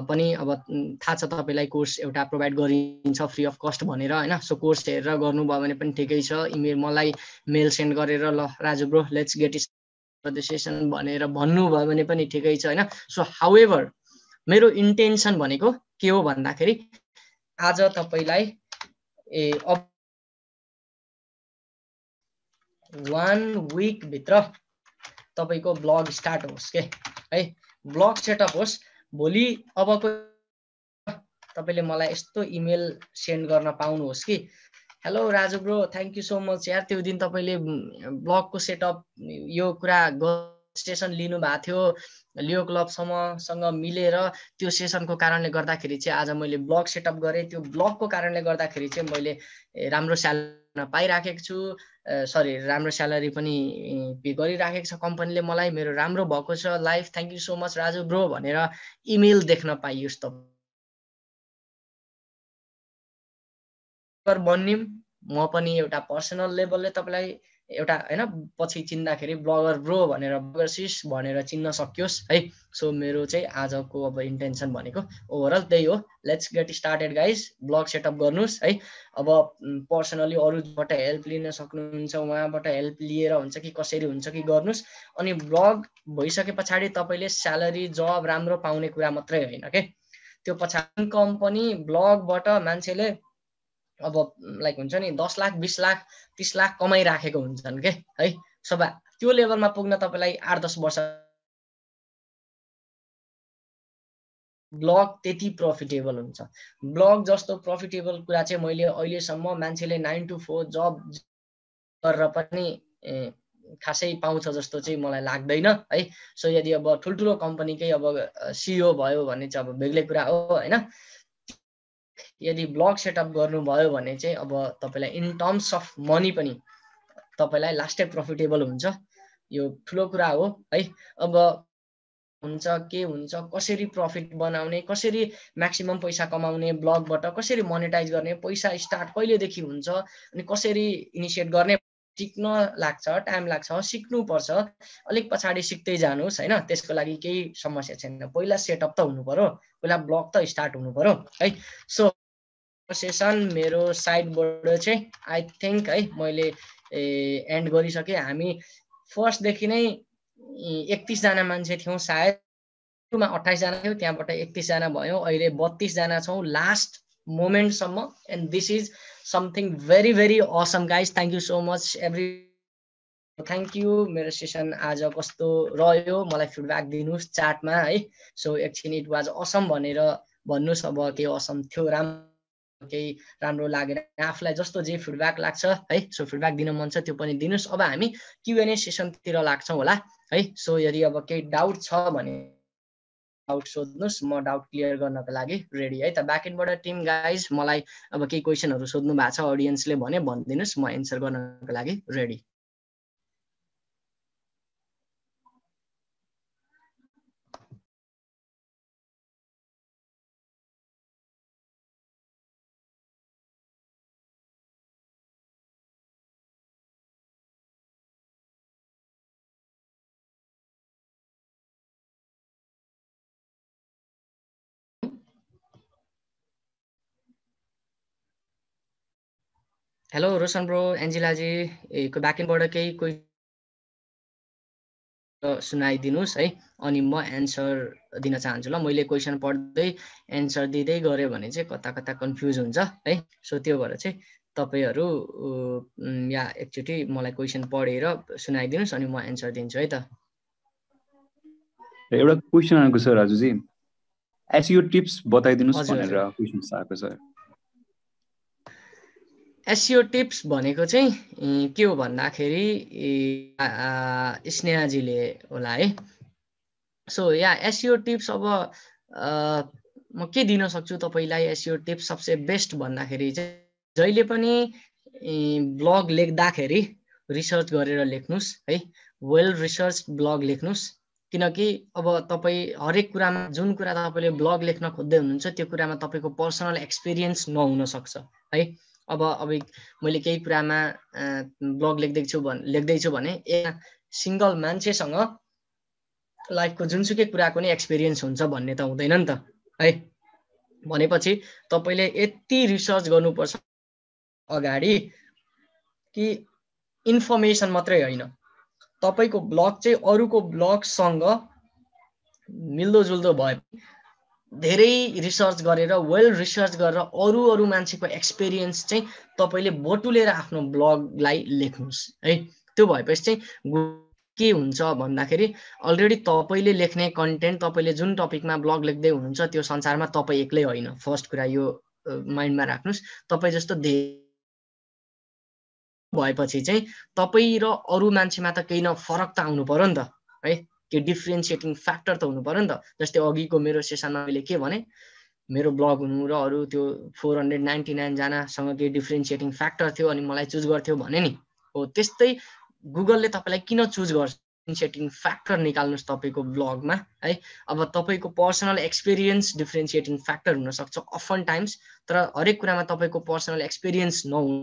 Speaker 1: पनि अब थाहा छ तपाईँलाई कोर्स एउटा प्रोभाइड गरिन्छ फ्री अफ कस्ट भनेर होइन? सो कोर्स हेरेर गर्नुभयो भने पनि ठिकै छ। इमेल मलाई मेल सेन्ड गरेर ल Raju bro let's get session भनेर भन्नुभयो भने पनि ठिकै छ होइन? सो हाउएभर मेरो इन्टेन्सन भनेको के हो भन्दाखेरि आज तपाईँलाई ए अब वान विकभित्र तपाईँको ब्लग स्टार्ट होस् के? है ब्लग सेटअप होस्। भोलि अबको तपाईँले मलाई यस्तो इमेल सेन्ड गर्न पाउनुहोस् कि। Hello Raju bro thank you so much यार त्यो दिन तपाईँले ब्लगको सेटअप यो कुरा स्टेसन लिनु भएको थियो। लियो क्लबसम्मसँग मिलेर त्यो सेसनको कारणले गर्दाखेरि चाहिँ आज मैले ब्लग सेटअप गरेँ। त्यो ब्लगको कारणले गर्दाखेरि चाहिँ मैले राम्रो स्यालेरी पाइराखेको छु। सरी राम्रो स्यालेरी पनि पे गरिराखेको छ कम्पनीले मलाई मेरो राम्रो भएको छ life thank you so much Raju bro भनेर इमेल देख्न पाइयोस् त बनिम म पनि एउटा पर्सनल लेभलले तपाईँलाई एउटा होइन पछि चिन्दाखेरि ब्लगर ब्रो भनेर ब्लगर सिस भनेर चिन्न सकियोस् है। सो मेरो चाहिँ आजको अब इन्टेन्सन भनेको ओभरअल त्यही हो। Let's get started guys blog setup गर्नुहोस् है। अब पर्सनली अरूबाट हेल्प लिन सक्नुहुन्छ उहाँबाट हेल्प लिएर हुन्छ कि कसरी हुन्छ कि गर्नुहोस्। अनि ब्लग भइसके पछाडि तपाईँले स्यालेरी जब राम्रो पाउने कुरा मात्रै होइन के त्यो पछाडि इन्कम ब्लगबाट मान्छेले अब लाइक हुन्छ नि दस लाख बिस लाख तिस लाख कमाइराखेको हुन्छन् के? है? सब त्यो लेभलमा पुग्न तपाईँलाई आठ दस वर्ष ब्लग त्यति प्रफिटेबल हुन्छ। ब्लग जस्तो प्रफिटेबल कुरा चाहिँ मैले अहिलेसम्म मान्छेले नाइन टु फोर जब गरेर पनि खासै पाउँछ जस्तो चाहिँ मलाई लाग्दैन है? सो यदि अब ठुल्ठुलो कम्पनीकै अब सिओ भयो भने चाहिँ अब बेग्लै कुरा हो होइन? यदि ब्लग सेटअप गर्नुभयो भने चाहिँ अब तपाईँलाई इन टर्म्स अफ मनी पनि तपाईँलाई लास्टै प्रफिटेबल हुन्छ। यो ठुलो कुरा हो है। अब हुन्छ के हुन्छ कसरी प्रफिट बनाउने कसरी म्याक्सिमम् पैसा कमाउने ब्लगबाट कसरी मोनिटाइज गर्ने पैसा स्टार्ट कहिलेदेखि हुन्छ अनि कसरी इनिसिएट गर्ने सिक्न लाग्छ टाइम लाग्छ सिक्नुपर्छ अलिक पछाडि सिक्दै जानुहोस् होइन। त्यसको लागि केही समस्या छैन। पहिला सेटअप त हुनु पऱ्यो पहिला ब्लग त स्टार्ट हुनु पऱ्यो है। सो सेसन मेरो साइडबाट चाहिँ आई थिङ्क है मैले एन्ड गरिसकेँ। हामी फर्स्टदेखि नै एकतिसजना मान्छे थियौँ सायद। सुरुमा अठाइसजना थियो त्यहाँबाट एकतिसजना भयो। अहिले बत्तिसजना छौँ last मोमेन्टसम्म and this is something very very awesome guys thank you so much every thank you मेरो सेसन आज कस्तो रह्यो? मलाई फिडब्याक दिनुहोस् चाटमा है। सो एकछिन इट वाज असम भनेर भन्नुहोस् अब केही असम थियो राम्रो केही राम्रो लागेर आफूलाई जस्तो जे फिडब्याक लाग्छ है सो फिडब्याक दिन मन छ त्यो पनि दिनुहोस्। अब हामी क्युएनए सेसनतिर लाग्छौँ होला है सो यदि अब केही डाउट छ भने डाउट सोध्नुहोस् म डाउट क्लियर गर्नको लागि रेडी है। त ब्याकेन्डबाट टिम गाइज मलाई अब केही क्वेसनहरू सोध्नु भएको छ अडियन्सले भने भनिदिनुहोस् म एन्सर गर्नको लागि रेडी हेलो रोशन ब्रो एन्जिलाजी को ब्याकेन्डबाट केही कोही सुनाइदिनुहोस् है? अनि म एन्सर दिन चाहन्छु ल। मैले क्वेसन पढ्दै एन्सर दिँदै गऱ्यो भने चाहिँ कता कता कन्फ्युज हुन्छ है? सो त्यो भएर चाहिँ तपाईँहरू या एकचोटि मलाई क्वेसन पढेर सुनाइदिनुहोस् अनि म एन्सर दिन्छु है त।
Speaker 4: एउटा क्वेसन आएको छ राजुजी। एसियो टिप्स बताइदिनुहोस् भनेर क्वेसन आएको छ।
Speaker 1: एसियो टिप्स भनेको चाहिँ के हो भन्दाखेरि स्नेहाजीले होला है। सो या एसियो टिप्स अब म के दिन सक्छु तपाईँलाई एसियो टिप्स सबसे बेस्ट भन्दाखेरि चाहिँ जहिले पनि ब्लग लेख्दाखेरि रिसर्च गरेर लेख्नुहोस् है। वेल रिसर्च ब्लग लेख्नुहोस्। किनकि अब तपाईँ हरेक कुरामा जुन कुरा तपाईँले ब्लग लेख्न खोज्दै हुनुहुन्छ त्यो कुरामा तपाईँको पर्सनल एक्सपिरियन्स नहुन सक्छ है। अब अब मैले केही कुरामा ब्लग लेख्दैछु भन् लेख्दैछु भने ए सिङ्गल मान्छेसँग लाइफको जुनसुकै कुराको नै एक्सपिरियन्स हुन्छ भन्ने त हुँदैन नि त है? भनेपछि तपाईँले यति रिसर्च गर्नुपर्छ अगाडि कि इन्फर्मेसन मात्रै होइन। तपाईँको ब्लग चाहिँ अरूको ब्लगसँग मिल्दोजुल्दो भए धेरै रिसर्च गरेर वेल रिसर्च गरेर अरू अरू मान्छेको एक्सपिरियन्स चाहिँ तपाईँले बटुलेर आफ्नो ब्लगलाई लेख्नुहोस् है। त्यो भएपछि चाहिँ के हुन्छ भन्दाखेरि अलरेडी तपाईँले लेख्ने कन्टेन्ट तपाईँले जुन टपिकमा ब्लग लेख्दै हुनुहुन्छ त्यो संसारमा तपाईँ एक्लै होइन। फर्स्ट कुरा यो माइन्डमा राख्नुहोस्। तपाईँ जस्तो धेरै भएपछि चाहिँ तपाईँ र अरू मान्छेमा त केही न फरक त आउनु पर्यो नि त है। के डिफ्रेन्सिएटिङ फ्याक्टर त हुनु पर्यो नि त। जस्तै अघिको मेरो सेसनमा मैले के भने मेरो ब्लग हुनु र अरू त्यो फोर हन्ड्रेड नाइन्टी नाइनजनासँग केही डिफ्रेन्सिएटिङ फ्याक्टर थियो अनि मलाई चुज गर्थ्यो भने नि हो त्यस्तै गुगलले तपाईँलाई किन चुज गर्छ? डिफ्रेन्सिएटिङ फ्याक्टर निकाल्नुहोस् तपाईँको ब्लगमा है। अब तपाईँको पर्सनल एक्सपिरियन्स डिफ्रेन्सिएटिङ फ्याक्टर हुनसक्छ अफन टाइम्स तर हरेक कुरामा तपाईँको पर्सनल एक्सपिरियन्स नहुनु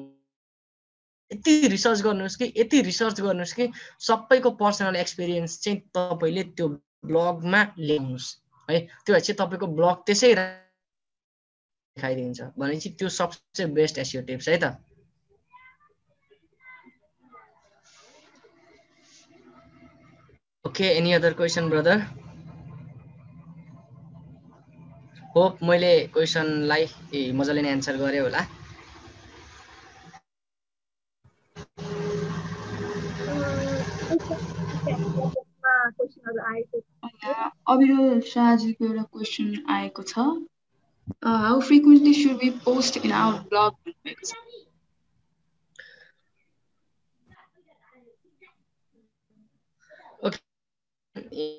Speaker 1: यति रिसर्च गर्नुहोस् कि यति रिसर्च गर्नुहोस् कि सबैको पर्सनल एक्सपिरियन्स चाहिँ तपाईँले त्यो ब्लगमा ल्याउनुहोस् है? त्यो भए चाहिँ तपाईँको ब्लग त्यसै देखाइदिन्छ भनेपछि त्यो सबसे बेस्ट एसियो टिप्स है त? Okay any other question brother hope मैले क्वेसनलाई मजाले नै एन्सर गरेँ होला।
Speaker 5: क्वेसनहरू आएको
Speaker 6: यहाँ अविरल शाहजीको एउटा क्वेसन आएको छ। How frequently should be post in our blog भन्नुभएको छ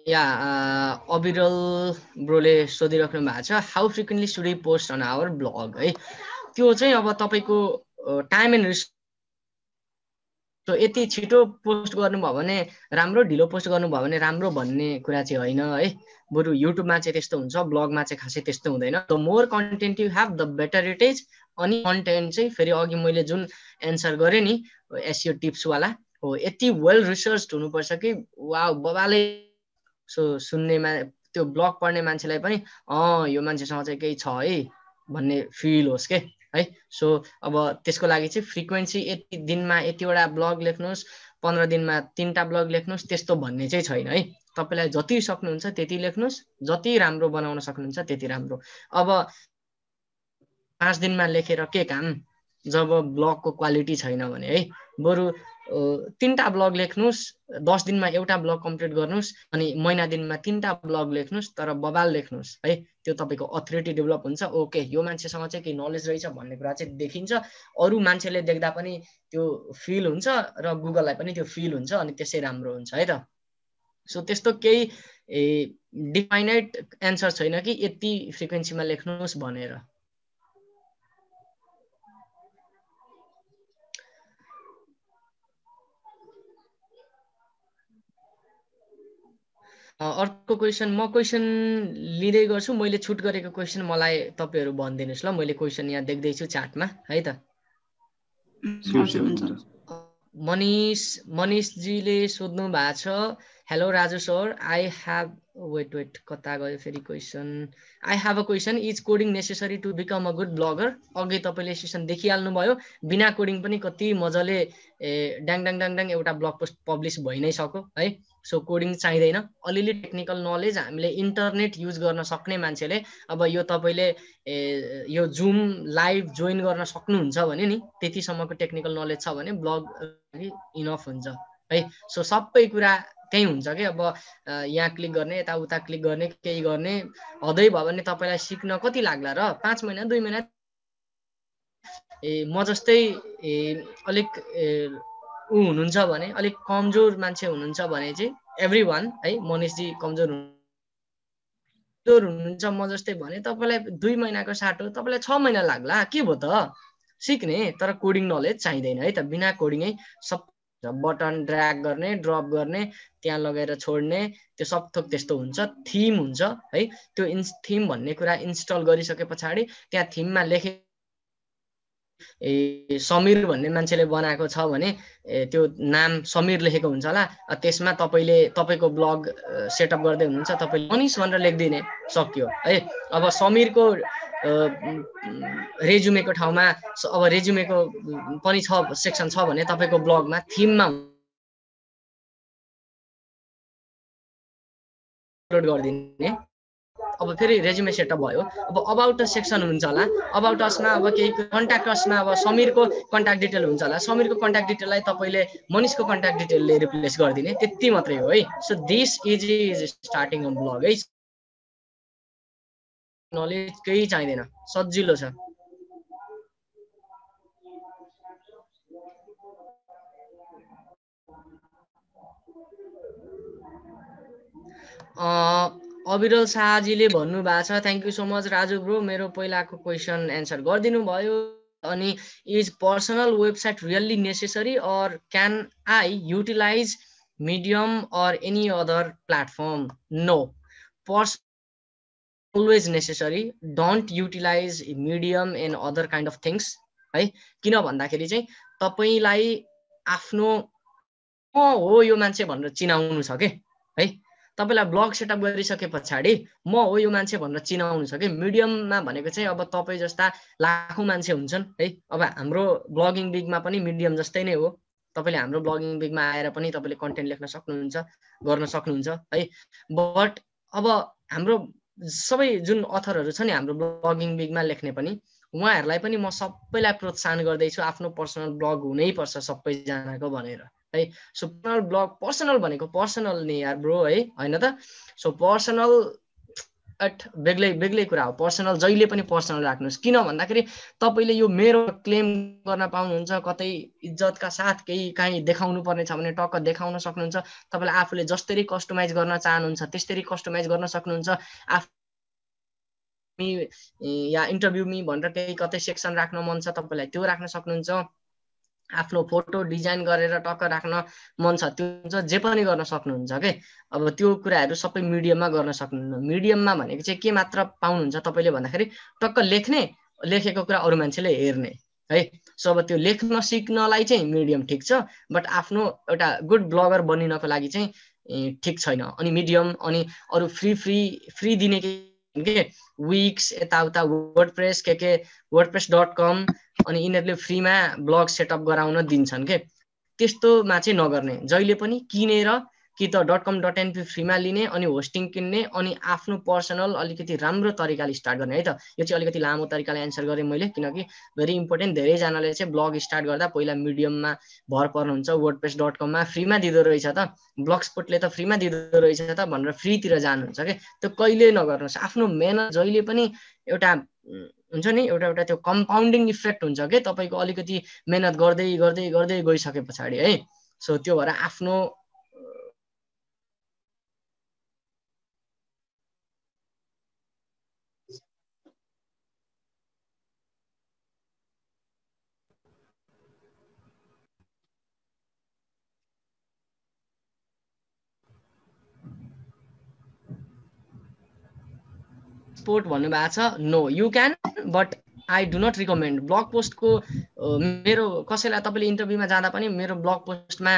Speaker 1: या अविरल ब्रोले सोधिराख्नु भएको छ how frequently should post on our blog है त्यो चाहिँ अब तपाईँको टाइम एन्ड रिस यति छिटो पोस्ट गर्नुभयो भने राम्रो ढिलो पोस्ट गर्नुभयो भने राम्रो भन्ने कुरा चाहिँ होइन है। बरु युट्युबमा चाहिँ त्यस्तो हुन्छ ब्लगमा चाहिँ खासै त्यस्तो हुँदैन। The more content you have the better it is अनि कन्टेन्ट चाहिँ फेरि अघि मैले जुन एन्सर गरेँ नि एसियो टिप्सवाला हो यति वेल रिसर्च हुनुपर्छ कि वा बबाले। सो सुन्नेमा त्यो ब्लग पढ्ने मान्छेलाई पनि अँ यो मान्छेसँग चाहिँ केही छ है भन्ने फिल होस् के। है। सो अब त्यसको लागि चाहिँ फ्रिक्वेन्सी यति दिनमा यतिवटा ब्लग लेख्नुहोस् पन्ध्र दिनमा तिनवटा ब्लग लेख्नुहोस् त्यस्तो भन्ने चाहिँ छैन है। तपाईँलाई जति सक्नुहुन्छ त्यति लेख्नुहोस् जति राम्रो बनाउन सक्नुहुन्छ त्यति राम्रो। अब पाँच दिनमा लेखेर के काम? जब ब्लगको क्वालिटी छैन भने है। बरु तिनवटा ब्लग लेख्नुहोस् दस दिनमा एउटा ब्लग कम्प्लिट गर्नुहोस् अनि महिना दिनमा तिनवटा ब्लग लेख्नुहोस् तर बबाल लेख्नुहोस् है? त्यो तपाईँको अथोरिटी डेभलप हुन्छ। ओके यो मान्छेसँग चाहिँ केही नलेज रहेछ भन्ने कुरा चाहिँ देखिन्छ। अरू मान्छेले देख्दा पनि त्यो फिल हुन्छ र गुगललाई पनि त्यो फिल हुन्छ अनि त्यसै राम्रो हुन्छ है त? सो त्यस्तो केही डिफाइनाइट एन्सर छैन कि यति फ्रिक्वेन्सीमा लेख्नुहोस् भनेर। अर्को क्वेसन म क्वेसन लिँदै गर्छु। मैले छुट गरेको क्वेसन मलाई तपाईँहरू भनिदिनुहोस् ल। मैले क्वेसन यहाँ देख्दैछु चार्टमा है त? मनिष मनिषजीले सोध्नु भएको छ hello Raju sir I have wait wait कता गयो फेरि question I have a question is coding necessary to become a good blogger अघि तपाईँले सेसन देखिहाल्नु भयो बिना कोडिङ पनि कति मजाले ए ड्याङ ड्याङ ड्याङ ड्याङ एउटा ब्लग पोस्ट पब्लिस भइ नै सक्यो है? सो कोडिङ चाहिँदैन। अलिअलि टेक्निकल नलेज हामीले इन्टरनेट युज गर्न सक्ने मान्छेले अब यो तपाईँले ए यो जुम लाइभ जोइन गर्न सक्नुहुन्छ भने नि त्यतिसम्मको टेक्निकल नलेज छ भने ब्लग इनफ हुन्छ है? सो सबै कुरा त्यही हुन्छ कि? अब यहाँ क्लिक गर्ने यताउता क्लिक गर्ने केही गर्ने हदै भयो भने तपाईँलाई सिक्न कति लाग्ला र? पाँच महिना दुई महिना? ए म जस्तै ए अलिक ऊ हुनुहुन्छ भने अलिक कमजोर मान्छे हुनुहुन्छ भने चाहिँ एभ्री वान है मनिषजी कमजोर कमजोर हुनुहुन्छ म जस्तै भने तपाईँलाई दुई महिनाको साटो तपाईँलाई छ महिना लाग्ला? के भयो त? सिक्ने तर कोडिङ नलेज चाहिँदैन है त? बिना कोडिङै सब बटन ड्र्याग गर्ने ड्रप गर्ने त्यहाँ लगेर छोड्ने त्यो सब थोक त्यस्तो हुन्छ। थिम हुन्छ है। त्यो इन्स थिम भन्ने कुरा इन्स्टल गरिसके पछाडि त्यहाँ थिममा लेखे ए समीर भन्ने मान्छेले बनाएको छ भने त्यो नाम समीर लेखेको हुन्छ होला। त्यसमा तपाईँले तपाईँको ब्लग सेटअप गर्दै हुनुहुन्छ। तपाईँले मनिष भनेर लेखिदिने सक्यो है। अब समीरको रेजुमेको ठाउँमा अब रेजुमेको पनि छ सेक्सन छ भने तपाईँको ब्लगमा थिममा अपलोड गरिदिने। अब फेरि रेजुमे सेटअप भयो। अब अबाउट सेक्सन हुन्छ होला। अबाउट असमा अब केही कन्ट्याक्ट असमा अब समीरको कन्ट्याक्ट डिटेल हुन्छ होला। समीरको कन्ट्याक्ट डिटेललाई तपाईँले मनिषको कन्ट्याक्ट डिटेलले रिप्लेस गरिदिने। त्यति मात्रै हो है। So this is is starting a blog है। नलेज केही चाहिँदैन। सजिलो छ। अविरल शाहजीले भन्नुभएको छ thank you so much Raju bro मेरो पहिलाको क्वेसन एन्सर गरिदिनु भयो। अनि is personal website really necessary or can I utilize Medium or any other platform no purse always necessary. Don't utilize medium and other kind of things है? किन भन्दाखेरि चाहिँ तपाईँलाई आफ्नो हो यो मान्छे भनेर चिनाउनु छ कि? है? तपाईँलाई ब्लग सेटअप गरिसके पछाडि म हो यो मान्छे भनेर चिनाउनु छ कि? मिडियममा भनेको चाहिँ अब तपाईँ जस्ता लाखौँ मान्छे हुन्छन् है? अब हाम्रो ब्लगिङ बिगमा पनि मिडियम जस्तै नै हो। तपाईँले हाम्रो ब्लगिङ बिगमा आएर पनि तपाईँले कन्टेन्ट लेख्न सक्नुहुन्छ गर्न सक्नुहुन्छ है? बट अब हाम्रो सबै जुन अथरहरू छ नि हाम्रो ब्लगिङ बिगमा लेख्ने पनि उहाँहरूलाई पनि म सबैलाई प्रोत्साहन गर्दैछु आफ्नो पर्सनल ब्लग हुनैपर्छ सबैजनाको भनेर। है सो पर्सनल ब्लग पर्सनल भनेको पर्सनल नि यार ब्रो है होइन त? सो पर्सनल एट बेग्लै बेग्लै कुरा हो। पर्सनल जहिले पनि पर्सनल राख्नुहोस्। किन भन्दाखेरि तपाईँले यो मेरो क्लेम गर्न पाउनुहुन्छ कतै इज्जतका साथ केही काहीँ देखाउनु पर्ने छ भने टक्क देखाउन सक्नुहुन्छ। तपाईँले आफूले जसरी कस्टमाइज गर्न चाहनुहुन्छ त्यस्तरी कस्टमाइज गर्न सक्नुहुन्छ। आफू या इन्टरभ्यू मी भनेर केही कतै सेक्सन राख्न मन छ तपाईँलाई त्यो राख्न सक्नुहुन्छ। आफ्नो फोटो डिजाइन गरेर टक्क राख्न मन छ त्यो जे पनि गर्न सक्नुहुन्छ के? अब त्यो कुराहरू सबै मिडियममा गर्न सक्नुहुन्न। मिडियममा भनेको चाहिँ के मात्र पाउनुहुन्छ तपाईँले भन्दाखेरि टक्क लेख्ने लेखेको कुरा अरू मान्छेले हेर्ने है? सो अब त्यो लेख्न सिक्नलाई चाहिँ मिडियम ठिक छ बट आफ्नो एउटा गुड ब्लगर बनिनको लागि चाहिँ ठिक छैन। अनि मिडियम अनि अरू फ्री फ्री फ्री दिने के विक्स यताउता वर्ड प्रेस के के? वर्ड प्रेस डट कम अनि यिनीहरूले फ्रीमा ब्लग सेटअप गराउन दिन्छन् के? त्यस्तोमा चाहिँ नगर्ने। जहिले पनि किनेर कि त डट कम डट एनपी फ्रीमा लिने अनि होस्टिङ किन्ने अनि आफ्नो पर्सनल अलिकति राम्रो तरिकाले स्टार्ट गर्ने है त। यो चाहिँ अलिकति लामो तरिकाले एन्सर गरेँ मैले किनकि भेरी इम्पोर्टेन्ट धेरैजनाले चाहिँ ब्लग स्टार्ट गर्दा पहिला मिडियममा भर पर्नुहुन्छ वर्ड प्रेस डट कममा फ्रीमा दिँदो रहेछ त। ब्लग स्पोर्टले त फ्रीमा दिँदो रहेछ त भनेर फ्रीतिर जानुहुन्छ क्या त्यो कहिले नगर्नुहोस्। आफ्नो मेहनत जहिले पनि एउटा हुन्छ नि? एउटा एउटा त्यो कम्पाउन्डिङ इफेक्ट हुन्छ कि? तपाईँको अलिकति मेहनत गर्दै गर्दै गर्दै गइसके पछाडि है? सो त्यो भएर आफ्नो स्पोर्ट भन्नुभएको छ. No you can but I do not recommend blog पोस्टको मेरो कसैलाई तपाईँले इन्टरभ्यूमा जाँदा पनि मेरो ब्लग पोस्टमा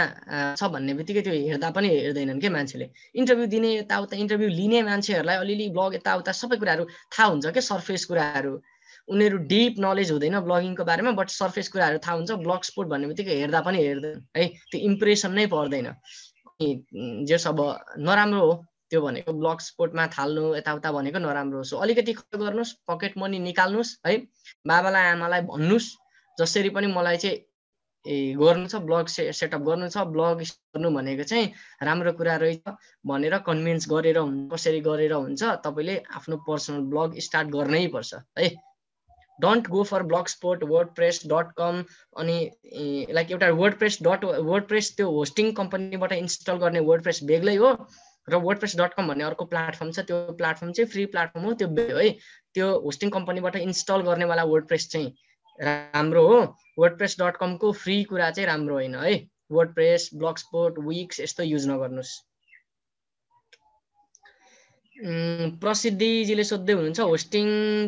Speaker 1: छ भन्ने बित्तिकै त्यो हेर्दा पनि हेर्दैनन् क्या मान्छेले। इन्टरभ्यू दिने यताउता इन्टरभ्यू लिने मान्छेहरूलाई अलिअलि ब्लग यताउता सबै कुराहरू थाहा हुन्छ क्या सर्फेस कुराहरू। उनीहरू डिप नलेज हुँदैन ब्लगिङको बारेमा बट सर्फेस कुराहरू थाहा हुन्छ। ब्लग स्पोर्ट भन्ने बित्तिकै हेर्दा पनि हेर्दैन। है त्यो इम्प्रेसन नै पर्दैन। जे सब नराम्रो हो। त्यो भनेको ब्लग स्पोर्टमा थाल्नु यताउता भनेको नराम्रो सो अलिकति खर्च गर्नुहोस् पकेट मनी निकाल्नुहोस् है। बाबालाई आमालाई भन्नुहोस् जसरी पनि मलाई चाहिँ ए गर्नु छ ब्लग से सेटअप गर्नु छ ब्लग गर्नु भनेको चाहिँ राम्रो कुरा रहेछ भनेर कन्भिन्स गरेर हुन्छ कसरी गरेर हुन्छ तपाईँले आफ्नो पर्सनल ब्लग स्टार्ट गर्नै पर्छ है। Don't go for Blogspot WordPress dot com अनि लाइक एउटा WordPress dot WordPress त्यो होस्टिङ कम्पनीबाट इन्स्टल गर्ने वर्ड प्रेस बेग्लै हो। र वर्डप्रेस डट कम भन्ने अर्को प्लेटफर्म छ त्यो प्लेटफर्म चाहिँ फ्री प्लेटफर्म हो। त्यो है त्यो होस्टिङ कम्पनीबाट इन्स्टल गर्नेवाला वर्डप्रेस चाहिँ राम्रो हो। वर्डप्रेस डट कमको फ्री कुरा चाहिँ राम्रो होइन है। वर्डप्रेस ब्लग स्पोर्ट विक्स यस्तो युज नगर्नुहोस्। प्रसिद्धिजीले सोध्दै हुनुहुन्छ होस्टिङ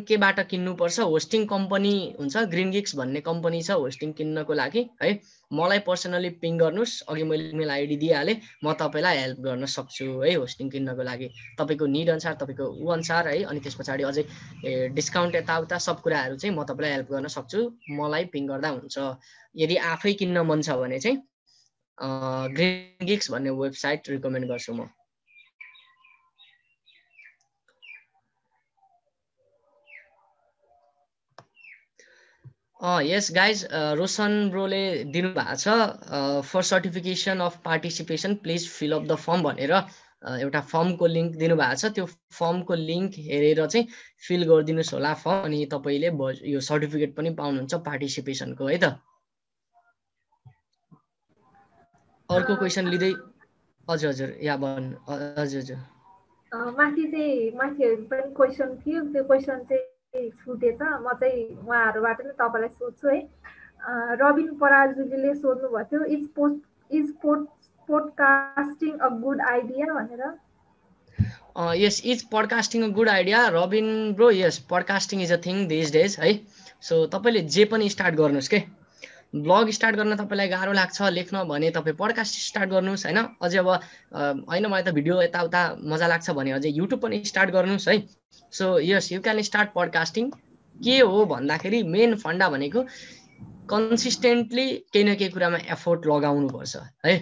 Speaker 1: केबाट किन्नुपर्छ? होस्टिङ कम्पनी हुन्छ ग्रिन गिक्स भन्ने कम्पनी छ होस्टिङ किन्नको लागि है? मलाई पर्सनली पिङ गर्नुहोस् अघि मैले इमेल आइडी दिइहालेँ म तपाईँलाई हेल्प गर्न सक्छु है होस्टिङ किन्नको लागि। तपाईँको निड अनुसार तपाईँको ऊ अनुसार है अनि त्यस पछाडि अझै डिस्काउन्ट यताउता सब कुराहरू चाहिँ म तपाईँलाई हेल्प गर्न सक्छु मलाई पिङ गर्दा हुन्छ। यदि आफै किन्न मन छ भने चाहिँ ग्रिन गिक्स भन्ने वेबसाइट रिकमेन्ड गर्छु म। यस गाइज रोशन ब्रोले दिनुभएको छ for certification of participation please fill up the form भनेर एउटा फर्मको लिङ्क दिनुभएको छ। त्यो फर्मको लिङ्क हेरेर चाहिँ फिल गरिदिनुहोस् होला फर्म अनि तपाईँले यो सर्टिफिकेट पनि पाउनुहुन्छ पार्टिसिपेसनको है त? अर्को क्वेसन लिँदै हजुर हजुर या भन्नु हजुर हजुर।
Speaker 5: माथि चाहिँ माथि पनि क्वेसन थियो। त्यो क्वेसन चाहिँ छुटेछ म चाहिँ उहाँहरूबाट नै तपाईँलाई सोध्छु है। रबिन पराजुलीले सोध्नुभएको थियो is post is pod podcasting a good idea भनेर।
Speaker 1: Yes is podcasting a good idea Rabin bro yes podcasting is a thing this days है। सो तपाईँले जे पनि स्टार्ट गर्नुहोस् के? ब्लग स्टार्ट गर्न तपाईँलाई गाह्रो लाग्छ लेख्न भने तपाईँ पडकास्ट स्टार्ट गर्नुहोस् होइन? अझै अब होइन मलाई त भिडियो यताउता मजा लाग्छ भने अझै युट्युब पनि स्टार्ट गर्नुहोस् है? So yes you can start podcasting के हो भन्दाखेरि मेन फन्डा भनेको कन्सिस्टेन्टली केही न केही कुरामा एफोर्ट लगाउनुपर्छ है?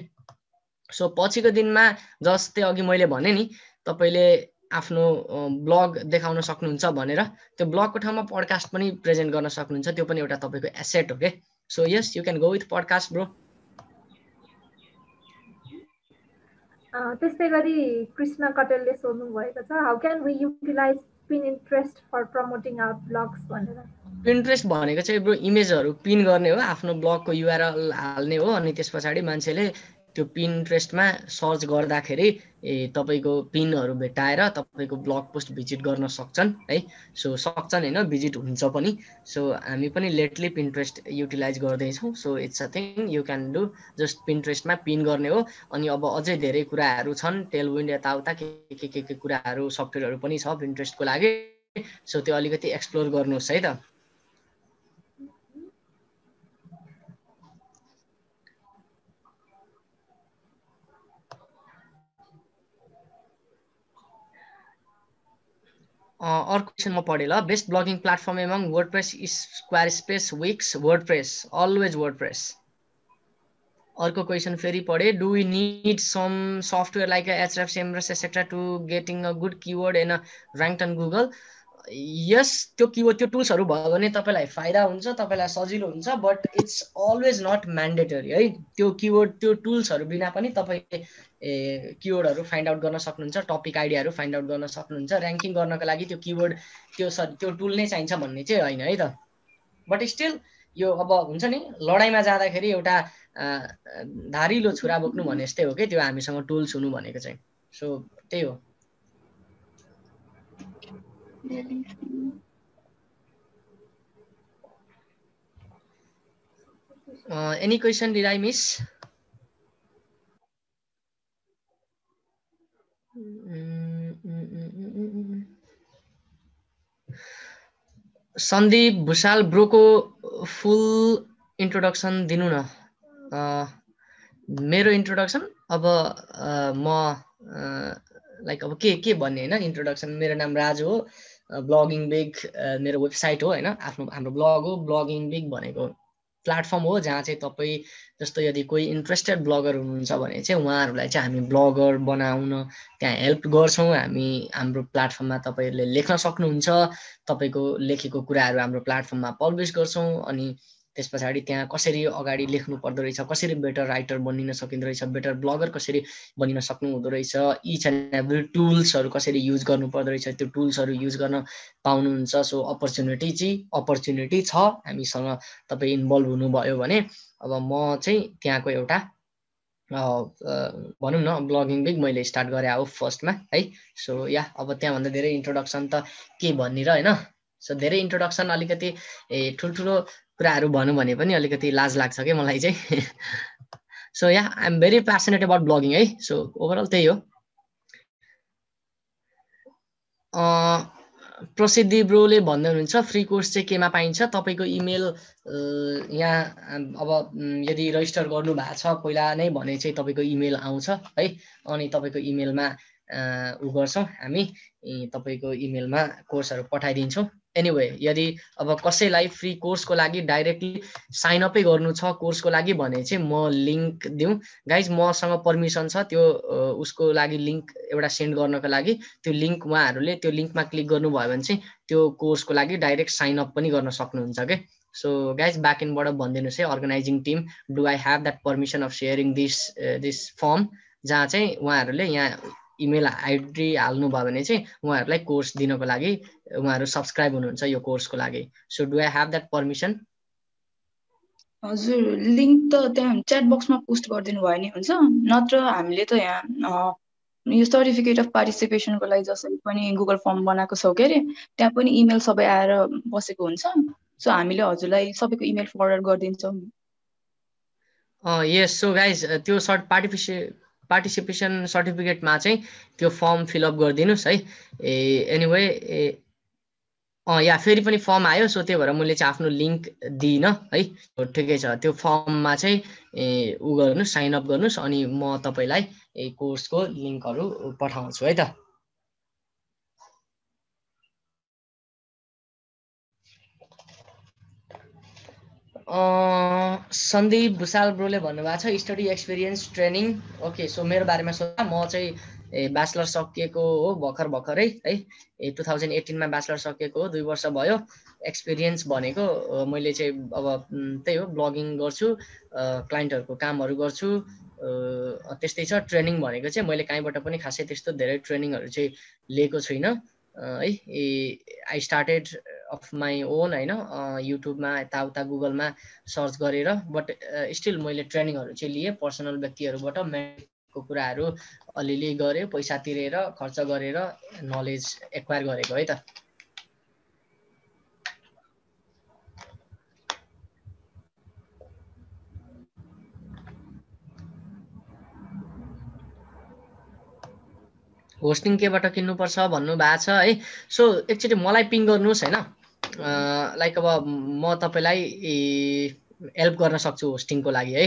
Speaker 1: सो पछिको दिनमा जस्तै अघि मैले भने नि तपाईँले आफ्नो ब्लग देखाउन सक्नुहुन्छ भनेर त्यो ब्लगको ठाउँमा पडकास्ट पनि प्रेजेन्ट गर्न सक्नुहुन्छ त्यो पनि एउटा तपाईँको एसेट हो क्या So yes, you can go with podcast, bro.
Speaker 5: त्यस्तै गरी कृष्ण कटेलले सोध्नु भएको छ how can we utilize pin interest for promoting our blogs भनेर
Speaker 1: पिन्ट्रेस्ट भनेको चाहिँ ब्रो इमेजहरू पिन गर्ने हो आफ्नो ब्लगको युआरएल हाल्ने हो अनि त्यस पछाडि मान्छेले त्यो पिन्ट्रेस्टमा सर्च गर्दाखेरि ए तपाईँको पिनहरू भेटाएर तपाईँको ब्लग पोस्ट भिजिट गर्न सक्छन् है? सो सक्छन् होइन भिजिट हुन्छ पनि। सो हामी पनि लेटली पिन्ट्रेस्ट युटिलाइज गर्दैछौँ। So it's a thing you can do just पिन्ट्रेस्टमा pin गर्ने हो। अनि अब अझै धेरै कुराहरू छन् टेलविन्ड यताउता के के के के कुराहरू सफ्टवेयरहरू पनि छ पिन्ट्रेस्टको लागि। सो त्यो अलिकति एक्सप्लोर गर्नुहोस् है त। अर्को क्वेसन म पढेँ ल best blogging platform among WordPress Squarespace Wix WordPress always WordPress अर्को क्वेसन फेरि पढेँ do we need some software like HF SEMrush etcetera to getting a good keyword and a rank on Google yes त्यो keyword त्यो टुल्सहरू भयो भने तपाईँलाई फाइदा हुन्छ तपाईँलाई सजिलो हुन्छ but it's always not mandatory है? त्यो किवर्ड त्यो टुल्सहरू बिना पनि तपाईँ ए किवर्डहरू फाइन्ड आउट गर्न सक्नुहुन्छ टपिक आइडियाहरू फाइन्ड आउट गर्न सक्नुहुन्छ ऱ्याङ्किङ गर्नको लागि त्यो किवर्ड त्यो स त्यो टुल नै चाहिन्छ भन्ने चाहिँ होइन है त? बट स्टिल यो अब हुन्छ नि लडाइँमा जाँदाखेरि एउटा धारिलो छुरा बोक्नु भने जस्तै हो कि त्यो हामीसँग टुल्स हुनु भनेको चाहिँ। सो त्यही हो। Any question did I miss Sandeep Bhusal ब्रोको full introduction दिनु न मेरो इन्ट्रोडक्सन अब म लाइक अब के के भन्ने होइन? इन्ट्रोडक्सन मेरो नाम राजु हो। ब्लगिङ बिग मेरो वेबसाइट हो होइन? आफ्नो हाम्रो ब्लग हो ब्लगिङ बिग भनेको प्लेटफर्म हो जहाँ चाहिँ तपाईँ जस्तो यदि कोही इन्ट्रेस्टेड ब्लगर हुनुहुन्छ भने चाहिँ उहाँहरूलाई चाहिँ हामी ब्लगर बनाउन त्यहाँ हेल्प गर्छौँ। हामी हाम्रो प्लेटफर्ममा तपाईँहरूले लेख्न सक्नुहुन्छ तपाईँको लेखेको कुराहरू हाम्रो प्लेटफर्ममा पब्लिस गर्छौँ अनि त्यस पछाडि त्यहाँ कसरी अगाडि लेख्नु पर्दो रहेछ कसरी बेटर राइटर बनिन सकिँदो रहेछ बेटर ब्लगर कसरी बनिन सक्नु हुँदो रहेछ इच एन्ड एभ्री टुल्सहरू कसरी युज गर्नु पर्दो रहेछ त्यो टुल्सहरू युज गर्न पाउनुहुन्छ। सो अपर्च्युनिटी चाहिँ अपर्च्युनिटी छ। हामीसँग तपाईँ इन्भल्भ हुनुभयो भने अब म चाहिँ त्यहाँको एउटा भनौँ न ब्लगिङ बिग मैले स्टार्ट गरेँ हो फर्स्टमा है। सो या अब त्यहाँभन्दा धेरै इन्ट्रोडक्सन त के भन्ने र होइन। सो धेरै इन्ट्रोडक्सन अलिकति ए ठुल्ठुलो कुराहरू भनौँ भने पनि अलिकति लाज लाग्छ कि मलाई चाहिँ। So ya I'm very passionate about blogging है। सो ओभरअल त्यही हो। प्रसिद्धि ब्रोले भन्दै हुनुहुन्छ फ्री कोर्स चाहिँ केमा पाइन्छ? तपाईँको इमेल यहाँ अब यदि रजिस्टर गर्नु भएको छ पहिला नै भने चाहिँ तपाईँको इमेल आउँछ है। अनि तपाईँको इमेलमा उ गर्छौँ हामी। तपाईँको इमेलमा कोर्सहरू पठाइदिन्छौँ। एनिवे यदि अब कसैलाई फ्री कोर्सको लागि डाइरेक्टली साइन अपै गर्नु छ कोर्सको लागि भने चाहिँ म लिङ्क दिउँ। गाइज मसँग पर्मिसन छ त्यो उसको लागि लिङ्क एउटा सेन्ड गर्नको लागि। त्यो लिङ्क उहाँहरूले त्यो लिङ्कमा क्लिक गर्नुभयो भने चाहिँ त्यो कोर्सको लागि डाइरेक्ट साइन अप पनि गर्न सक्नुहुन्छ क्या सो गाइज ब्याक एन्डबाट भनिदिनुहोस् है organizing team do I have that permission of sharing this this form जहाँ चाहिँ उहाँहरूले यहाँ इमेल आइडी हाल्नुभयो भने चाहिँ उहाँहरूलाई कोर्स दिनको लागि उहाँहरू सब्सक्राइब हुनुहुन्छ यो कोर्सको लागि। So do I have that permission
Speaker 6: हजुर लिङ्क त त्यहाँ च्याट बक्समा पोस्ट गरिदिनु भयो नि हुन्छ? नत्र हामीले त यहाँ यो सर्टिफिकेट अफ पार्टिसिपेसनको लागि जसरी पनि गुगल फर्म बनाएको छौँ के अरे त्यहाँ पनि इमेल सबै आएर बसेको हुन्छ। सो हामीले हजुरलाई सबैको इमेल फरवर्ड गरिदिन्छौँ।
Speaker 1: यस सो गाइज त्यो सर्ट पार्टिफिसे पार्टिसिपेसन सर्टिफिकेटमा चाहिँ त्यो फर्म फिलअप गरिदिनुहोस् है। ए एनिवे ए अँ या फेरि पनि फर्म आयो सो त्यही भएर मैले चाहिँ आफ्नो लिङ्क दिइनँ है ठिकै छ। त्यो फर्ममा चाहिँ ए उ गर्नुहोस् साइन अप गर्नुहोस् अनि म तपाईँलाई ए कोर्सको लिङ्कहरू पठाउँछु है त। सन्दीप भुषाल ब्रोले भन्नुभएको छ study experience training okay so मेरो बारेमा सोध्दा म चाहिँ ए ब्याचलर सकिएको हो भर्खर भर्खरै है? ए टु थाउजन्ड एटिनमा ब्याचलर सकिएको हो दुई वर्ष भयो। एक्सपिरियन्स भनेको मैले चाहिँ अब त्यही हो ब्लगिङ गर्छु क्लाइन्टहरूको कामहरू गर्छु त्यस्तै छ। ट्रेनिङ भनेको चाहिँ मैले कहीँबाट पनि खासै त्यस्तो धेरै ट्रेनिङहरू चाहिँ लिएको छुइनँ है? ए I started off my own होइन युट्युबमा यताउता गुगलमा सर्च गरेर बट स्टिल मैले ट्रेनिङहरू चाहिँ लिएँ पर्सनल व्यक्तिहरूबाट मेन्टको कुराहरू अलिअलि गरेँ पैसा तिरेर खर्च गरेर नलेज एक्वायर गरेको है त। होस्टिङ केबाट किन्नुपर्छ भन्नु भएको छ है। सो एकचोटि मलाई पिङ गर्नुहोस् होइन। लाइक अब म तपाईँलाई हेल्प गर्न सक्छु होस्टिङको लागि है?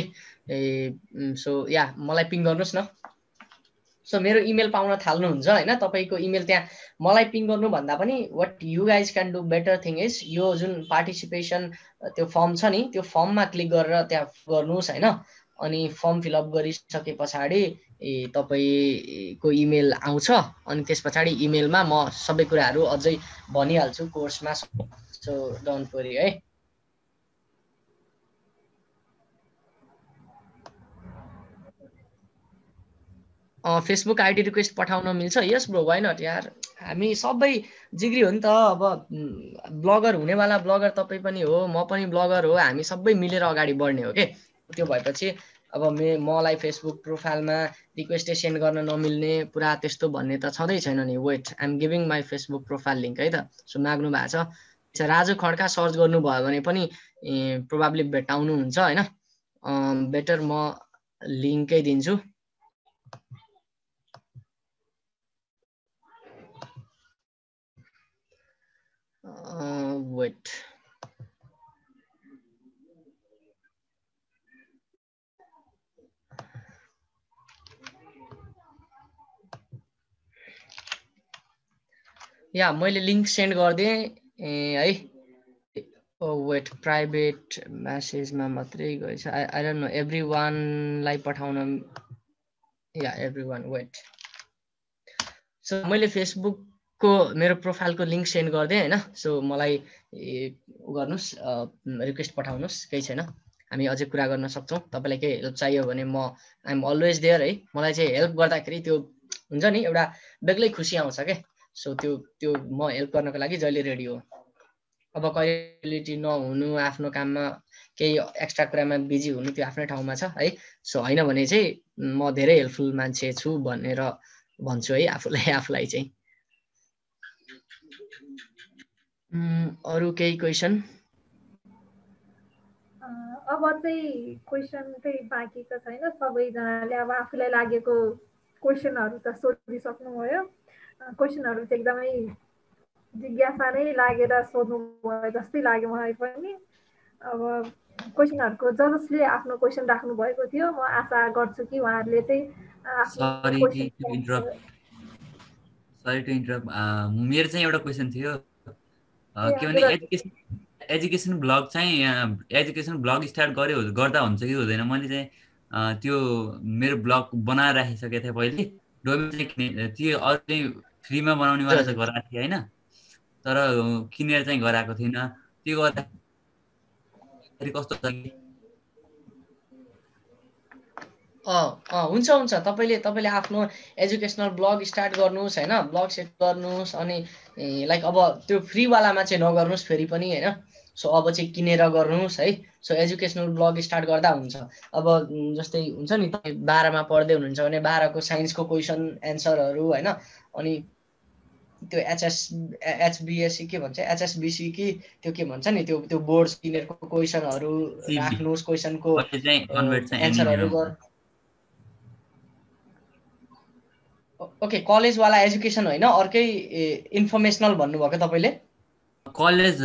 Speaker 1: ए सो या मलाई पिङ गर्नुहोस् न। सो मेरो इमेल पाउन थाल्नुहुन्छ होइन? तपाईँको इमेल त्यहाँ। मलाई पिङ गर्नुभन्दा पनि what you guys can do better thing is यो जुन पार्टिसिपेसन त्यो फर्म छ नि त्यो फर्ममा क्लिक गरेर त्यहाँ गर्नुहोस् होइन? अनि फर्म फिलअप गरिसके पछाडि तपाईँको इमेल आउँछ अनि त्यस पछाडि इमेलमा म सबै कुराहरू अझै भनिहाल्छु कोर्समा सो डोन्ट वरी है। फेसबुक आइडी रिक्वेस्ट पठाउन मिल्छ? यस ब्रो वाइ नट यार? हामी सबै जिग्री हो नि त अब ब्लगर हुनेवाला ब्लगर तपाईँ पनि हो म पनि ब्लगर हो हामी सबै मिलेर अगाडि बढ्ने हो कि? त्यो भएपछि अब मे मलाई फेसबुक प्रोफाइलमा रिक्वेस्टै सेन्ड गर्न नमिल्ने पुरा त्यस्तो भन्ने त छँदै छैन नि। Wait I'm giving my Facebook profile link है त? सो माग्नु भएको छ। राजु खड्का सर्च गर्नुभयो भने पनि प्रोभाब्ली भेटाउनुहुन्छ होइन? बेटर म लिङ्कै दिन्छु। वेट या मैले लिङ्क सेन्ड गरिदिएँ। है। वेट प्राइभेट म्यासेजमा मात्रै गएछ। I I don't know every वानलाई पठाउन। Yeah every one wait so मैले फेसबुकको मेरो प्रोफाइलको लिङ्क सेन्ड गरिदिएँ होइन? सो मलाई गर्नुहोस् रिक्वेस्ट पठाउनुहोस् केही छैन। हामी अझै कुरा गर्न सक्छौँ। तपाईँलाई केही हेल्प चाहियो भने म आइएम अलवेज देयर है। मलाई चाहिँ हेल्प गर्दाखेरि त्यो हुन्छ नि एउटा बेग्लै खुसी आउँछ क्या सो त्यो त्यो म हेल्प गर्नको लागि जहिले रेडी हो। अब कहिलेलिटी नहुनु आफ्नो काममा केही एक्स्ट्रा कुरामा बिजी हुनु त्यो आफ्नै ठाउँमा छ है। सो होइन भने चाहिँ म धेरै हेल्पफुल मान्छे छु भनेर भन्छु है आफूलाई आफूलाई चाहिँ। अरू केही क्वेसन
Speaker 5: अब चाहिँ क्वेसन चाहिँ बाँकी त छैन। सबैजनाले अब आफूलाई लागेको क्वेसनहरू त सोधिसक्नुभयो। क्वेसनहरू चाहिँ एकदमै जिज्ञासा नै लागेर सोध्नुभयो जस्तै लाग्यो मलाई पनि। अब क्वेसनहरूको ज जसले आफ्नो क्वेसन राख्नु भएको थियो म आशा गर्छु कि उहाँहरूले चाहिँ
Speaker 3: मेरो चाहिँ एउटा क्वेसन थियो। के भने एजुकेसन एजुकेसन ब्लग चाहिँ एजुकेसन ब्लग स्टार्ट गऱ्यो गर्दा हुन्छ कि हुँदैन। मैले चाहिँ त्यो मेरो ब्लग बनाएर राखिसकेको थिएँ पहिले। किने त्यो अरू चाहिँ फ्रीमा बनाउनेवाला चाहिँ गराएको थिएँ होइन? तर किनेर चाहिँ गराएको थिइनँ त्यो गर्दाखेरि कस्तो छ कि?
Speaker 1: अँ हुन्छ हुन्छ। तपाईँले तपाईँले आफ्नो एजुकेसनल ब्लग स्टार्ट गर्नुहोस् होइन? ब्लग सेट गर्नुहोस् अनि लाइक अब त्यो फ्रीवालामा चाहिँ नगर्नुहोस् फेरि पनि होइन? सो अब चाहिँ किनेर गर्नुहोस् है। सो एजुकेसनल ब्लग स्टार्ट गर्दा हुन्छ। अब जस्तै हुन्छ नि तपाईँ बाह्रमा पढ्दै हुनुहुन्छ भने बाह्रको साइन्सको क्वेसन एन्सरहरू होइन। अनि त्यो एचएस एचबिएससी के भन्छ? एचएसबिसी कि त्यो के भन्छ नि त्यो त्यो बोर्ड तिनीहरूको क्वेसनहरू राख्नुहोस् क्वेसनको एन्सरहरू गर। ओके कलेजवाला एजुकेसन होइन अर्कै इन्फर्मेसनल भन्नुभएको तपाईँले?
Speaker 3: कलेज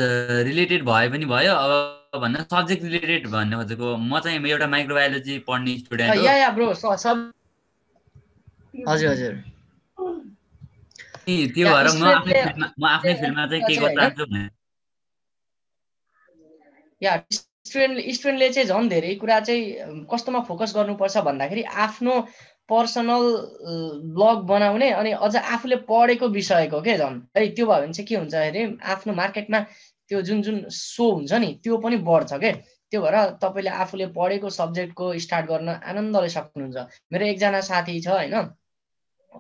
Speaker 3: रिलेटेड भए पनि भयो। अब भन्न सब्जेक्ट रिलेटेड भन्ने खोजेको। म चाहिँ एउटा माइक्रोबायोलोजी पढ्ने स्टुडेन्ट
Speaker 1: या या ब्रो सब हजुर हजुर।
Speaker 3: त्यो भएर म म आफ्नै फिल्डमा चाहिँ के गर्न चाहन्छु भने
Speaker 1: या स्टुडेन्ट स्टुडेन्टले चाहिँ झन् धेरै कुरा चाहिँ कस्तोमा फोकस गर्नुपर्छ भन्दाखेरि आफ्नो पर्सनल ब्लग बनाउने अनि अझ आफूले पढेको विषयको के झन्? है त्यो भयो भने चाहिँ के हुन्छ अरे आफ्नो मार्केटमा त्यो जुन जुन सो हुन्छ नि त्यो पनि बढ्छ के? त्यो भएर तपाईँले आफूले पढेको सब्जेक्टको स्टार्ट गर्न आनन्दले सक्नुहुन्छ। मेरो एकजना साथी छ होइन?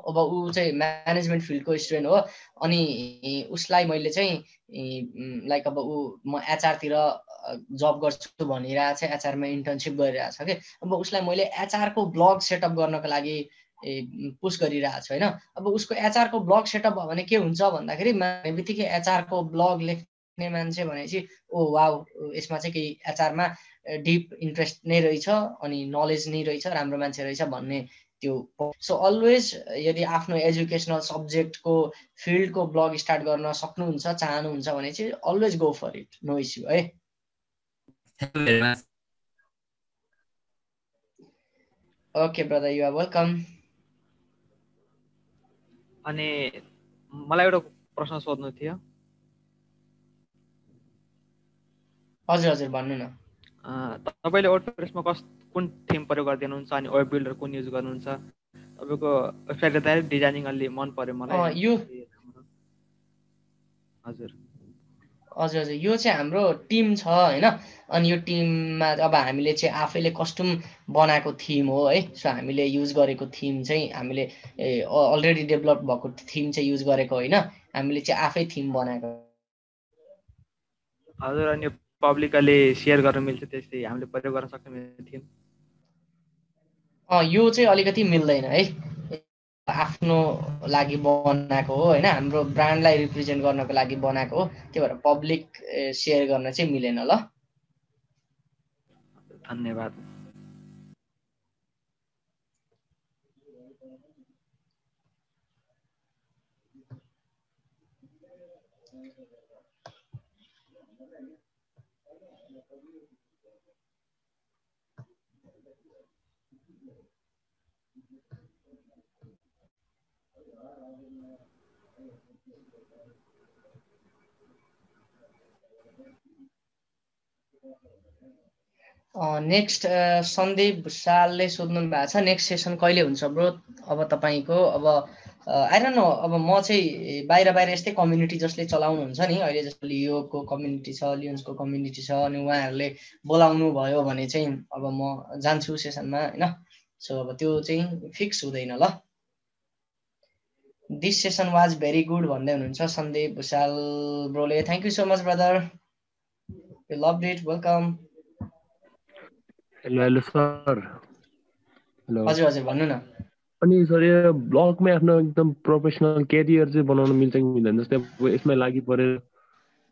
Speaker 1: अब ऊ चाहिँ म्यानेजमेन्ट फिल्डको स्टुडेन्ट हो अनि उसलाई मैले चाहिँ लाइक अब ऊ म एचआरतिर जब गर्छु भनिरहेको छ एचआरमा इन्टर्नसिप गरिरहेको छ कि? अब उसलाई मैले एचआरको ब्लग सेटअप गर्नको लागि पुस गरिरहेको छु होइन? अब उसको एचआरको ब्लग सेटअप भयो भने के हुन्छ भन्दाखेरि बित्तिकै एचआरको ब्लग लेख्ने मान्छे भनेपछि ओ वा यसमा चाहिँ केही एचआरमा डिप इन्ट्रेस्ट नै रहेछ अनि नलेज नै रहेछ राम्रो मान्छे रहेछ भन्ने त्यो सो अलवेज यदि आफ्नो एजुकेसनल सब्जेक्टको फिल्डको ब्लग स्टार्ट गर्न सक्नुहुन्छ चाहनुहुन्छ भने चाहिँ always go for it no issue है? Okay brother you are welcome
Speaker 2: अनि मलाई एउटा प्रश्न सोध्नु थियो।
Speaker 1: हजुर हजुर भन्नु न।
Speaker 2: तपाईँले वर्डप्रेसमा कस कुन थिम प्रयोग गरिदिनुहुन्छ अनि वेब बिल्डर कुन युज गर्नुहुन्छ? तपाईँको वेबसाइट डाइरेक्ट डिजाइनिङ अलि मन पर्यो मलाई।
Speaker 1: यो
Speaker 2: हजुर।
Speaker 1: हजुर हजुर। यो चाहिँ हाम्रो टिम छ होइन? अनि यो टिममा अब हामीले चाहिँ आफैले कस्ट्युम बनाएको थिम हो है? सो हामीले युज गरेको थिम चाहिँ हामीले अलरेडी डेभलप भएको थिम चाहिँ युज गरेको होइन? हामीले चाहिँ आफै थिम बनाएको।
Speaker 2: हजुर अनि पब्लिकले सेयर गर्न मिल्छ त्यस्तै हामीले प्रयोग गर्न सक्छौँ थिम
Speaker 1: अँ यो चाहिँ अलिकति मिल्दैन है। आफ्नो लागि बनाएको हो होइन? हाम्रो ब्रान्डलाई रिप्रेजेन्ट गर्नको लागि बनाएको हो। त्यही भएर पब्लिक सेयर गर्न चाहिँ मिलेन ल।
Speaker 2: धन्यवाद।
Speaker 1: नेक्स्ट सन्दीप भुषालले सोध्नु भएको छ नेक्स्ट सेसन कहिले हुन्छ ब्रो अब तपाईँको अब आइरहनु नो अब म चाहिँ बाहिर बाहिर यस्तै कम्युनिटी जसले चलाउनुहुन्छ नि अहिले जस्तो लियोको कम्युनिटी छ लियोन्सको कम्युनिटी छ अनि उहाँहरूले बोलाउनु भयो भने चाहिँ अब म जान्छु सेसनमा होइन? सो अब त्यो चाहिँ फिक्स हुँदैन ल। This session was very good भन्दै हुनुहुन्छ Sandeep Bhusal ब्रोले। Thank you so much brother love it welcome
Speaker 7: hello hello sir. Hello.
Speaker 1: हजुर हजुर भन्नु न।
Speaker 7: अनि सर यो ब्लगमै आफ्नो एकदम प्रोफेसनल केरियर चाहिँ बनाउन मिल्छ कि मिल्दैन? जस्तै अब यसमै लागि परेर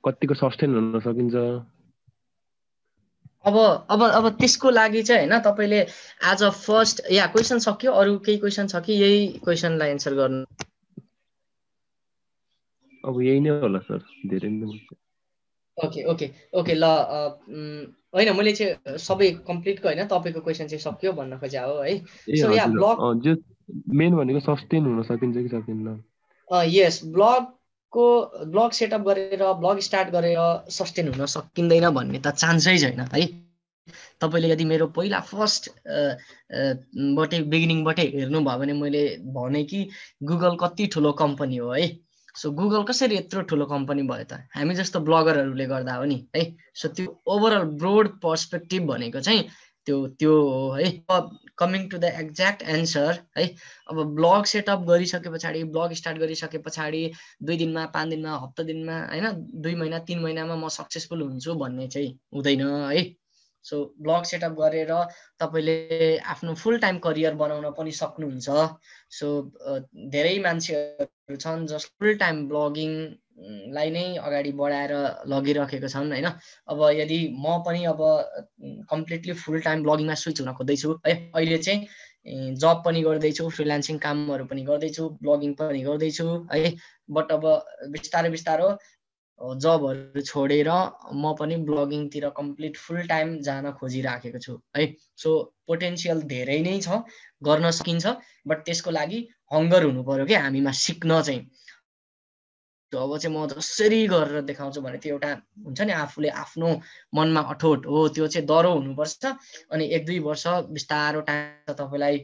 Speaker 7: कतिको सस्टेन हुन सकिन्छ?
Speaker 1: अब अब अब त्यसको लागि चाहिँ होइन तपाईँले आज फर्स्ट या क्वेसन सक्यो अरू केही क्वेसन छ कि यही क्वेसनलाई एन्सर गर्नु?
Speaker 7: अब यही नै होला सर धेरै नै
Speaker 1: ओके ओके ओके ल होइन मैले चाहिँ सबै कम्प्लिटको होइन तपाईँको क्वेसन चाहिँ सक्यो भन्न खोजे हो? है
Speaker 7: सो या ब्लग मेन भनेको सस्टेन हुन सकिन्छ कि सकिन्न?
Speaker 1: यस ब्लगको ब्लग सेटअप गरेर ब्लग स्टार्ट गरेर सस्टेन हुन सकिँदैन भन्ने त चान्सै छैन है? तपाईँले यदि मेरो पहिला फर्स्ट बाटै बिगिनिङबाटै हेर्नुभयो भने मैले भने कि गुगल कति ठुलो कम्पनी हो है? सो गुगल कसरी यत्रो ठुलो कम्पनी भयो त? हामी जस्तो ब्लगरहरूले गर्दा हो नि है? सो त्यो ओभरअल ब्रोड पर्सपेक्टिभ भनेको चाहिँ त्यो त्यो हो है? Coming to the exact answer है? अब ब्लग सेटअप गरिसके पछाडि ब्लग स्टार्ट गरिसके पछाडि दुई दिनमा पाँच दिनमा हप्ता दिनमा होइन? दुई महिना तिन महिनामा म सक्सेसफुल हुन्छु भन्ने चाहिँ हुँदैन है? सो ब्लग सेटअप गरेर तपाईँले आफ्नो फुल टाइम करियर बनाउन पनि सक्नुहुन्छ। सो धेरै मान्छेहरू छन् जस फुल टाइम ब्लगिङलाई नै अगाडि बढाएर लगिरहेको छन् होइन? अब यदि म पनि अब कम्प्लिटली फुल टाइम ब्लगिङमा स्विच हुन खोज्दैछु है? अहिले चाहिँ जब पनि गर्दैछु फ्रिलान्सिङ कामहरू पनि गर्दैछु ब्लगिङ पनि गर्दैछु है? बट अब बिस्तारै बिस्तारो जबहरू छोडेर म पनि ब्लगिङतिर कम्प्लिट फुल टाइम जान खोजिराखेको छु है। सो पोटेन्सियल धेरै नै छ गर्न सकिन्छ बट त्यसको लागि हङ्गर हुनु पऱ्यो कि हामीमा सिक्न चाहिँ। अब चाहिँ म जसरी गरेर देखाउँछु भने त्यो एउटा हुन्छ नि आफूले आफ्नो मनमा अठोट हो त्यो चाहिँ डह्रो हुनुपर्छ। अनि एक दुई वर्ष बिस्तारो टाइम तपाईँलाई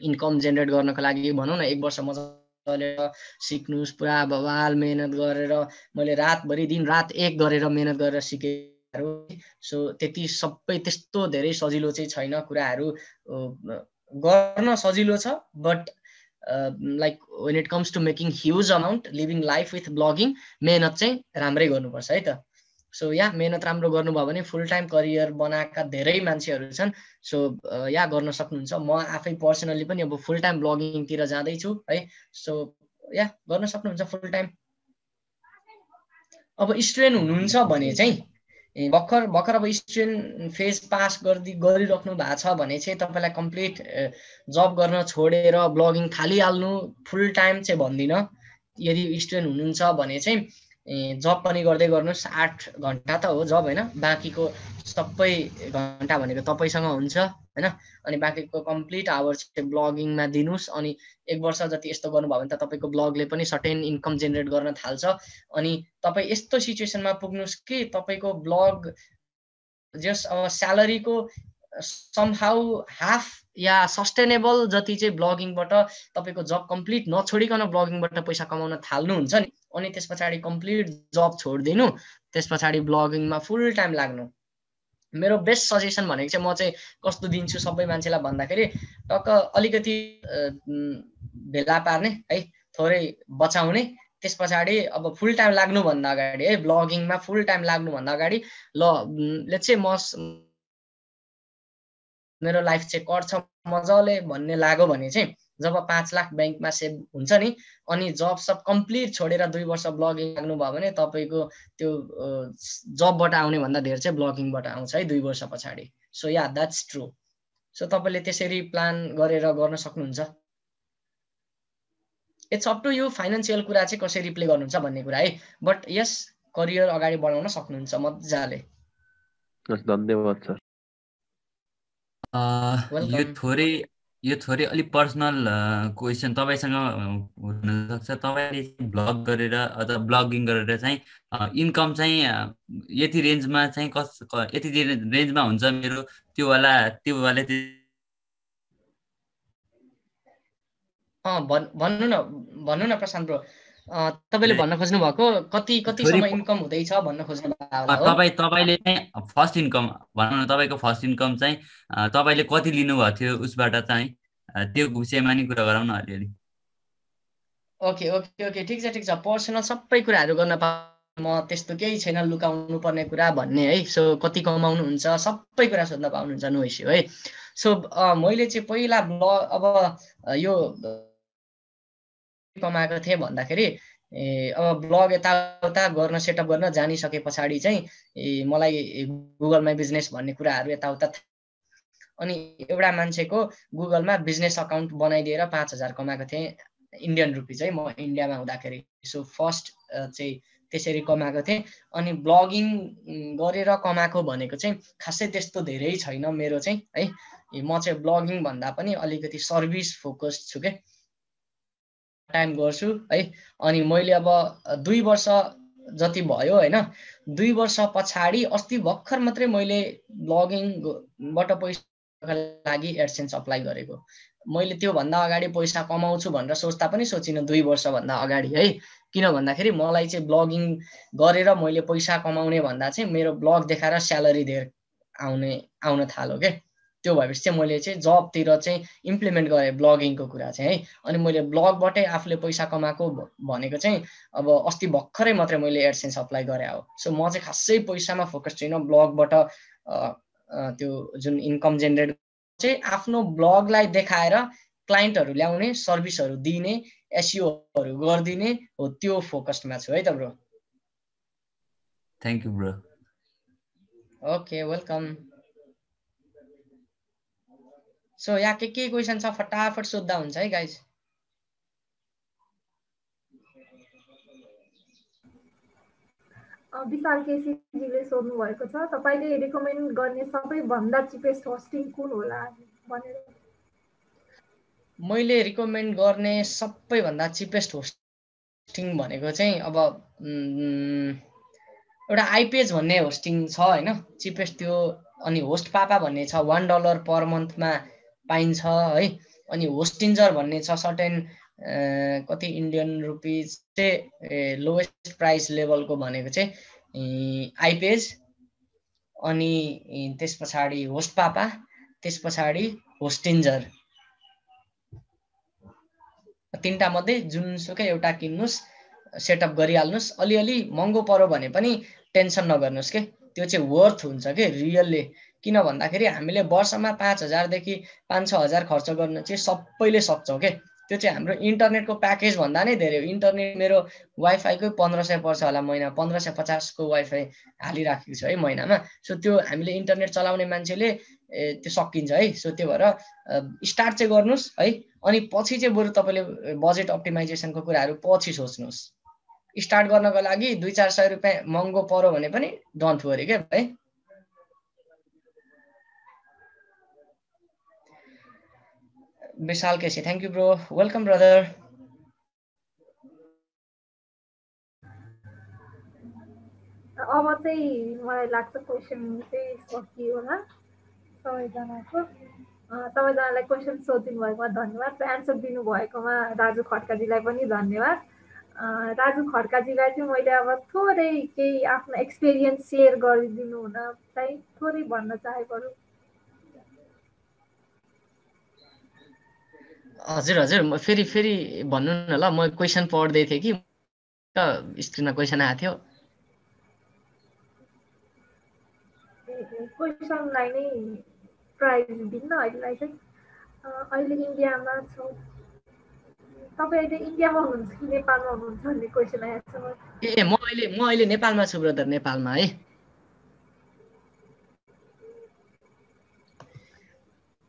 Speaker 1: इन्कम जेनेरेट गर्नको लागि भनौँ न एक वर्ष मजा गरेर सिक्नुहोस् पुरा बवाल मेहनत गरेर मैले रातभरि दिन रात एक गरेर मेहनत गरेर सिकेँ सो त्यति सबै त्यस्तो धेरै सजिलो चाहिँ छैन कुराहरू। गर्न सजिलो छ but like when it comes to making huge amount living life with blogging मेहनत चाहिँ राम्रै गर्नुपर्छ है त? सो या मेहनत राम्रो गर्नुभयो भने फुल टाइम करियर बनाएका धेरै मान्छेहरू छन्। सो या गर्न सक्नुहुन्छ। म आफै पर्सनली पनि अब फुल टाइम ब्लगिङतिर जाँदैछु है। सो या गर्न सक्नुहुन्छ फुल टाइम अब स्टुडेन्ट हुनुहुन्छ भने चाहिँ भर्खर भर्खर अब स्टुडेन्ट फेज पास गरिदि गरिराख्नु भएको छ भने चाहिँ तपाईँलाई कम्प्लिट जब गर्न छोडेर ब्लगिङ थालिहाल्नु फुल टाइम चाहिँ भन्दिनँ। यदि स्टुडेन्ट हुनुहुन्छ भने चाहिँ जब पनि गर्दै गर्नुहोस् आठ घन्टा त हो जब होइन? बाँकीको सबै घन्टा भनेको तपाईँसँग हुन्छ होइन? अनि बाँकीको कम्प्लिट आवर चाहिँ ब्लगिङमा दिनुहोस् अनि एक वर्ष जति यस्तो गर्नुभयो भने त तपाईँको ब्लगले पनि सर्टेन इन्कम जेनेरेट गर्न थाल्छ। अनि तपाईँ यस्तो सिचुएसनमा पुग्नुहोस् कि तपाईँको ब्लग जस अब स्यालेरीको समहाउ हाफ या सस्टेनेबल जति चाहिँ ब्लगिङबाट तपाईँको जब कम्प्लिट नछोडिकन ब्लगिङबाट पैसा कमाउन थाल्नुहुन्छ नि अनि त्यस पछाडि कम्प्लिट जब छोडिदिनु त्यस पछाडि ब्लगिङमा फुल टाइम लाग्नु। मेरो बेस्ट सजेसन भनेको चाहिँ म चाहिँ कस्तो दिन्छु सबै मान्छेलाई भन्दाखेरि टक्क अलिकति भेला पार्ने है थोरै बचाउने त्यस पछाडि अब फुल टाइम लाग्नुभन्दा अगाडि है ब्लगिङमा फुल टाइम लाग्नुभन्दा अगाडि ल लेट्स चाहिँ म मेरो लाइफ चाहिँ कट्छ मजाले भन्ने लाग्यो भने चाहिँ जब पाँच लाख ब्याङ्कमा सेभ हुन्छ नि अनि जब सब कम्प्लिट छोडेर दुई वर्ष ब्लगिङ लाग्नुभयो भने तपाईँको त्यो जबबाट आउने भन्दा धेरै चाहिँ ब्लगिङबाट आउँछ है दुई वर्ष पछाडि। So yeah that's true so तपाईँले त्यसरी प्लान गरेर गर्न सक्नुहुन्छ। It's up to you financial कुरा चाहिँ कसरी प्ले गर्नुहुन्छ भन्ने कुरा है। बट यस करियर अगाडि बढाउन सक्नुहुन्छ मजाले।
Speaker 7: धन्यवाद सर
Speaker 3: यो. थोरै यो थोरै अलिक पर्सनल क्वेसन तपाईँसँग हुनसक्छ तपाईँले ब्लग गरेर अथवा ब्लगिङ गरेर चाहिँ इन्कम चाहिँ यति रेन्जमा चाहिँ कस यति रेन्जमा हुन्छ मेरो त्यो वाला त्यो
Speaker 1: अँ भन् भन्नु न भन्नु न प्रशान्त ब्रो तपाईँले भन्न खोज्नु भएको कति कतिसम्म इन्कम हुँदैछ भन्न खोज्नु भएको
Speaker 3: तपाईँ तपाईँले चाहिँ फर्स्ट इन्कम भनौँ न तपाईँको फर्स्ट इन्कम चाहिँ तपाईँले कति लिनुभएको थियो उसबाट चाहिँ? त्यो विषयमा नि कुरा गरौँ न अलिअलि।
Speaker 1: ओके ओके ओके ठिक छ ठिक छ। पर्सनल सबै कुराहरू गर्न पा म त्यस्तो केही छैन लुकाउनु पर्ने कुरा भन्ने है। सो कति कमाउनुहुन्छ सबै कुरा सोध्न पाउनुहुन्छ नो इस्यु है। सो मैले चाहिँ पहिला ब्ल अब यो कमाएको थिएँ भन्दाखेरि ए अब ब्लग यताउता गर्न सेटअप गर्न जानिसके पछाडि चाहिँ ए मलाई गुगलमा बिजनेस भन्ने कुराहरू यताउता अनि एउटा मान्छेको गुगलमा बिजनेस अकाउन्ट बनाइदिएर पाँच हजार कमाएको थिएँ। इन्डियन रुपिज है म इन्डियामा हुँदाखेरि। सो फर्स्ट चाहिँ त्यसरी कमाएको थिएँ। अनि ब्लगिङ गरेर कमाएको भनेको चाहिँ खासै त्यस्तो धेरै छैन मेरो चाहिँ है। म चाहिँ ब्लगिङ भन्दा पनि अलिकति सर्भिस फोकस छु क्या टाइम गर्छु है। अनि मैले अब दुई वर्ष जति भयो होइन दुई वर्ष पछाडि अस्ति भर्खर मात्रै मैले ब्लगिङबाट पैसाको लागि एडसेन्स अप्लाई गरेको। मैले त्योभन्दा अगाडि पैसा कमाउँछु भनेर सोच्दा पनि सोचिनँ दुई वर्षभन्दा अगाडि है। किन भन्दाखेरि मलाई चाहिँ ब्लगिङ गरेर मैले पैसा कमाउने भन्दा चाहिँ मेरो ब्लग देखाएर स्यालेरी धेर आउने आउन थाल्यो क्या त्यो भएपछि चाहिँ मैले चाहिँ जबतिर चाहिँ इम्प्लिमेन्ट गरेँ ब्लगिङको कुरा चाहिँ है। अनि मैले ब्लगबाटै आफूले पैसा कमाएको भनेको चाहिँ अब अस्ति भर्खरै मात्रै मैले एडसेन्स अप्लाई गरेँ हो। सो म चाहिँ खासै पैसामा फोकस छैन ब्लगबाट त्यो जुन इन्कम जेनेरेट चाहिँ आफ्नो ब्लगलाई देखाएर क्लाइन्टहरू ल्याउने सर्भिसहरू दिने एसिओहरू गरिदिने हो त्यो फोकस्डमा छु है त bro
Speaker 3: thank you bro
Speaker 1: okay welcome so यहाँ के के क्वेसन छ? फटाफट सोद्धा हुन्छ है गाइज
Speaker 5: विशाल केसीजीले सोध्नु भएको छ तपाईँले रिकमेन्ड गर्ने सबैभन्दा चिपेस्ट होस्टिङ कुन होला भनेर?
Speaker 1: मैले रिकमेन्ड गर्ने सबैभन्दा चिपेस्ट होस्टिङ भनेको चाहिँ अब एउटा आइपेज भन्ने होस्टिङ छ होइन? चिपेस्ट त्यो अनि होस्ट पापा भन्ने छ वान डलर पर मन्थमा पाइन्छ है। अनि होस्टिन्जर भन्ने छ सर्टेन कति इन्डियन रुपिज चाहिँ लोएस्ट प्राइस लेभलको भनेको चाहिँ आइपेज अनि त्यस पछाडि होस्ट पापा त्यस पछाडि होस्टिन्जर। तिनवटा मध्ये जुनसुकै एउटा किन्नुहोस् सेटअप गरिहाल्नुहोस् अलिअलि महँगो पऱ्यो भने पनि टेन्सन नगर्नुहोस् के। त्यो चाहिँ वर्थ हुन्छ कि रियल्ली किन भन्दाखेरि हामीले वर्षमा पाँच हजारदेखि पाँच छ हजार खर्च गर्न चाहिँ सबैले सक्छौँ के त्यो चाहिँ हाम्रो इन्टरनेटको प्याकेज भन्दा नै धेरै हो। इन्टरनेट मेरो वाइफाईकै पन्ध्र सय पर्छ होला महिना पन्ध्र सय पचासको वाइफाई हालिराखेको छु है महिनामा। सो त्यो हामीले इन्टरनेट चलाउने मान्छेले त्यो सकिन्छ है। सो त्यो भएर स्टार्ट चाहिँ गर्नुहोस् है। अनि पछि चाहिँ बरु तपाईँले बजेट अप्टिमाइजेसनको कुराहरू पछि सोच्नुहोस्। स्टार्ट गर्नको लागि दुई चार सय रुपियाँ महँगो पऱ्यो भने पनि डोन्ट वरी क्या है Vishal KC thank you bro welcome brother
Speaker 5: अब चाहिँ मलाई लाग्छ क्वेसन चाहिँ सकियो होला। सबैजनाको सबैजनालाई क्वेसन सोधिदिनु भएकोमा धन्यवाद र एन्सर दिनुभएकोमा राजु खड्काजीलाई पनि धन्यवाद। राजु खड्काजीलाई चाहिँ मैले अब थोरै केही आफ्नो एक्सपिरियन्स सेयर गरिदिनु हुन चाहिँ थोरै भन्न चाहेको
Speaker 1: हजुर हजुर। म फेरि फेरि भन्नु न ल। म क्वेसन पढ्दै थिएँ कि। स्क्रिनमा क्वेसन आएको थियो।
Speaker 5: क्वेसनलाई नै प्राइज दिन्न अहिलेलाई चाहिँ अहिले इन्डियामा छौँ। तपाईँ अहिले इन्डियामा हुनुहुन्छ कि नेपालमा हुनुहुन्छ भन्ने क्वेसन आएको छ।
Speaker 1: ए म अहिले म अहिले नेपालमा छु ब्रदर नेपालमा है।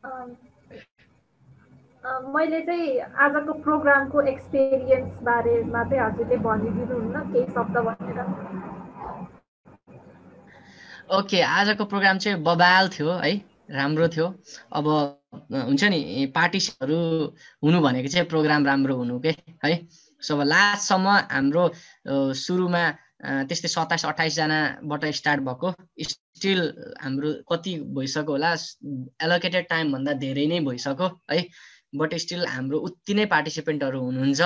Speaker 5: अ, मैले चाहिँ आजको प्रोग्रामको एक्सपिरियन्स बारेमा चाहिँ हजुरले भनिदिनुहुन्न केही शब्द भनेर।
Speaker 1: ओके आजको प्रोग्राम चाहिँ बबाल थियो है राम्रो थियो। अब हुन्छ नि पार्टिसिपहरू हुनु भनेको चाहिँ प्रोग्राम राम्रो हुनु के है। सो अब लास्टसम्म हाम्रो सुरुमा त्यस्तै सत्ताइस अठाइसजनाबाट स्टार्ट भएको। स्टिल हाम्रो कति भइसक्यो होला एलोकेटेड टाइमभन्दा धेरै नै भइसक्यो है। बट स्टिल हाम्रो उति नै पार्टिसिपेन्टहरू हुनुहुन्छ।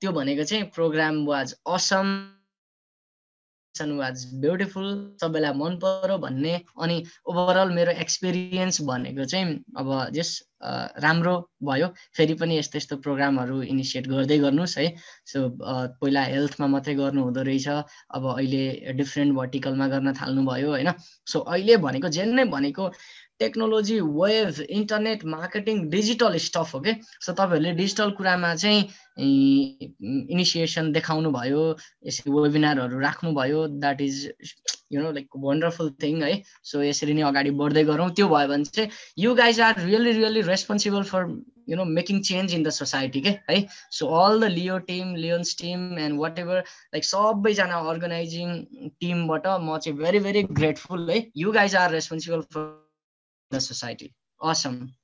Speaker 1: त्यो भनेको चाहिँ program was awesome was beautiful सबैलाई मन पर्यो भन्ने अनि ओभरअल मेरो एक्सपिरियन्स भनेको चाहिँ अब जस राम्रो भयो। फेरि पनि यस्तो यस्तो प्रोग्रामहरू इनिसिएट गर्दै गर्नुहोस् है। सो पहिला हेल्थमा मात्रै गर्नु हुँदो रहेछ। अब अहिले डिफ्रेन्ट भर्टिकलमा गर्न थाल्नुभयो होइन। सो अहिले भनेको जेन नै भनेको technology wave internet marketing digital stuff हो कि सो तपाईँहरूले डिजिटल कुरामा चाहिँ इनिसिएसन देखाउनु भयो यसरी वेबिनारहरू राख्नुभयो that is you know like wonderful thing है? सो यसरी नै अगाडि बढ्दै गरौँ। त्यो भयो भने चाहिँ you guys are really really responsible for you know making change in the society के है? So all the Leo team Lions team and whatever like सबैजना अर्गनाइजिङ टिमबाट म चाहिँ भेरी भेरी ग्रेटफुल है? You guys are responsible for the society. Awesome.